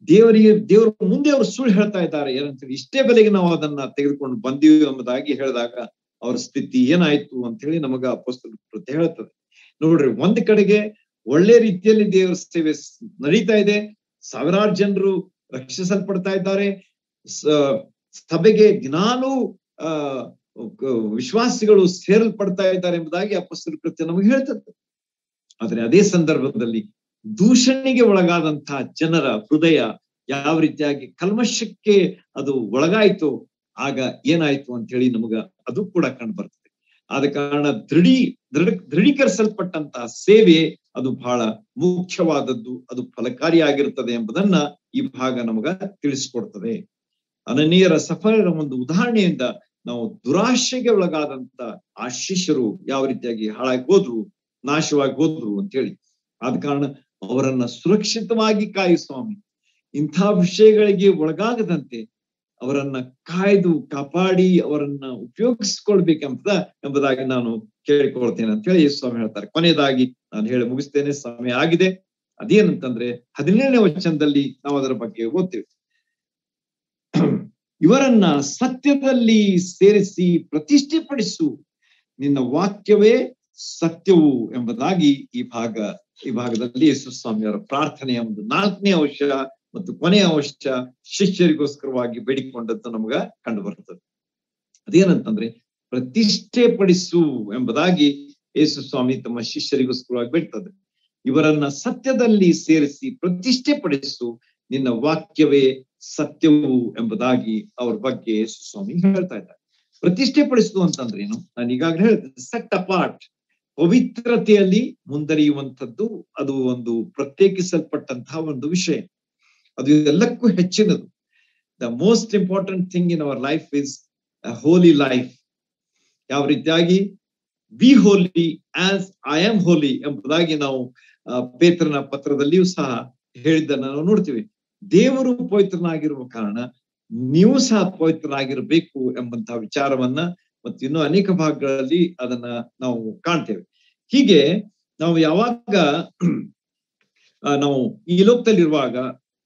ದೇವರಿಗೆ, ದೇವರ ಮುಂದೆ ಅವರು ಸುಳ್ಳು ಹೇಳ್ತಾ ಇದ್ದಾರೆ. ಏನಂತ ಇಷ್ಟೇ ಬೆಲೆಗೆ ನಾವು ಅದನ್ನ ತೆಗೆದುಕೊಂಡು ಬಂದೀವಿ ಎಂಬುದಾಗಿ ಹೇಳಿದಾಗ ಅವ್ರ ಸ್ಥಿತಿ ಏನಾಯ್ತು ಅಂತ ಹೇಳಿ ನಮಗ ಪುಸ್ತಕ ಹೇಳುತ್ತದೆ ನೋಡ್ರಿ, ಒಂದ್ ಕಡೆಗೆ ಒಳ್ಳೆ ರೀತಿಯಲ್ಲಿ ದೇವರ ಸೇವೆ ನಡೀತಾ ಇದೆ. ಸಾವಿರಾರು ಜನರು ರಕ್ಷಿಸಲ್ಪಡ್ತಾ ಇದ್ದಾರೆ. ಸಭೆಗೆ ದಿನಾಲೂ, ಆ ವಿಶ್ವಾಸಿಗಳು ಸೇರಲ್ಪಡ್ತಾ ಇದ್ದಾರೆ ಎಂಬುದಾಗಿ ಅಪಸ್ತ್ರ ಕೃತ್ಯ ನಮಗೆ ಹೇಳ್ತದೆ. ಆದ್ರೆ ಅದೇ ಸಂದರ್ಭದಲ್ಲಿ ದೂಷಣೆಗೆ ಒಳಗಾದಂತಹ ಜನರ ಹೃದಯ ಯಾವ ರೀತಿಯಾಗಿ ಕಲ್ಮಶಕ್ಕೆ ಅದು ಒಳಗಾಯ್ತು ಆಗ ಏನಾಯ್ತು ಅಂತ ಹೇಳಿ ನಮಗ ಅದು ಕೂಡ ಕಂಡು ಬರ್ತದೆ. ಆದ ಕಾರಣ ದೃಢೀ, ದೃಢ, ದೃಢೀಕರಿಸಲ್ಪಟ್ಟಂತಹ ಸೇವೆ ಅದು ಬಹಳ ಮುಖ್ಯವಾದದ್ದು, ಅದು ಫಲಕಾರಿಯಾಗಿರುತ್ತದೆ ಎಂಬುದನ್ನ ಈ ಭಾಗ ನಮಗ ತಿಳಿಸ್ಕೊಡ್ತದೆ. ಅನನೀಯರ ಸಫಲರ ಒಂದು ಉದಾಹರಣೆಯಿಂದ ನಾವು ದುರಾಶೆಗೆ ಒಳಗಾದಂತ ಆ ಶಿಷ್ಯರು ಯಾವ ರೀತಿಯಾಗಿ ಹಾಳಾಗಿ ಹೋದ್ರು ನಾಶವಾಗಿ ಹೋದ್ರು ಅಂತ ಹೇಳಿ ಆದ ಕಾರಣ ಅವರನ್ನ ಸುರಕ್ಷಿತವಾಗಿ ಕಾಯಿ ಸ್ವಾಮಿ. ಇಂಥ ವಿಷಯಗಳಿಗೆ ಒಳಗಾಗದಂತೆ ಅವರನ್ನ ಕಾಯ್ದು ಕಾಪಾಡಿ ಅವರನ್ನ ಉಪಯೋಗಿಸ್ಕೊಳ್ಬೇಕಂತ ಎಂಬುದಾಗಿ ನಾನು ಕೇಳಿಕೊಳ್ತೇನೆ ಅಂತ ಹೇಳಿ ಸ್ವಾಮಿ ಹೇಳ್ತಾರೆ. ಕೊನೆಯದಾಗಿ ನಾನು ಹೇಳಿ ಮುಗಿಸ್ತೇನೆ. ಸಮಯ ಆಗಿದೆ. ಅದೇನಂತಂದ್ರೆ ಹದಿನೇಳನೇ ವಚನದಲ್ಲಿ ನಾವು ಅದರ ಬಗ್ಗೆ ಓದ್ತೇವೆ. ಇವರನ್ನ ಸತ್ಯದಲ್ಲಿ ಸೇರಿಸಿ ಪ್ರತಿಷ್ಠೆಪಡಿಸು. ನಿನ್ನ ವಾಕ್ಯವೇ ಸತ್ಯವು ಎಂಬುದಾಗಿ ಈ ಭಾಗ, ಈ ಭಾಗದಲ್ಲಿ ಯೇಸು ಸ್ವಾಮಿಯವರ ಪ್ರಾರ್ಥನೆಯ ಒಂದು ನಾಲ್ಕನೇ ಅಂಶ ಮತ್ತು ಕೊನೆಯ ಅಂಶ ಶಿಷ್ಯರಿಗೋಸ್ಕರವಾಗಿ ಬೇಡಿಕೊಂಡದ್ದು ನಮಗ ಕಂಡು ಬರ್ತದೆ ಅದೇನಂತಂದ್ರೆ ಪ್ರತಿಷ್ಠೆ ಪಡಿಸು ಎಂಬುದಾಗಿ ಯೇಸು ಸ್ವಾಮಿ ತಮ್ಮ ಶಿಷ್ಯರಿಗೋಸ್ಕರವಾಗಿ ಬೇಡ್ತದೆ. ಇವರನ್ನ ಸತ್ಯದಲ್ಲಿ ಸೇರಿಸಿ ಪ್ರತಿಷ್ಠೆ ಪಡಿಸು ನಿನ್ನ ವಾಕ್ಯವೇ ಸತ್ಯವು ಎಂಬುದಾಗಿ ಅವ್ರ ಬಗ್ಗೆ ಯೇಸು ಸ್ವಾಮಿ ಹೇಳ್ತಾ ಇದ್ದಾರೆ. ಪ್ರತಿಷ್ಠೆ ಪಡಿಸುದು ಅಂತಂದ್ರೇನು? ನಾನು ಈಗಾಗಲೇ ಹೇಳ್ತೇನೆ ಸೆಟ್ ಅಪಾರ್ಟ್ ಪವಿತ್ರತೆಯಲ್ಲಿ ಮುಂದರಿಯುವಂಥದ್ದು ಅದು ಒಂದು ಪ್ರತ್ಯೇಕಿಸಲ್ಪಟ್ಟಂತಹ ಒಂದು ವಿಷಯ. ಅದು ಎಲ್ಲಕ್ಕೂ ಹೆಚ್ಚಿನದು. The most important thing in our life is holy life ಯಾವ ರೀತಿಯಾಗಿ? Be holy as I am holy ಎಂಬುದಾಗಿ ನಾವು ಪೇತ್ರನ ಪತ್ರದಲ್ಲಿಯೂ ಸಹ ಹೇಳಿದ್ದನ್ನು ನಾವು ನೋಡ್ತೀವಿ. ದೇವರು ಪವಿತ್ರನಾಗಿರುವ ಕಾರಣ ನೀವು ಸಹ ಪವಿತ್ರನಾಗಿರಬೇಕು ಎಂಬಂತಹ ವಿಚಾರವನ್ನ ಮತ್ತು ಇನ್ನೂ ಅನೇಕ ಭಾಗಗಳಲ್ಲಿ ಅದನ್ನ ನಾವು ಕಾಣ್ತೇವೆ. ಹೀಗೆ ನಾವು ಯಾವಾಗ ನಾವು ಈ ಲೋಕದಲ್ಲಿರುವಾಗ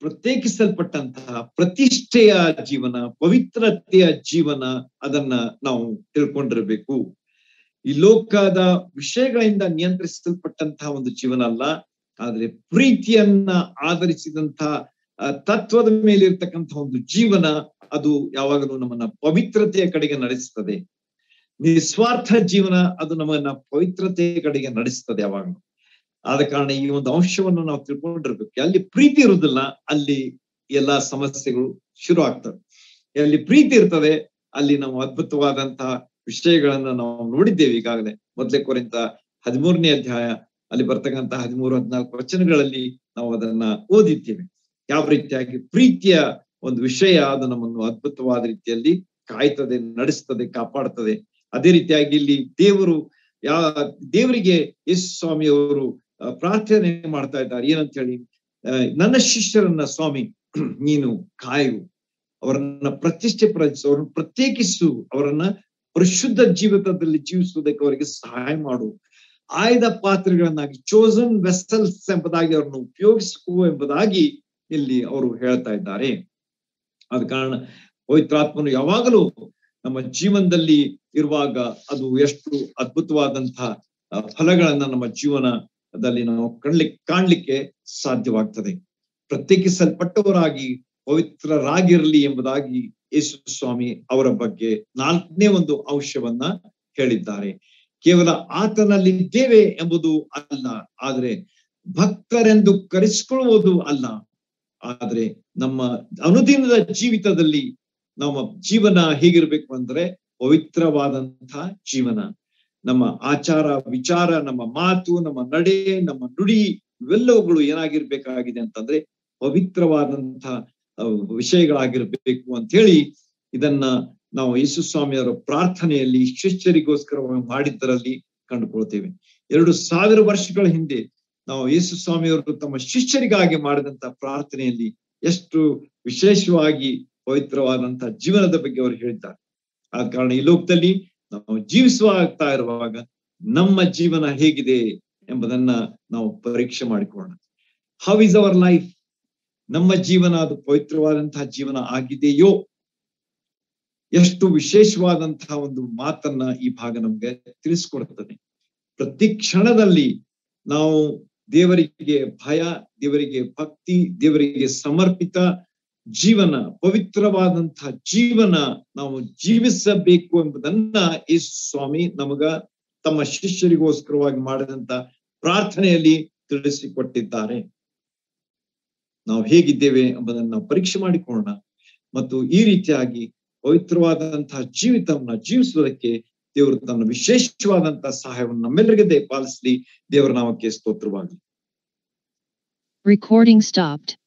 ಪ್ರತ್ಯೇಕಿಸಲ್ಪಟ್ಟಂತಹ ಪ್ರತಿಷ್ಠೆಯ ಜೀವನ, ಪವಿತ್ರತೆಯ ಜೀವನ ಅದನ್ನ ನಾವು ತಿಳ್ಕೊಂಡಿರಬೇಕು. ಈ ಲೋಕದ ವಿಷಯಗಳಿಂದ ನಿಯಂತ್ರಿಸಲ್ಪಟ್ಟಂತಹ ಒಂದು ಜೀವನ ಅಲ್ಲ, ಆದ್ರೆ ಪ್ರೀತಿಯನ್ನ ಆಧರಿಸಿದಂತಹ ತತ್ವದ ಮೇಲೆ ಇರ್ತಕ್ಕಂತಹ ಒಂದು ಜೀವನ ಅದು ಯಾವಾಗಲೂ ನಮ್ಮನ್ನ ಪವಿತ್ರತೆಯ ಕಡೆಗೆ ನಡೆಸ್ತದೆ. ನಿಸ್ವಾರ್ಥ ಜೀವನ ಅದು ನಮ್ಮನ್ನ ಪವಿತ್ರತೆಯ ಕಡೆಗೆ ನಡೆಸ್ತದೆ ಯಾವಾಗಲೂ. ಆದ ಕಾರಣ ಈ ಒಂದು ಅಂಶವನ್ನು ನಾವು ತಿಳ್ಕೊಂಡಿರ್ಬೇಕು. ಅಲ್ಲಿ ಪ್ರೀತಿ ಇರುವುದಿಲ್ಲ, ಅಲ್ಲಿ ಎಲ್ಲಾ ಸಮಸ್ಯೆಗಳು ಶುರು ಆಗ್ತವೆ. ಎಲ್ಲಿ ಪ್ರೀತಿ ಇರ್ತದೆ, ಅಲ್ಲಿ ನಾವು ಅದ್ಭುತವಾದಂತಹ ವಿಷಯಗಳನ್ನ ನಾವು ನೋಡಿದ್ದೇವೆ ಈಗಾಗಲೇ. ಮೊದಲೇ ಕುರಿತ ಹದಿಮೂರನೇ ಅಧ್ಯಾಯ, ಅಲ್ಲಿ ಬರ್ತಕ್ಕಂತಹ ಹದಿಮೂರು, ಹದಿನಾಲ್ಕು ವಚನಗಳಲ್ಲಿ ನಾವು ಅದನ್ನ ಓದಿದ್ದೇವೆ. ಯಾವ ರೀತಿಯಾಗಿ ಪ್ರೀತಿಯ ಒಂದು ವಿಷಯ ಅದು ನಮ್ಮನ್ನು ಅದ್ಭುತವಾದ ರೀತಿಯಲ್ಲಿ ಕಾಯ್ತದೆ, ನಡೆಸ್ತದೆ, ಕಾಪಾಡ್ತದೆ. ಅದೇ ರೀತಿಯಾಗಿ ಇಲ್ಲಿ ದೇವರು ಯಾ, ದೇವರಿಗೆ ಯೇಸು ಸ್ವಾಮಿ ಅವರು ಪ್ರಾರ್ಥನೆ ಮಾಡ್ತಾ ಇದ್ದಾರೆ. ಏನಂತ ಹೇಳಿ ನನ್ನ ಶಿಷ್ಯರನ್ನ ಸ್ವಾಮಿ, ನೀನು ಕಾಯು. ಅವರನ್ನ ಪ್ರತಿಷ್ಠೆ ಅವರನ್ನು ಪ್ರತ್ಯೇಕಿಸು. ಅವರನ್ನ ಪರಿಶುದ್ಧ ಜೀವಿತದಲ್ಲಿ ಜೀವಿಸುವುದಕ್ಕೆ ಅವರಿಗೆ ಸಹಾಯ ಮಾಡು. ಆಯ್ದ ಪಾತ್ರೆಗಳನ್ನಾಗಿ ಚೋಸನ್ ವೆಸಲ್ಸ್ ಎಂಬುದಾಗಿ ಅವರನ್ನು ಉಪಯೋಗಿಸು ಎಂಬುದಾಗಿ ಇಲ್ಲಿ ಅವರು ಹೇಳ್ತಾ ಇದ್ದಾರೆ. ಆದ ಕಾರಣ ಪವಿತ್ರಾತ್ಮನು ಯಾವಾಗಲೂ ನಮ್ಮ ಜೀವನದಲ್ಲಿ ಇರುವಾಗ ಅದು ಎಷ್ಟು ಅದ್ಭುತವಾದಂತಹ ಫಲಗಳನ್ನ ನಮ್ಮ ಜೀವನದಲ್ಲಿ ನಾವು ಕಣ್ಲಿಕ್ಕೆ ಕಾಣ್ಲಿಕ್ಕೆ ಸಾಧ್ಯವಾಗ್ತದೆ. ಪ್ರತ್ಯೇಕಿಸಲ್ಪಟ್ಟವರಾಗಿ, ಪವಿತ್ರರಾಗಿರಲಿ ಎಂಬುದಾಗಿ ಯೇಸು ಸ್ವಾಮಿ ಅವರ ಬಗ್ಗೆ ನಾಲ್ಕನೇ ಒಂದು ಅಂಶವನ್ನ ಹೇಳಿದ್ದಾರೆ. ಕೇವಲ ಆತನಲ್ಲಿದ್ದೇವೆ ಎಂಬುದು ಅಲ್ಲ, ಆದ್ರೆ ಭಕ್ತರೆಂದು ಕರೆಸಿಕೊಳ್ಳುವುದು ಅಲ್ಲ. ಆದ್ರೆ ನಮ್ಮ ಅನುದಿನದ ಜೀವಿತದಲ್ಲಿ ನಮ್ಮ ಜೀವನ ಹೇಗಿರ್ಬೇಕು ಅಂದ್ರೆ ಪವಿತ್ರವಾದಂತಹ ಜೀವನ. ನಮ್ಮ ಆಚಾರ, ವಿಚಾರ, ನಮ್ಮ ಮಾತು, ನಮ್ಮ ನಡೆ, ನಮ್ಮ ನುಡಿ ಇವೆಲ್ಲವುಗಳು ಏನಾಗಿರ್ಬೇಕಾಗಿದೆ ಅಂತಂದ್ರೆ ಪವಿತ್ರವಾದಂತಹ ವಿಷಯಗಳಾಗಿರ್ಬೇಕು ಅಂತ ಹೇಳಿ ಇದನ್ನ ನಾವು ಯೇಸು ಸ್ವಾಮಿಯವರ ಪ್ರಾರ್ಥನೆಯಲ್ಲಿ ಶಿಷ್ಯರಿಗೋಸ್ಕರ ಮಾಡಿದ್ದರಲ್ಲಿ ಕಂಡುಕೊಳ್ತೇವೆ. ಎರಡು ಸಾವಿರ ವರ್ಷಗಳ ಹಿಂದೆ ನಾವು ಯೇಸು ಸ್ವಾಮಿಯವರು ತಮ್ಮ ಶಿಷ್ಯರಿಗಾಗಿ ಮಾಡಿದಂತ ಪ್ರಾರ್ಥನೆಯಲ್ಲಿ ಎಷ್ಟು ವಿಶೇಷವಾಗಿ ಪವಿತ್ರವಾದಂತಹ ಜೀವನದ ಬಗ್ಗೆ ಅವರು ಹೇಳಿದ್ದಾರೆ. ಆದ ಕಾರಣ ಈ ಲೋಕದಲ್ಲಿ ನಾವು ಜೀವಿಸುವ ಆಗ್ತಾ ಇರುವಾಗ ನಮ್ಮ ಜೀವನ ಹೇಗಿದೆ ಎಂಬುದನ್ನ ನಾವು ಪರೀಕ್ಷೆ ಮಾಡಿಕೊಳ್ಳೋಣ. ಹೌ ಇಸ್ ಅವರ್ ಲೈಫ್ ನಮ್ಮ ಜೀವನ ಅದು ಪವಿತ್ರವಾದಂತಹ ಜೀವನ ಆಗಿದೆಯೋ? ಎಷ್ಟು ವಿಶೇಷವಾದಂತಹ ಒಂದು ಮಾತನ್ನ ಈ ಭಾಗ ನಮ್ಗೆ ತಿಳಿಸ್ಕೊಡ್ತದೆ. ಪ್ರತಿ ಕ್ಷಣದಲ್ಲಿ ನಾವು ದೇವರಿಗೆ ಭಯ, ದೇವರಿಗೆ ಭಕ್ತಿ, ದೇವರಿಗೆ ಸಮರ್ಪಿತ ಜೀವನ ಪವಿತ್ರವಾದಂತಹ ಜೀವನ ನಾವು ಜೀವಿಸಬೇಕು ಎಂಬುದನ್ನ ಈ ಸ್ವಾಮಿ ನಮಗ ತಮ್ಮ ಶಿಷ್ಯರಿಗೋಸ್ಕರವಾಗಿ ಮಾಡಿದಂತ ಪ್ರಾರ್ಥನೆಯಲ್ಲಿ ತಿಳಿಸಿಕೊಟ್ಟಿದ್ದಾರೆ. ನಾವು ಹೇಗಿದ್ದೇವೆ ಎಂಬುದನ್ನು ಪರೀಕ್ಷೆ ಮಾಡಿಕೊಳ್ಳೋಣ. ಮತ್ತು ಈ ರೀತಿಯಾಗಿ ಪವಿತ್ರವಾದಂತಹ ಜೀವಿತವನ್ನ ಜೀವಿಸುವುದಕ್ಕೆ ದೇವರು ತನ್ನ ವಿಶೇಷವಾದಂತಹ ಸಹಾಯವನ್ನು ನಮ್ಮೆಲ್ಲರಿಗೆ ದಯಪಾಲಿಸಲಿ ದೇವರ ನಾಮಕ್ಕೆ ಸ್ತೋತ್ರವಾಗಲಿ ರೆಕಾರ್ಡಿಂಗ್ stopped.